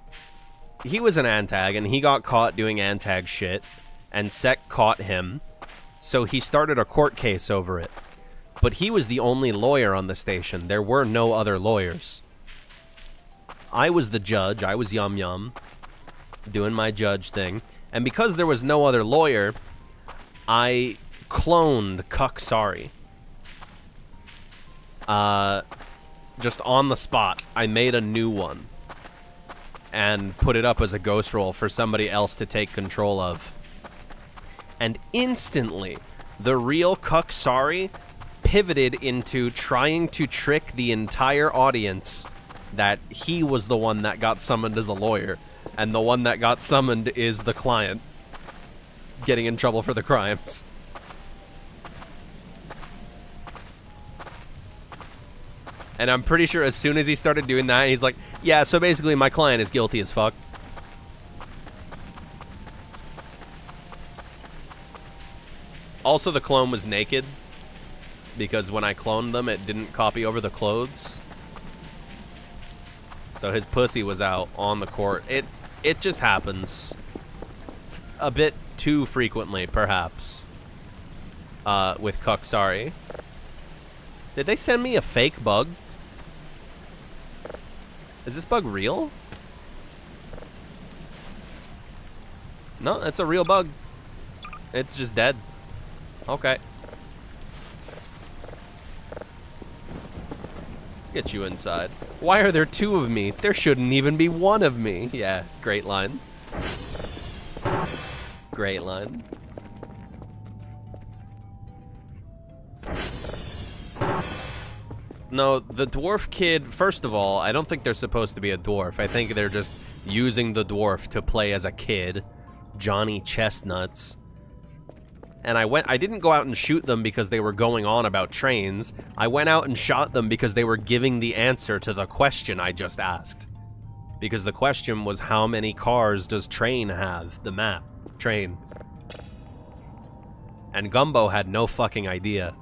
he was an Antag, and he got caught doing Antag shit, and Sec caught him, so he started a court case over it. But he was the only lawyer on the station. There were no other lawyers. I was the judge. I was Yum Yum, doing my judge thing. And because there was no other lawyer, I cloned Kuksari. Uh, just on the spot, I made a new one and put it up as a ghost role for somebody else to take control of. And instantly, the real Kuksari pivoted into trying to trick the entire audience that he was the one that got summoned as a lawyer, and the one that got summoned is the client getting in trouble for the crimes. And I'm pretty sure as soon as he started doing that, he's like, yeah, so basically my client is guilty as fuck. Also, the clone was naked. Because when I cloned them, it didn't copy over the clothes. So his pussy was out on the court. It it just happens. A bit too frequently, perhaps. Uh, with Kuksari. Did they send me a fake bug? Is this bug real? No, it's a real bug. It's just dead. Okay. Let's get you inside. Why are there two of me? There shouldn't even be one of me. Yeah, great line. Great line. No, the dwarf kid, first of all, I don't think they're supposed to be a dwarf. I think they're just using the dwarf to play as a kid. Johnny Chestnuts. And I went I didn't go out and shoot them because they were going on about trains. I went out and shot them because they were giving the answer to the question I just asked. Because the question was how many cars does train have? The map. Train. And Gumbo had no fucking idea.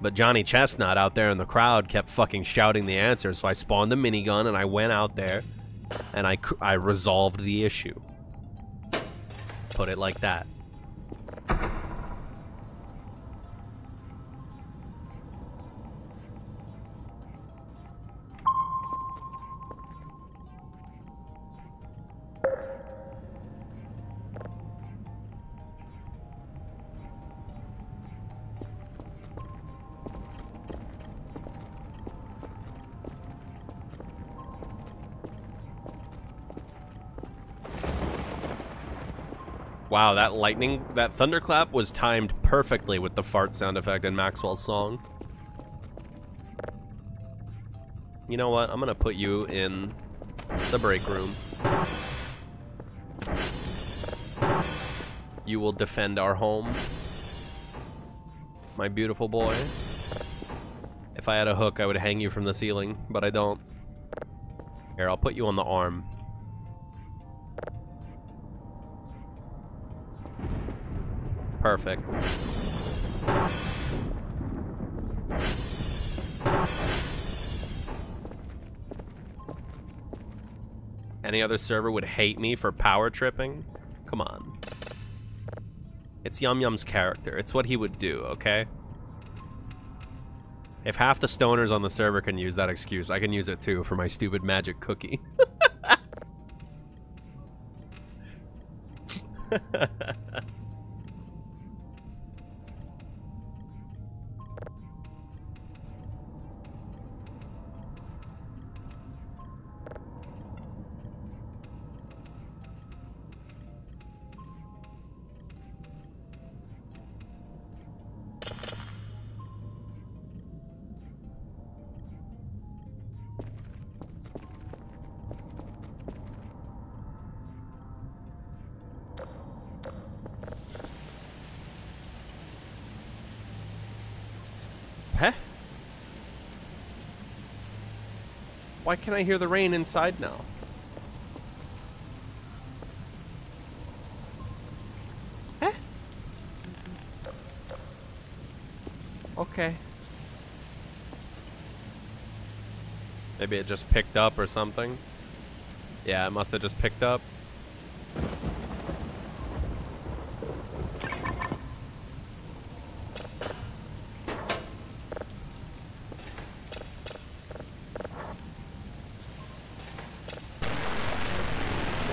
But Johnny Chestnut out there in the crowd kept fucking shouting the answer, so I spawned a minigun and I went out there and I, I resolved the issue. Put it like that. Wow, that lightning, that thunderclap was timed perfectly with the fart sound effect in Maxwell's song. You know what? I'm gonna put you in the break room. You will defend our home. My beautiful boy. If I had a hook, I would hang you from the ceiling, but I don't. Here, I'll put you on the arm. Perfect. Any other server would hate me for power tripping? Come on. It's Yum Yum's character. It's what he would do, okay? If half the stoners on the server can use that excuse, I can use it too for my stupid magic cookie. *laughs* *laughs* Why can I hear the rain inside now? Eh? Okay. Maybe it just picked up or something. Yeah, it must have just picked up.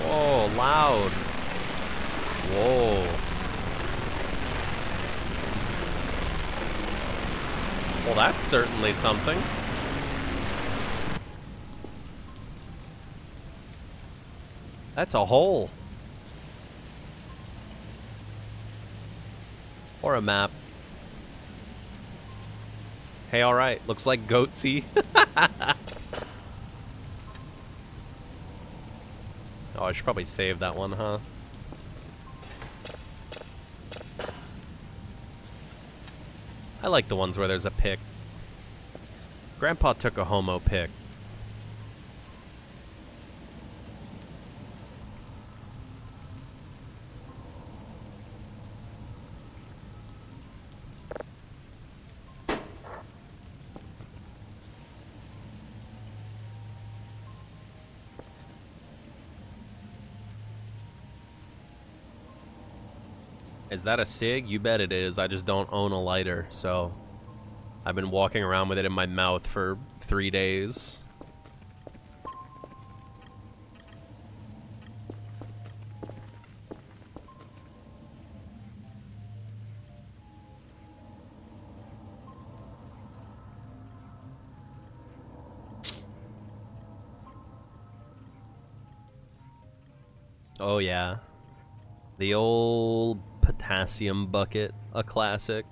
Whoa, loud. Whoa. Well, that's certainly something. That's a hole. Or a map. Hey, alright. Looks like Goatsy. *laughs* oh, I should probably save that one, huh? I like the ones where there's a pick. Grandpa took a homo pick. Is that a cig? You bet it is. I just don't own a lighter, so I've been walking around with it in my mouth for three days. Oh yeah. The old potassium bucket, a classic.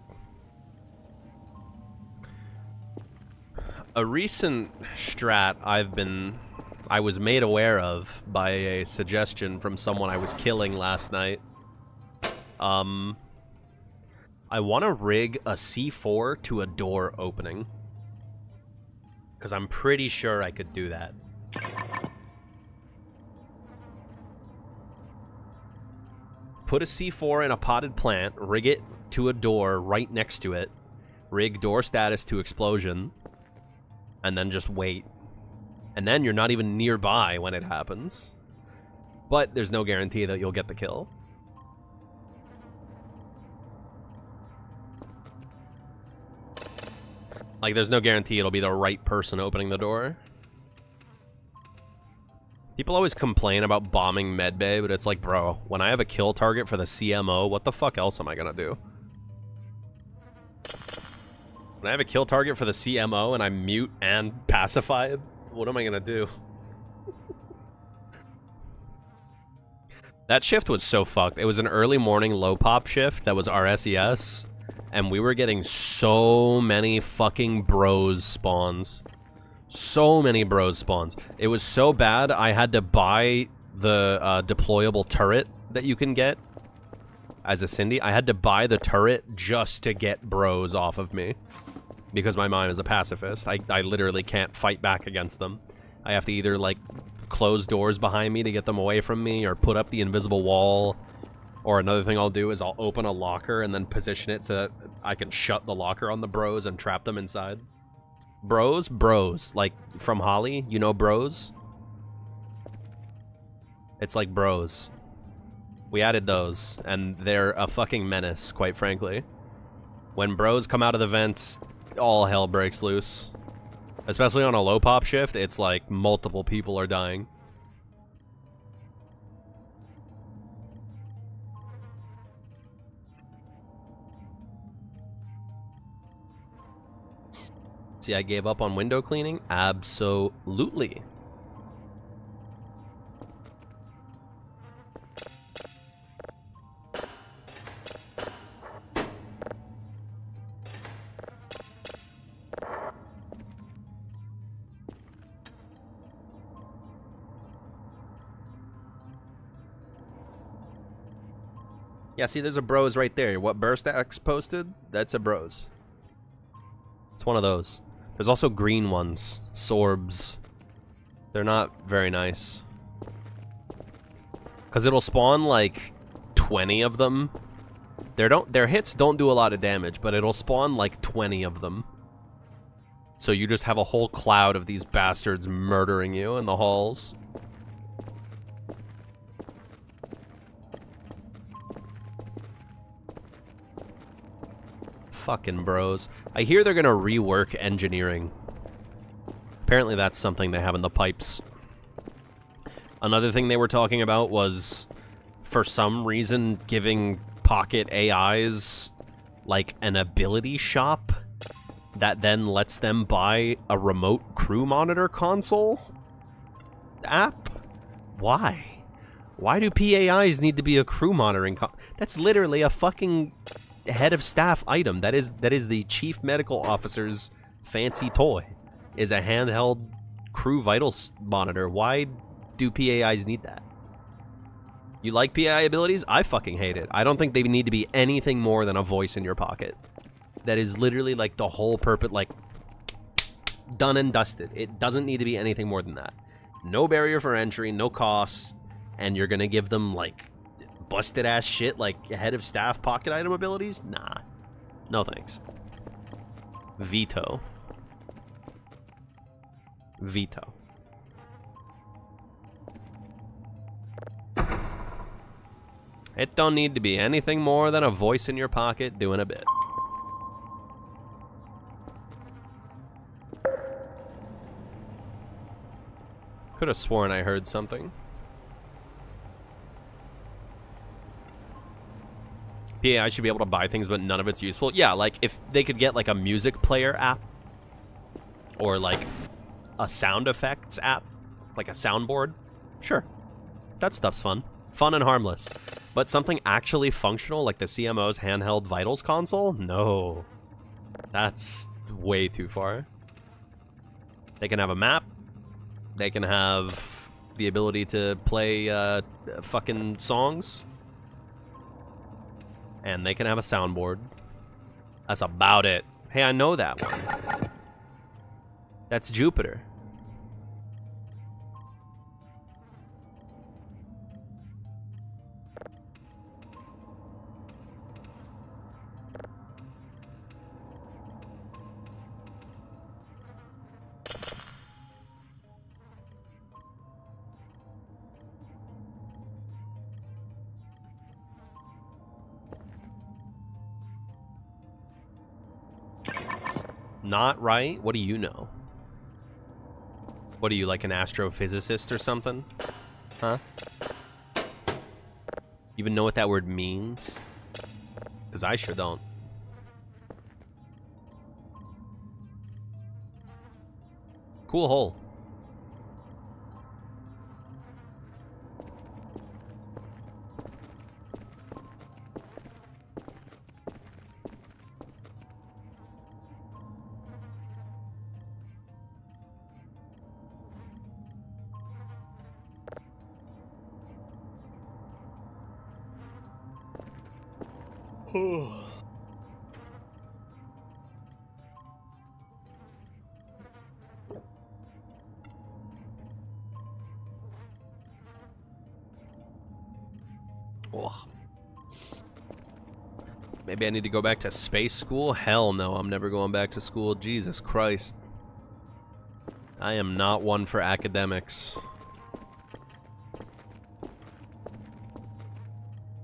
A recent strat I've been I was made aware of by a suggestion from someone I was killing last night. Um I want to rig a C4 to a door opening. Cuz I'm pretty sure I could do that. put a C4 in a potted plant, rig it to a door right next to it, rig door status to explosion, and then just wait. And then you're not even nearby when it happens. But there's no guarantee that you'll get the kill. Like, there's no guarantee it'll be the right person opening the door. People always complain about bombing medbay, but it's like, bro, when I have a kill target for the CMO, what the fuck else am I gonna do? When I have a kill target for the CMO and I'm mute and pacified, what am I gonna do? that shift was so fucked. It was an early morning low pop shift that was RSES, and we were getting so many fucking bros spawns. So many bros spawns. It was so bad, I had to buy the uh, deployable turret that you can get as a Syndie. I had to buy the turret just to get bros off of me. Because my mom is a pacifist. I, I literally can't fight back against them. I have to either, like, close doors behind me to get them away from me, or put up the invisible wall. Or another thing I'll do is I'll open a locker and then position it so that I can shut the locker on the bros and trap them inside. Bros? Bros. Like, from Holly, you know bros? It's like bros. We added those, and they're a fucking menace, quite frankly. When bros come out of the vents, all hell breaks loose. Especially on a low pop shift, it's like multiple people are dying. See, I gave up on window cleaning? Absolutely. Yeah, see, there's a bros right there. What Burst X posted? That's a bros. It's one of those. There's also green ones. Sorbs. They're not very nice. Cause it'll spawn like 20 of them. Their don't their hits don't do a lot of damage, but it'll spawn like 20 of them. So you just have a whole cloud of these bastards murdering you in the halls. Fucking bros. I hear they're gonna rework engineering. Apparently that's something they have in the pipes. Another thing they were talking about was, for some reason, giving Pocket AIs, like, an ability shop that then lets them buy a remote crew monitor console app? Why? Why do PAIs need to be a crew monitoring That's literally a fucking head of staff item. That is that is the chief medical officer's fancy toy. Is a handheld crew vitals monitor. Why do PAIs need that? You like PAI abilities? I fucking hate it. I don't think they need to be anything more than a voice in your pocket. That is literally like the whole purpose, like done and dusted. It doesn't need to be anything more than that. No barrier for entry, no costs, and you're gonna give them like busted ass shit like head of staff pocket item abilities? Nah. No thanks. Veto. Veto. It don't need to be anything more than a voice in your pocket doing a bit. Could have sworn I heard something. Yeah, I should be able to buy things, but none of it's useful. Yeah, like if they could get like a music player app or like a sound effects app, like a soundboard, sure. That stuff's fun. Fun and harmless. But something actually functional like the CMO's handheld vitals console? No. That's way too far. They can have a map. They can have the ability to play uh, fucking songs. And they can have a soundboard. That's about it. Hey, I know that one. That's Jupiter. Not right? What do you know? What are you, like an astrophysicist or something? Huh? Even know what that word means? Because I sure don't. Cool hole. Maybe I need to go back to space school? Hell no, I'm never going back to school. Jesus Christ. I am not one for academics.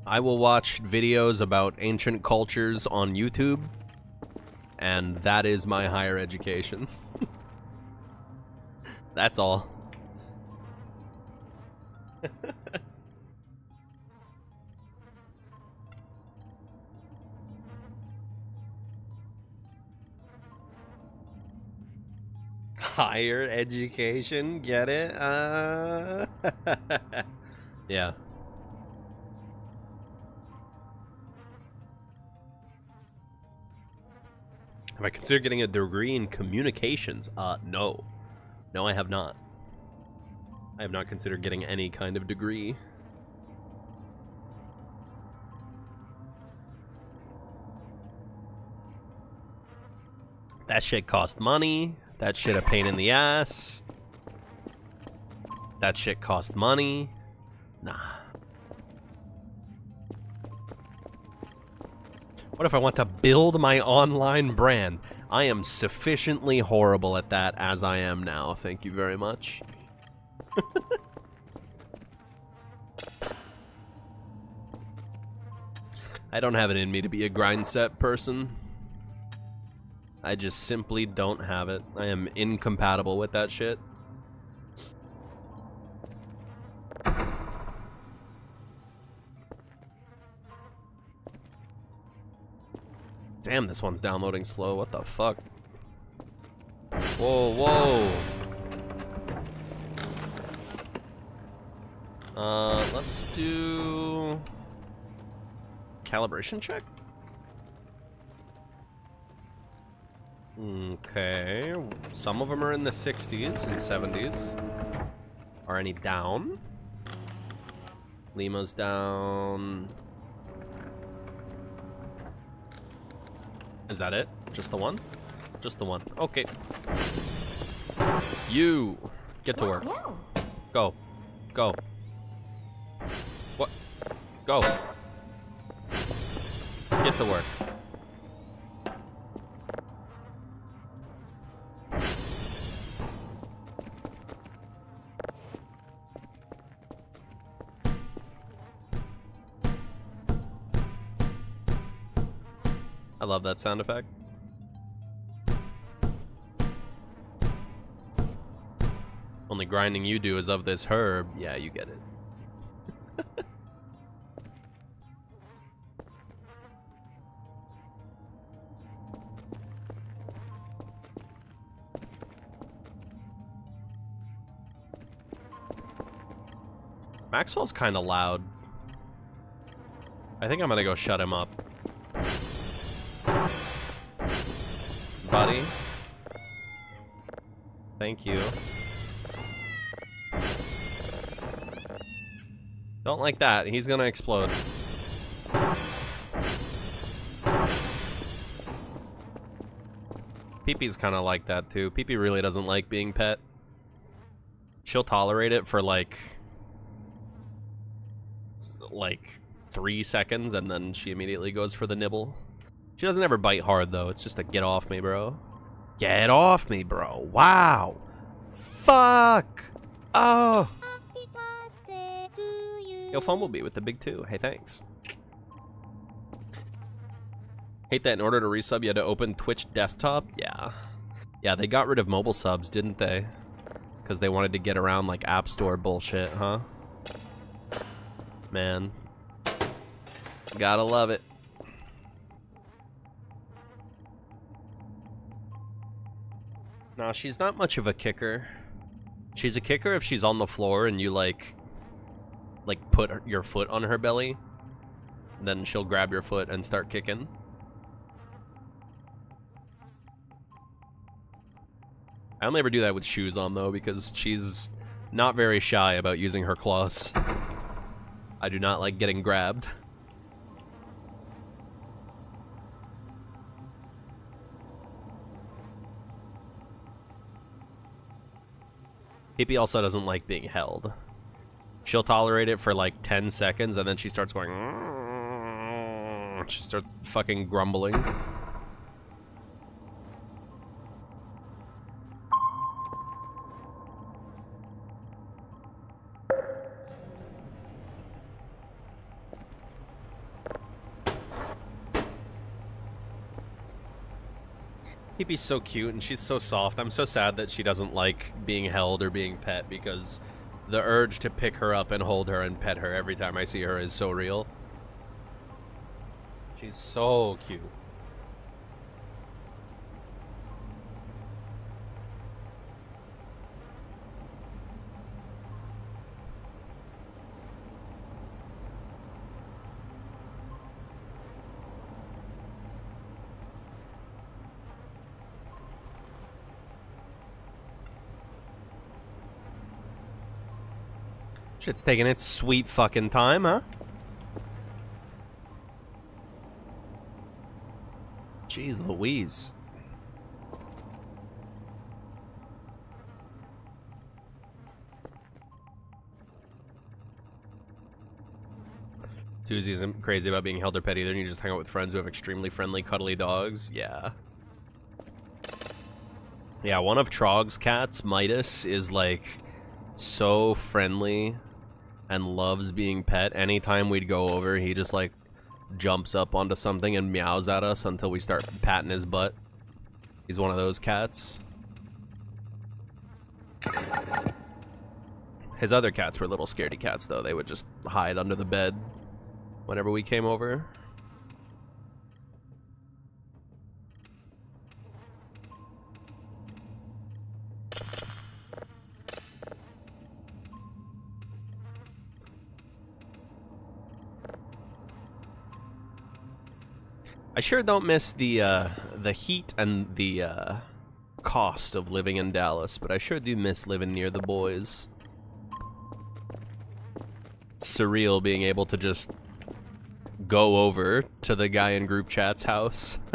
I will watch videos about ancient cultures on YouTube, and that is my higher education. *laughs* That's all. Education, get it? Uh... *laughs* yeah. Have I considered getting a degree in communications? Uh, no. No, I have not. I have not considered getting any kind of degree. That shit cost money. That shit a pain in the ass. That shit cost money. Nah. What if I want to build my online brand? I am sufficiently horrible at that as I am now. Thank you very much. *laughs* I don't have it in me to be a grind set person. I just simply don't have it. I am incompatible with that shit. Damn, this one's downloading slow. What the fuck? Whoa, whoa. Uh, let's do calibration check. Okay, some of them are in the 60s and 70s. Are any down? Lima's down. Is that it? Just the one? Just the one. Okay. You get to work. Oh. Go. Go. What? Go. Get to work. Love that sound effect. Only grinding you do is of this herb. Yeah, you get it. *laughs* Maxwell's kind of loud. I think I'm gonna go shut him up. Buddy. Thank you. Don't like that. He's gonna explode. Peepee's kind of like that too. Peepee really doesn't like being pet. She'll tolerate it for like like three seconds and then she immediately goes for the nibble. She doesn't ever bite hard though. It's just a get off me, bro. Get off me, bro. Wow. Fuck. Oh. Happy birthday to you. Yo, Fumblebee with the big two. Hey, thanks. Hate that in order to resub, you had to open Twitch desktop? Yeah. Yeah, they got rid of mobile subs, didn't they? Because they wanted to get around, like, App Store bullshit, huh? Man. Gotta love it. Nah, she's not much of a kicker. She's a kicker if she's on the floor and you, like, like put her- your foot on her belly, then she'll grab your foot and start kicking. I only ever do that with shoes on though because she's not very shy about using her claws. I do not like getting grabbed. Hippie also doesn't like being held. She'll tolerate it for like 10 seconds and then she starts going. Mm, she starts fucking grumbling. Hippie's so cute and she's so soft. I'm so sad that she doesn't like being held or being pet because the urge to pick her up and hold her and pet her every time I see her is so real. She's so cute. Shit's taking its sweet fucking time, huh? Jeez Louise. Susie isn't crazy about being held or petty either, and you just hang out with friends who have extremely friendly, cuddly dogs. Yeah. Yeah, one of Trog's cats, Midas, is like so friendly and loves being pet. Anytime we'd go over, he just like jumps up onto something and meows at us until we start patting his butt. He's one of those cats. His other cats were little scaredy cats, though. They would just hide under the bed whenever we came over. I sure don't miss the uh, the heat and the uh, cost of living in Dallas, but I sure do miss living near the boys. It's surreal being able to just go over to the guy in group chat's house. *laughs*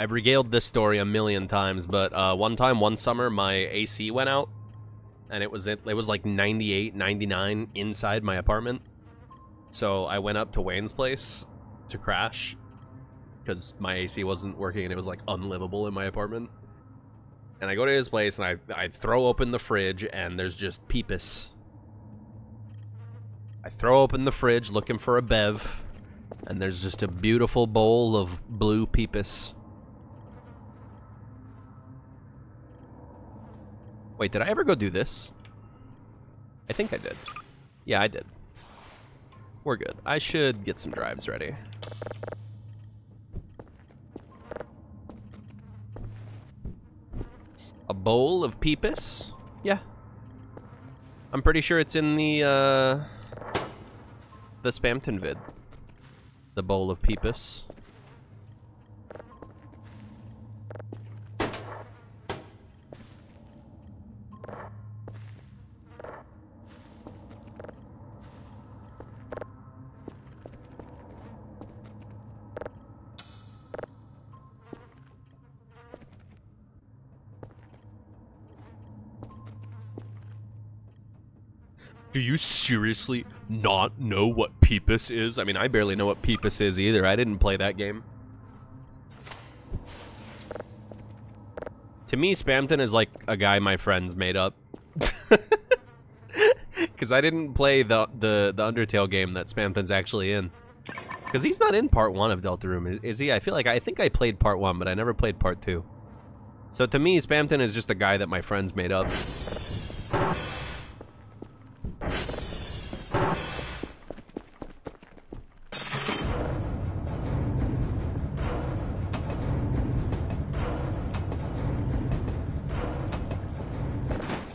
I've regaled this story a million times, but uh, one time, one summer, my AC went out, and it was it, it was like 98, 99 inside my apartment. So I went up to Wayne's place to crash because my AC wasn't working and it was like unlivable in my apartment. And I go to his place and I, I throw open the fridge and there's just peepus. I throw open the fridge looking for a bev and there's just a beautiful bowl of blue peepus. Wait, did I ever go do this? I think I did. Yeah, I did. We're good. I should get some drives ready. A bowl of peepus? Yeah. I'm pretty sure it's in the, uh... The Spamton vid. The bowl of peepus. Do you seriously not know what Peepus is? I mean, I barely know what Peepus is either. I didn't play that game. To me, Spamton is like a guy my friends made up. *laughs* Because I didn't play the, the, the Undertale game that Spamton's actually in. Because he's not in part one of Deltarune, is, is he? I feel like I think I played part one, but I never played part two. So to me, Spamton is just a guy that my friends made up.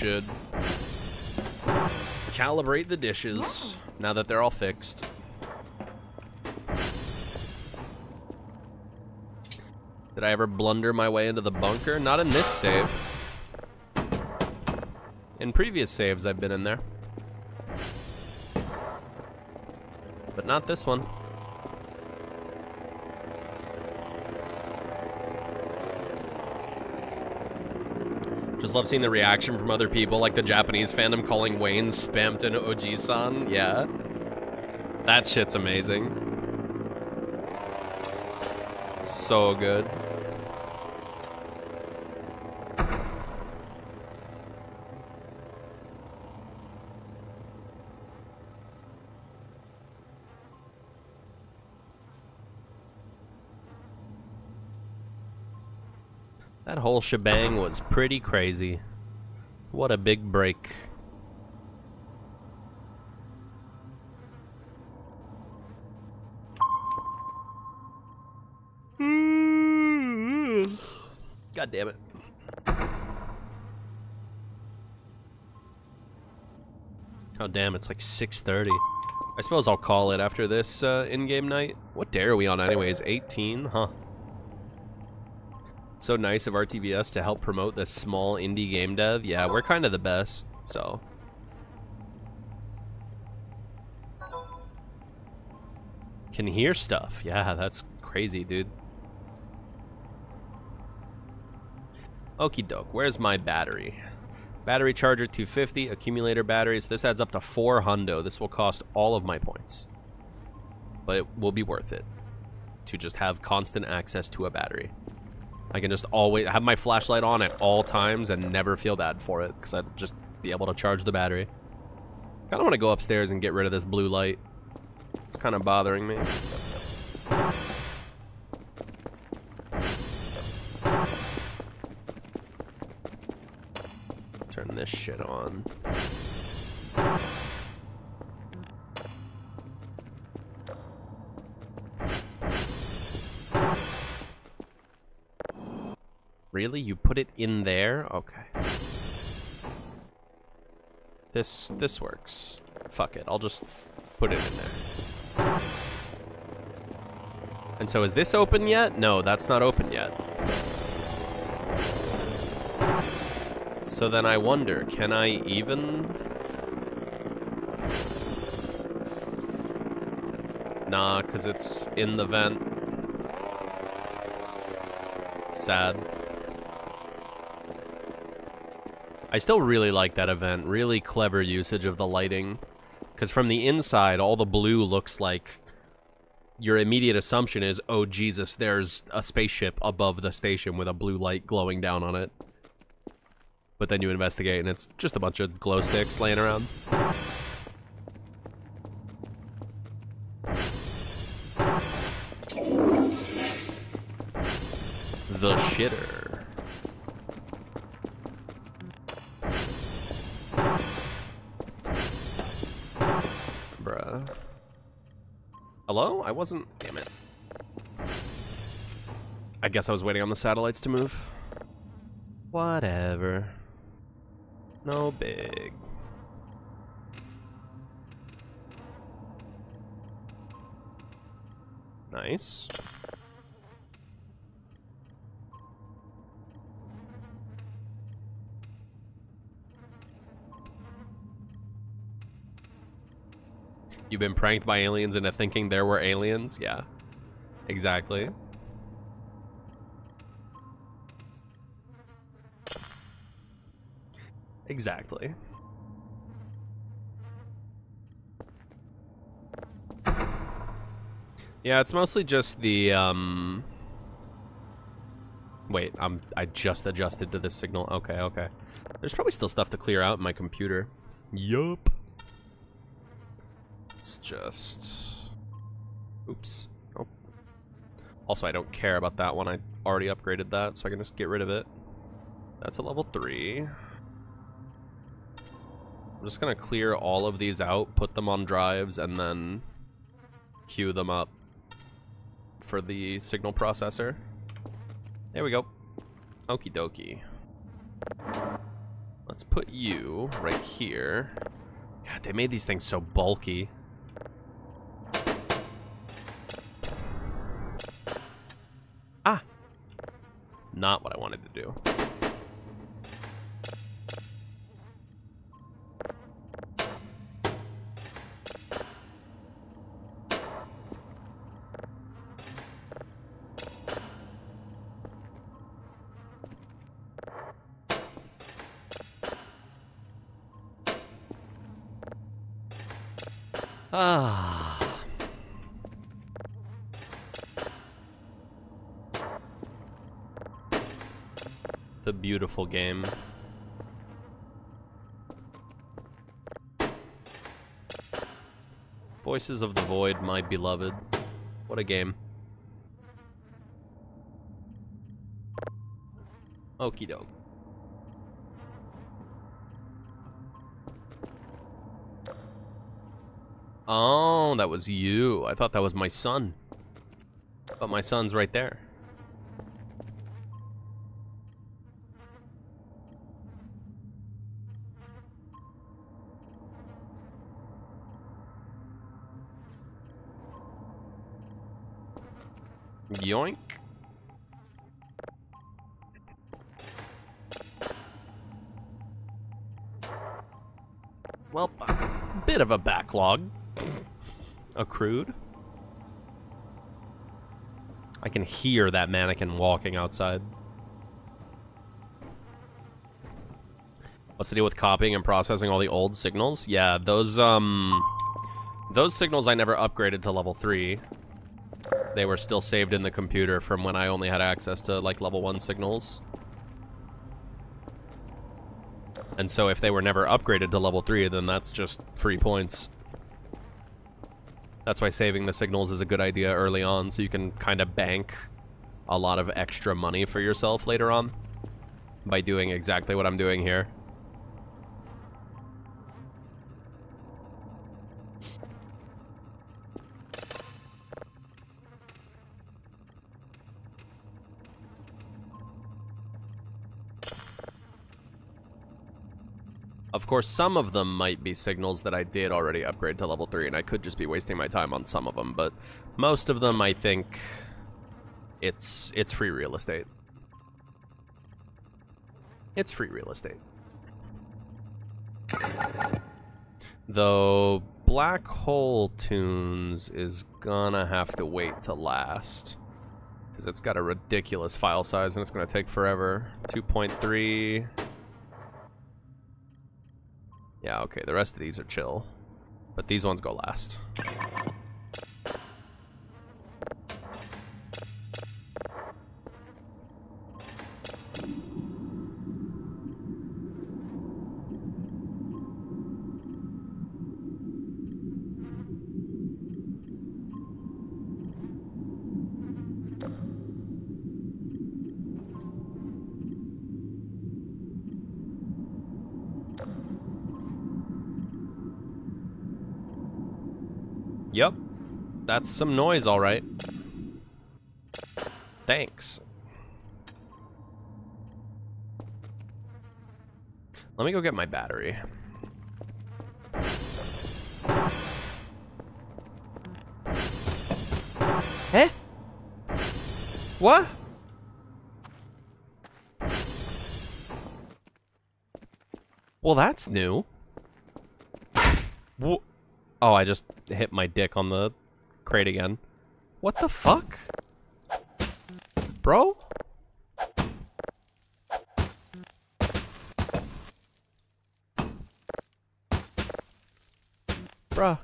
Should calibrate the dishes now that they're all fixed. Did I ever blunder my way into the bunker? Not in this save. In previous saves, I've been in there. But not this one. Just love seeing the reaction from other people, like the Japanese fandom calling Wayne Spamton Oji-san. Yeah. That shit's amazing. So good. That whole shebang was pretty crazy. What a big break. Hmm. God damn it. Oh damn, it's like 6.30. I suppose I'll call it after this uh, in-game night. What day are we on anyways? 18? Huh. So nice of RTVS to help promote this small indie game dev. Yeah, we're kind of the best, so... Can hear stuff. Yeah, that's crazy, dude. Okie doke, where's my battery? Battery charger 250, accumulator batteries. This adds up to 4 hundo. This will cost all of my points. But it will be worth it to just have constant access to a battery. I can just always have my flashlight on at all times and never feel bad for it because I'd just be able to charge the battery. Kind of want to go upstairs and get rid of this blue light. It's kind of bothering me. Turn this shit on. Really? You put it in there? Okay. This this works. Fuck it. I'll just put it in there. And so is this open yet? No, that's not open yet. So then I wonder, can I even... Nah, because it's in the vent. Sad. I still really like that event. Really clever usage of the lighting. Because from the inside, all the blue looks like... Your immediate assumption is, oh Jesus, there's a spaceship above the station with a blue light glowing down on it. But then you investigate and it's just a bunch of glow sticks laying around. The shitter. Hello? I wasn't... Damn it. I guess I was waiting on the satellites to move. Whatever. No big. Nice. You've been pranked by aliens into thinking there were aliens? Yeah. Exactly. Exactly. Yeah, it's mostly just the, um... Wait, I'm, I just adjusted to this signal. Okay, okay. There's probably still stuff to clear out in my computer. Yup. It's just... Oops. Oh. Also, I don't care about that one. I already upgraded that, so I can just get rid of it. That's a level 3. I'm just gonna clear all of these out, put them on drives, and then queue them up for the signal processor. There we go. Okie dokie. Let's put you right here. God, they made these things so bulky. Not what I wanted to do. Game. Voices of the Void, my beloved. What a game. Okie doke. Oh, that was you. I thought that was my son. But my son's right there. Yoink. Well, a bit of a backlog accrued. I can hear that mannequin walking outside. What's the deal with copying and processing all the old signals? Yeah, those, um... Those signals I never upgraded to level 3. They were still saved in the computer from when I only had access to, like, level 1 signals. And so if they were never upgraded to level 3, then that's just free points. That's why saving the signals is a good idea early on, so you can kind of bank a lot of extra money for yourself later on by doing exactly what I'm doing here. Course, some of them might be signals that I did already upgrade to level 3, and I could just be wasting my time on some of them, but most of them, I think, it's, it's free real estate. It's free real estate. Though, Black Hole Tunes is gonna have to wait to last. Because it's got a ridiculous file size, and it's gonna take forever. 2.3... Yeah, okay, the rest of these are chill. But these ones go last. Yep. That's some noise, all right. Thanks. Let me go get my battery. Eh? What? Well, that's new. Wha Oh, I just hit my dick on the crate again. What the fuck? Bro? Bruh.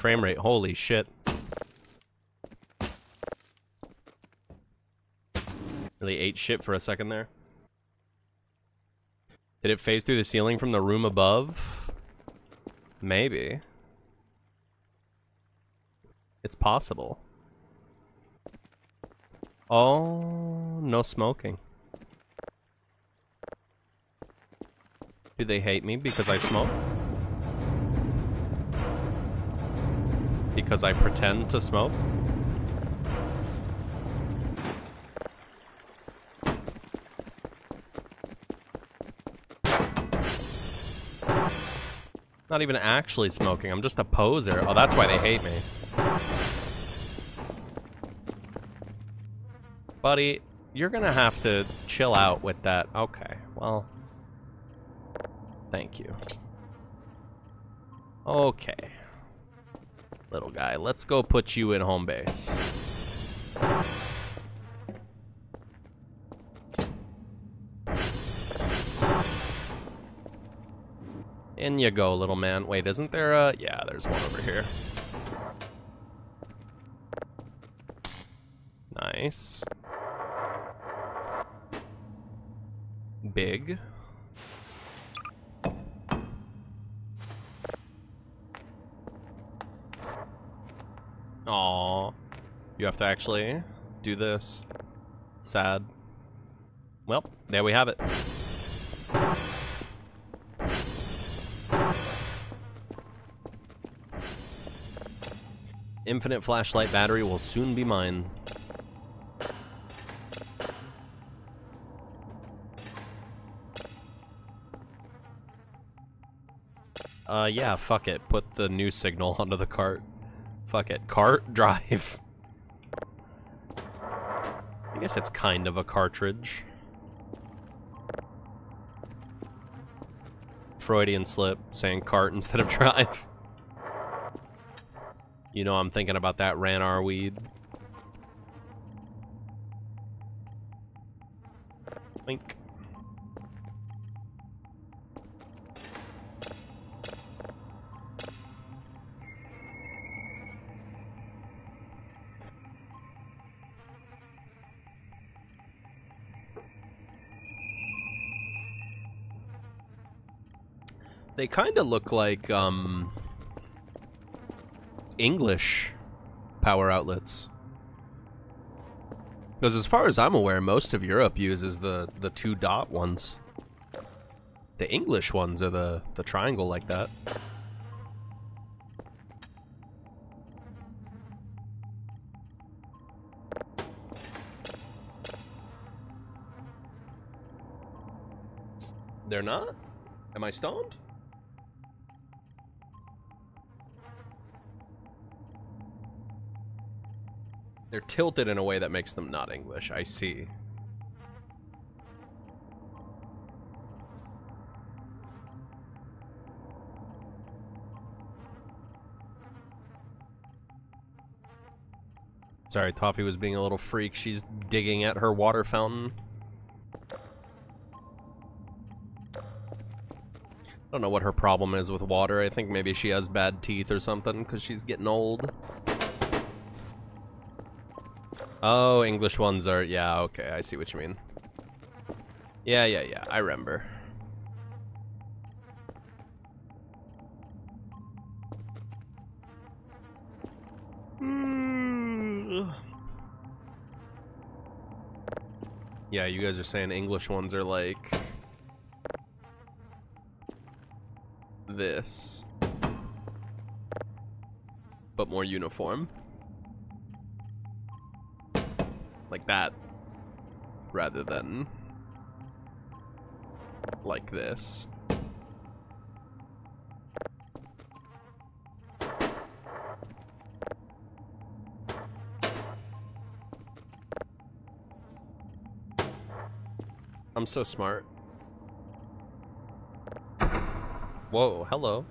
Frame rate. Holy shit. Really ate shit for a second there. Did it phase through the ceiling from the room above? Maybe. It's possible. Oh, no smoking. Do they hate me because I smoke? Because I pretend to smoke? Not even actually smoking, I'm just a poser. Oh, that's why they hate me. Buddy, you're gonna have to chill out with that. Okay, well... Thank you. Okay. Little guy, let's go put you in home base. In you go, little man. Wait, isn't there a... Yeah, there's one over here. Nice. Big. have to actually do this. Sad. Well, there we have it. Infinite flashlight battery will soon be mine. Uh, yeah, fuck it. Put the new signal *laughs* onto the cart. Fuck it. Cart *laughs* drive. Guess it's kind of a cartridge. Freudian slip, saying cart instead of *laughs* drive. You know I'm thinking about that Ranar weed. They kind of look like, um... English power outlets. Because as far as I'm aware, most of Europe uses the, the two dot ones. The English ones are the, the triangle like that. They're not? Am I stoned? They're tilted in a way that makes them not English. I see. Sorry, Toffee was being a little freak. She's digging at her water fountain. I don't know what her problem is with water. I think maybe she has bad teeth or something because she's getting old. Oh, English ones are... Yeah, okay, I see what you mean. Yeah, yeah, yeah, I remember. Hmm. Yeah, you guys are saying English ones are like... This. But more uniform. That rather than like this. I'm so smart. Whoa, hello.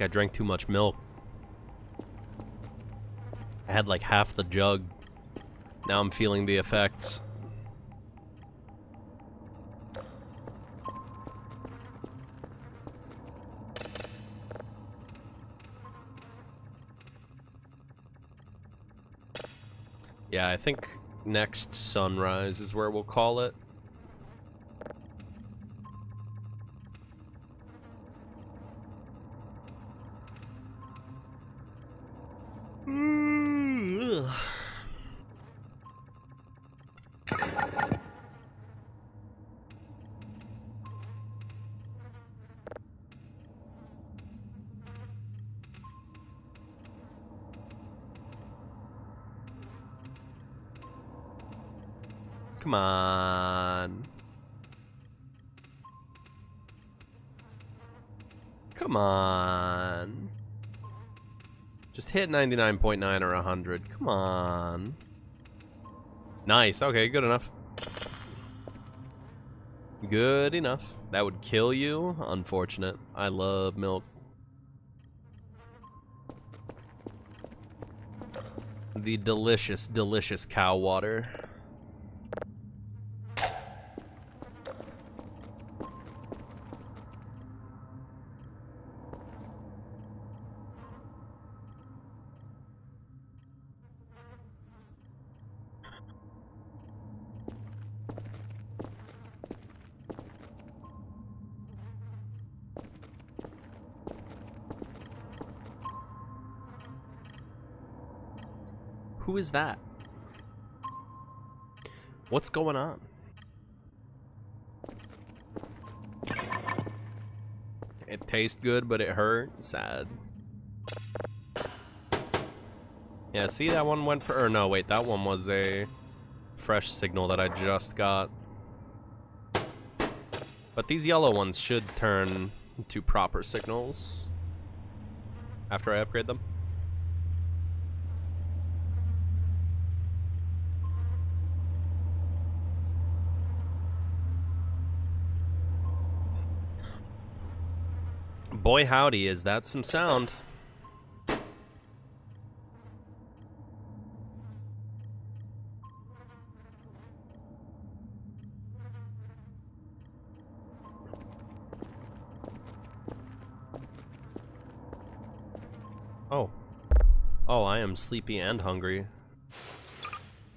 Think I drank too much milk. I had like half the jug. Now I'm feeling the effects. Yeah, I think next sunrise is where we'll call it. Just 99.9 or 100. Come on. Nice. Okay, good enough. Good enough. That would kill you? Unfortunate. I love milk. The delicious, delicious cow water. Who is that? What's going on? It tastes good, but it hurt. Sad. Yeah, see that one went for, or no, wait, that one was a fresh signal that I just got. But these yellow ones should turn to proper signals after I upgrade them. Boy howdy, is that some sound. Oh. Oh, I am sleepy and hungry.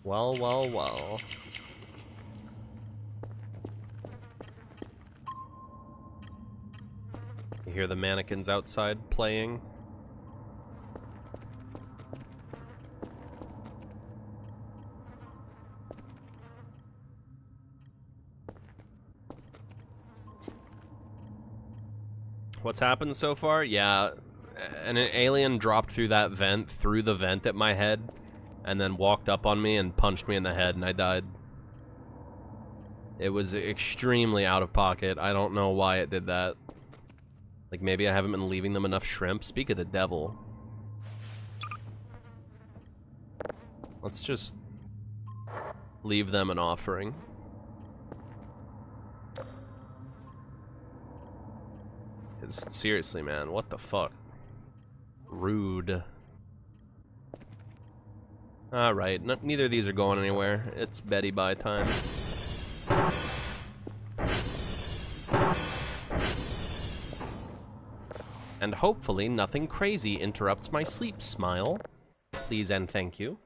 Well, well, well. You hear the mannequins outside playing. What's happened so far? Yeah, an alien dropped through that vent, through the vent at my head, and then walked up on me and punched me in the head, and I died. It was extremely out of pocket. I don't know why it did that. Like, maybe I haven't been leaving them enough shrimp. Speak of the devil. Let's just leave them an offering. 'Cause seriously, man, what the fuck? Rude. Alright, neither of these are going anywhere. It's Betty by time. And hopefully nothing crazy interrupts my sleep smile. Please and thank you.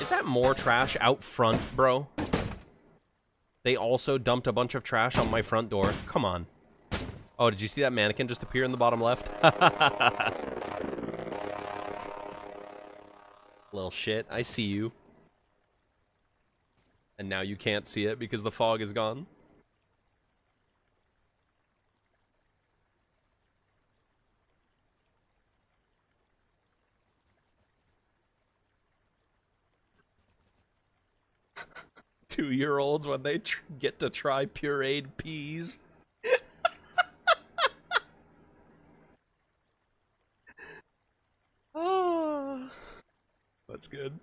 Is that more trash out front, bro? They also dumped a bunch of trash on my front door. Come on. Oh, did you see that mannequin just appear in the bottom left? *laughs* Little shit, I see you. And now you can't see it because the fog is gone. Two-year-olds when they get to try pureed peas. oh, *laughs* that's good.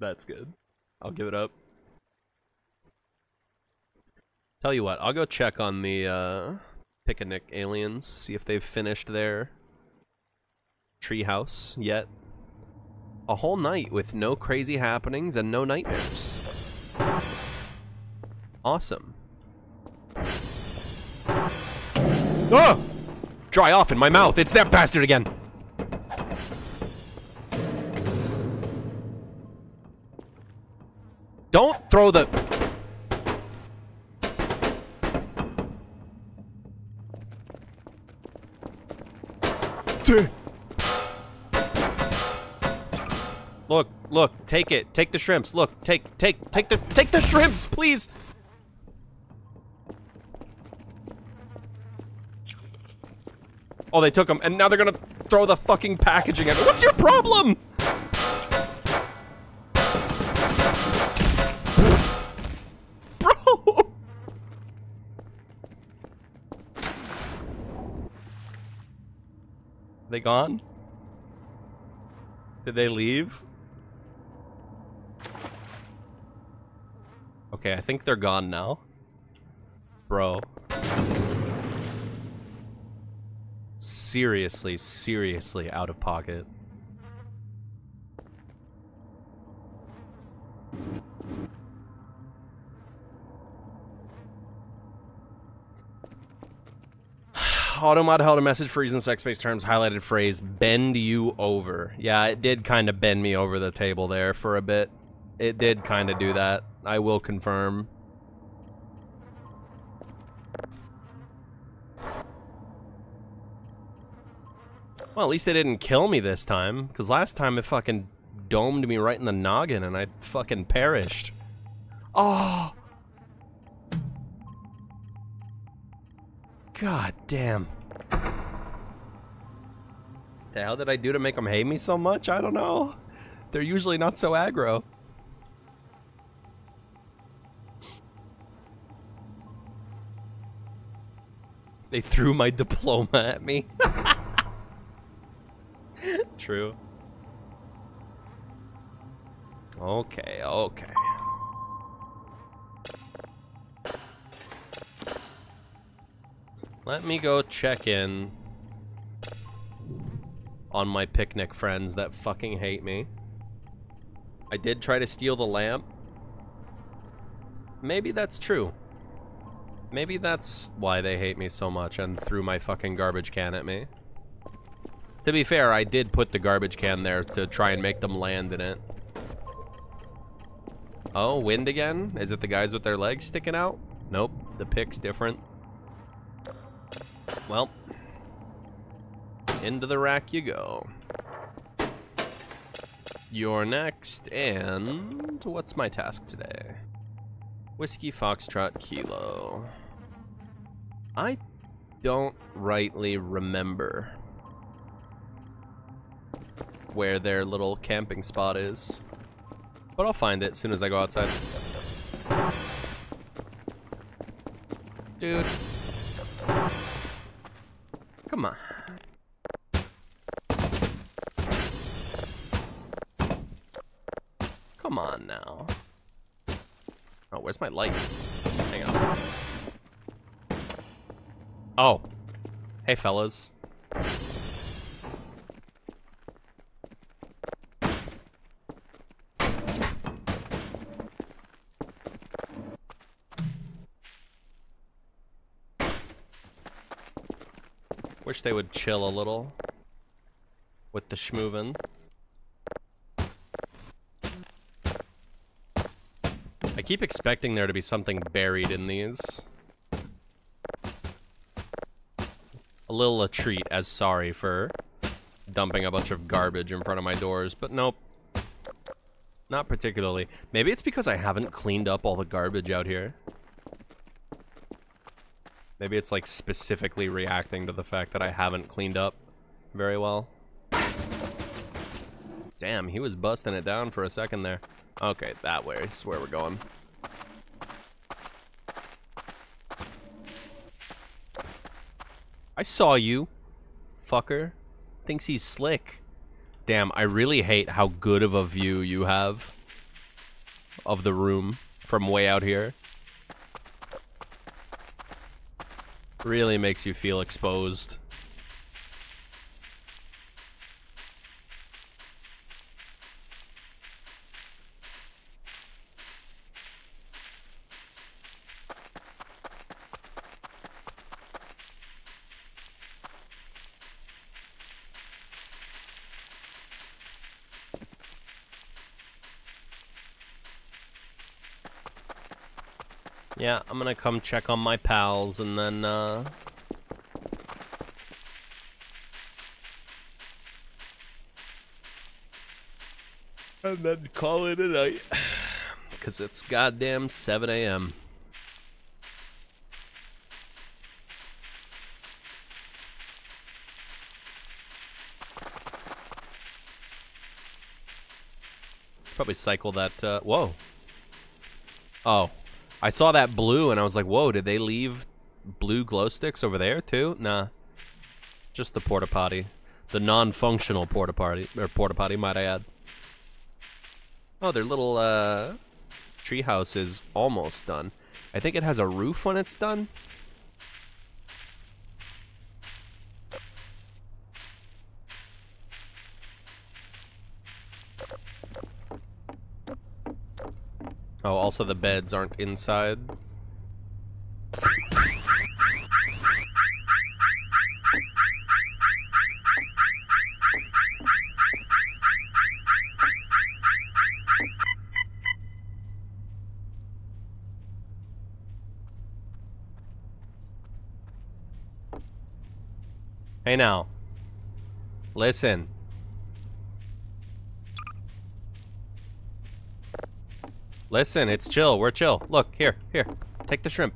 that's good. I'll give it up. Tell you what, I'll go check on the uh, picnic aliens, see if they've finished their treehouse yet. A whole night with no crazy happenings and no nightmares. Awesome. Ah! Dry off in my mouth! It's that bastard again! Don't throw the... take it. Take the shrimps. Look, take, take, take the, take the shrimps, please. Oh, they took them, and now they're gonna throw the fucking packaging at me. What's your problem? *laughs* Bro! They gone? Did they leave? Okay, I think they're gone now. Bro. Seriously, seriously out of pocket. *sighs* Automod held a message freeze in sex space terms, highlighted phrase, bend you over. Yeah, it did kind of bend me over the table there for a bit. It did kind of do that. I will confirm. Well, at least they didn't kill me this time, because last time it fucking domed me right in the noggin and I fucking perished. Oh! God damn. The hell did I do to make them hate me so much? I don't know. They're usually not so aggro. They threw my diploma at me. True. Okay, okay. Let me go check in on my picnic friends that fucking hate me. I did try to steal the lamp. Maybe that's true. Maybe that's why they hate me so much and threw my fucking garbage can at me. To be fair, I did put the garbage can there to try and make them land in it. Oh, wind again? Is it the guys with their legs sticking out? Nope, the pick's different. Well, into the rack you go. You're next, and what's my task today? Whiskey Foxtrot Kilo. I don't rightly remember where their little camping spot is. But I'll find it as soon as I go outside. Dude. Come on. Come on now. Oh, where's my light? Hang on. Oh. Hey, fellas. Wish they would chill a little with the schmoovin'. I keep expecting there to be something buried in these. A little a treat as sorry for dumping a bunch of garbage in front of my doors, but nope. Not particularly. Maybe it's because I haven't cleaned up all the garbage out here. Maybe it's like specifically reacting to the fact that I haven't cleaned up very well. Damn, he was busting it down for a second there. Okay, that way is where we're going. I saw you, fucker. Thinks he's slick. Damn, I really hate how good of a view you have of the room from way out here. Really makes you feel exposed. Yeah, I'm gonna come check on my pals and then, uh... And then call it a night. *sighs* Because it's goddamn 7 a.m. Probably cycle that, uh... Whoa. Oh. I saw that blue and I was like, whoa, did they leave blue glow sticks over there too? Nah. Just the porta potty. The non-functional porta potty, or porta potty, might I add. Oh, their little uh, treehouse is almost done. I think it has a roof when it's done. Oh, also the beds aren't inside. Hey now. Listen. Listen, it's chill. We're chill. Look, here, here. Take the shrimp.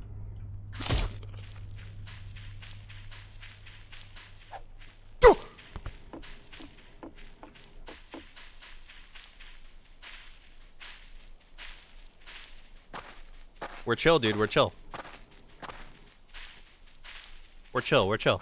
We're chill, dude. We're chill. We're chill. We're chill.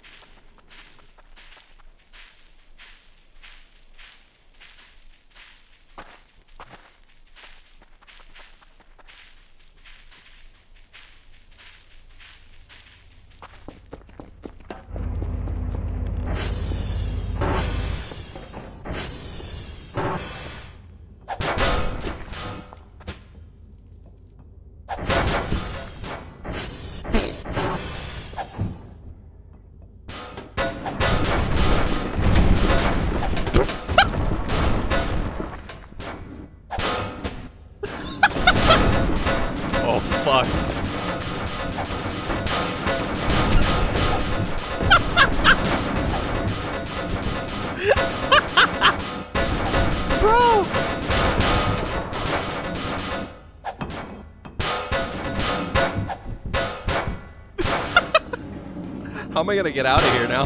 Am I gonna get out of here now?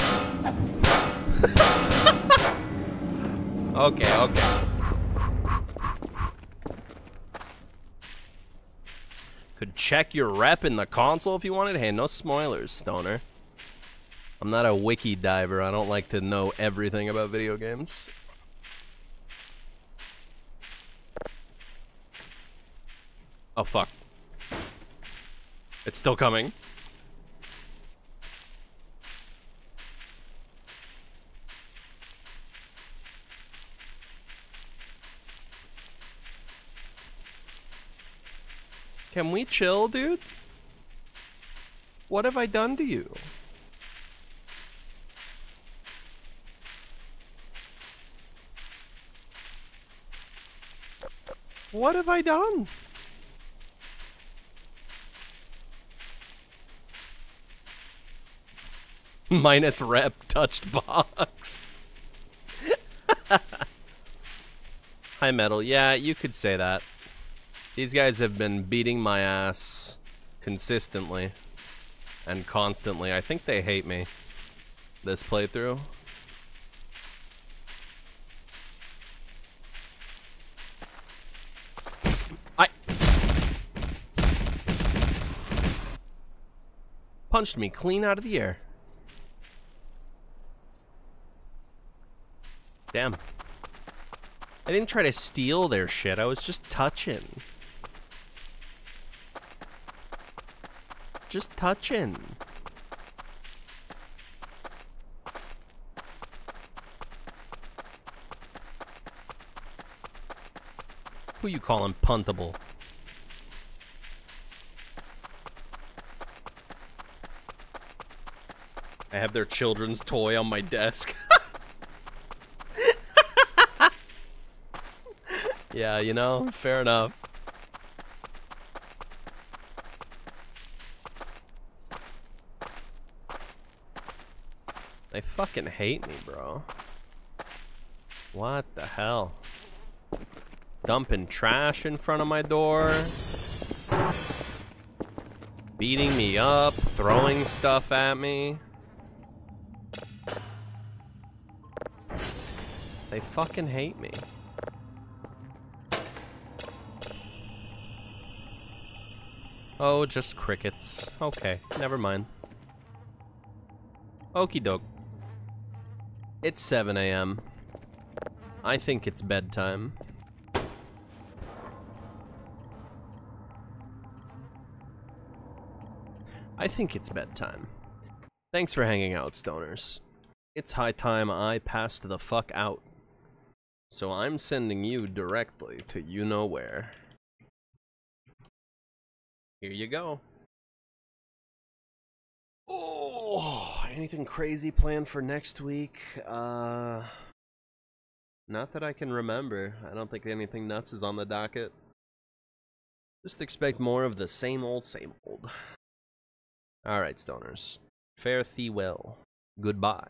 *laughs* okay, okay. Could check your rep in the console if you wanted. Hey, no spoilers, Stoner. I'm not a wiki diver. I don't like to know everything about video games. Oh, fuck. It's still coming. Can we chill, dude? What have I done to you? What have I done? *laughs* Minus rep touched box. *laughs* High metal. Yeah, you could say that. These guys have been beating my ass consistently and constantly. I think they hate me this playthrough. I punched me clean out of the air. Damn. I didn't try to steal their shit. I was just touching. Just touching. Who you calling puntable? I have their children's toy on my desk. *laughs* yeah, you know, fair enough. Fucking hate me, bro. What the hell? Dumping trash in front of my door. Beating me up, throwing stuff at me. They fucking hate me. Oh, just crickets. Okay, never mind. Okie doke. It's 7 a.m. I think it's bedtime. I think it's bedtime. Thanks for hanging out, stoners. It's high time I passed the fuck out. So I'm sending you directly to you know where. Here you go. Oh, anything crazy planned for next week? Uh, not that I can remember. I don't think anything nuts is on the docket. Just expect more of the same old, same old. Alright, stoners. Fare thee well. Goodbye.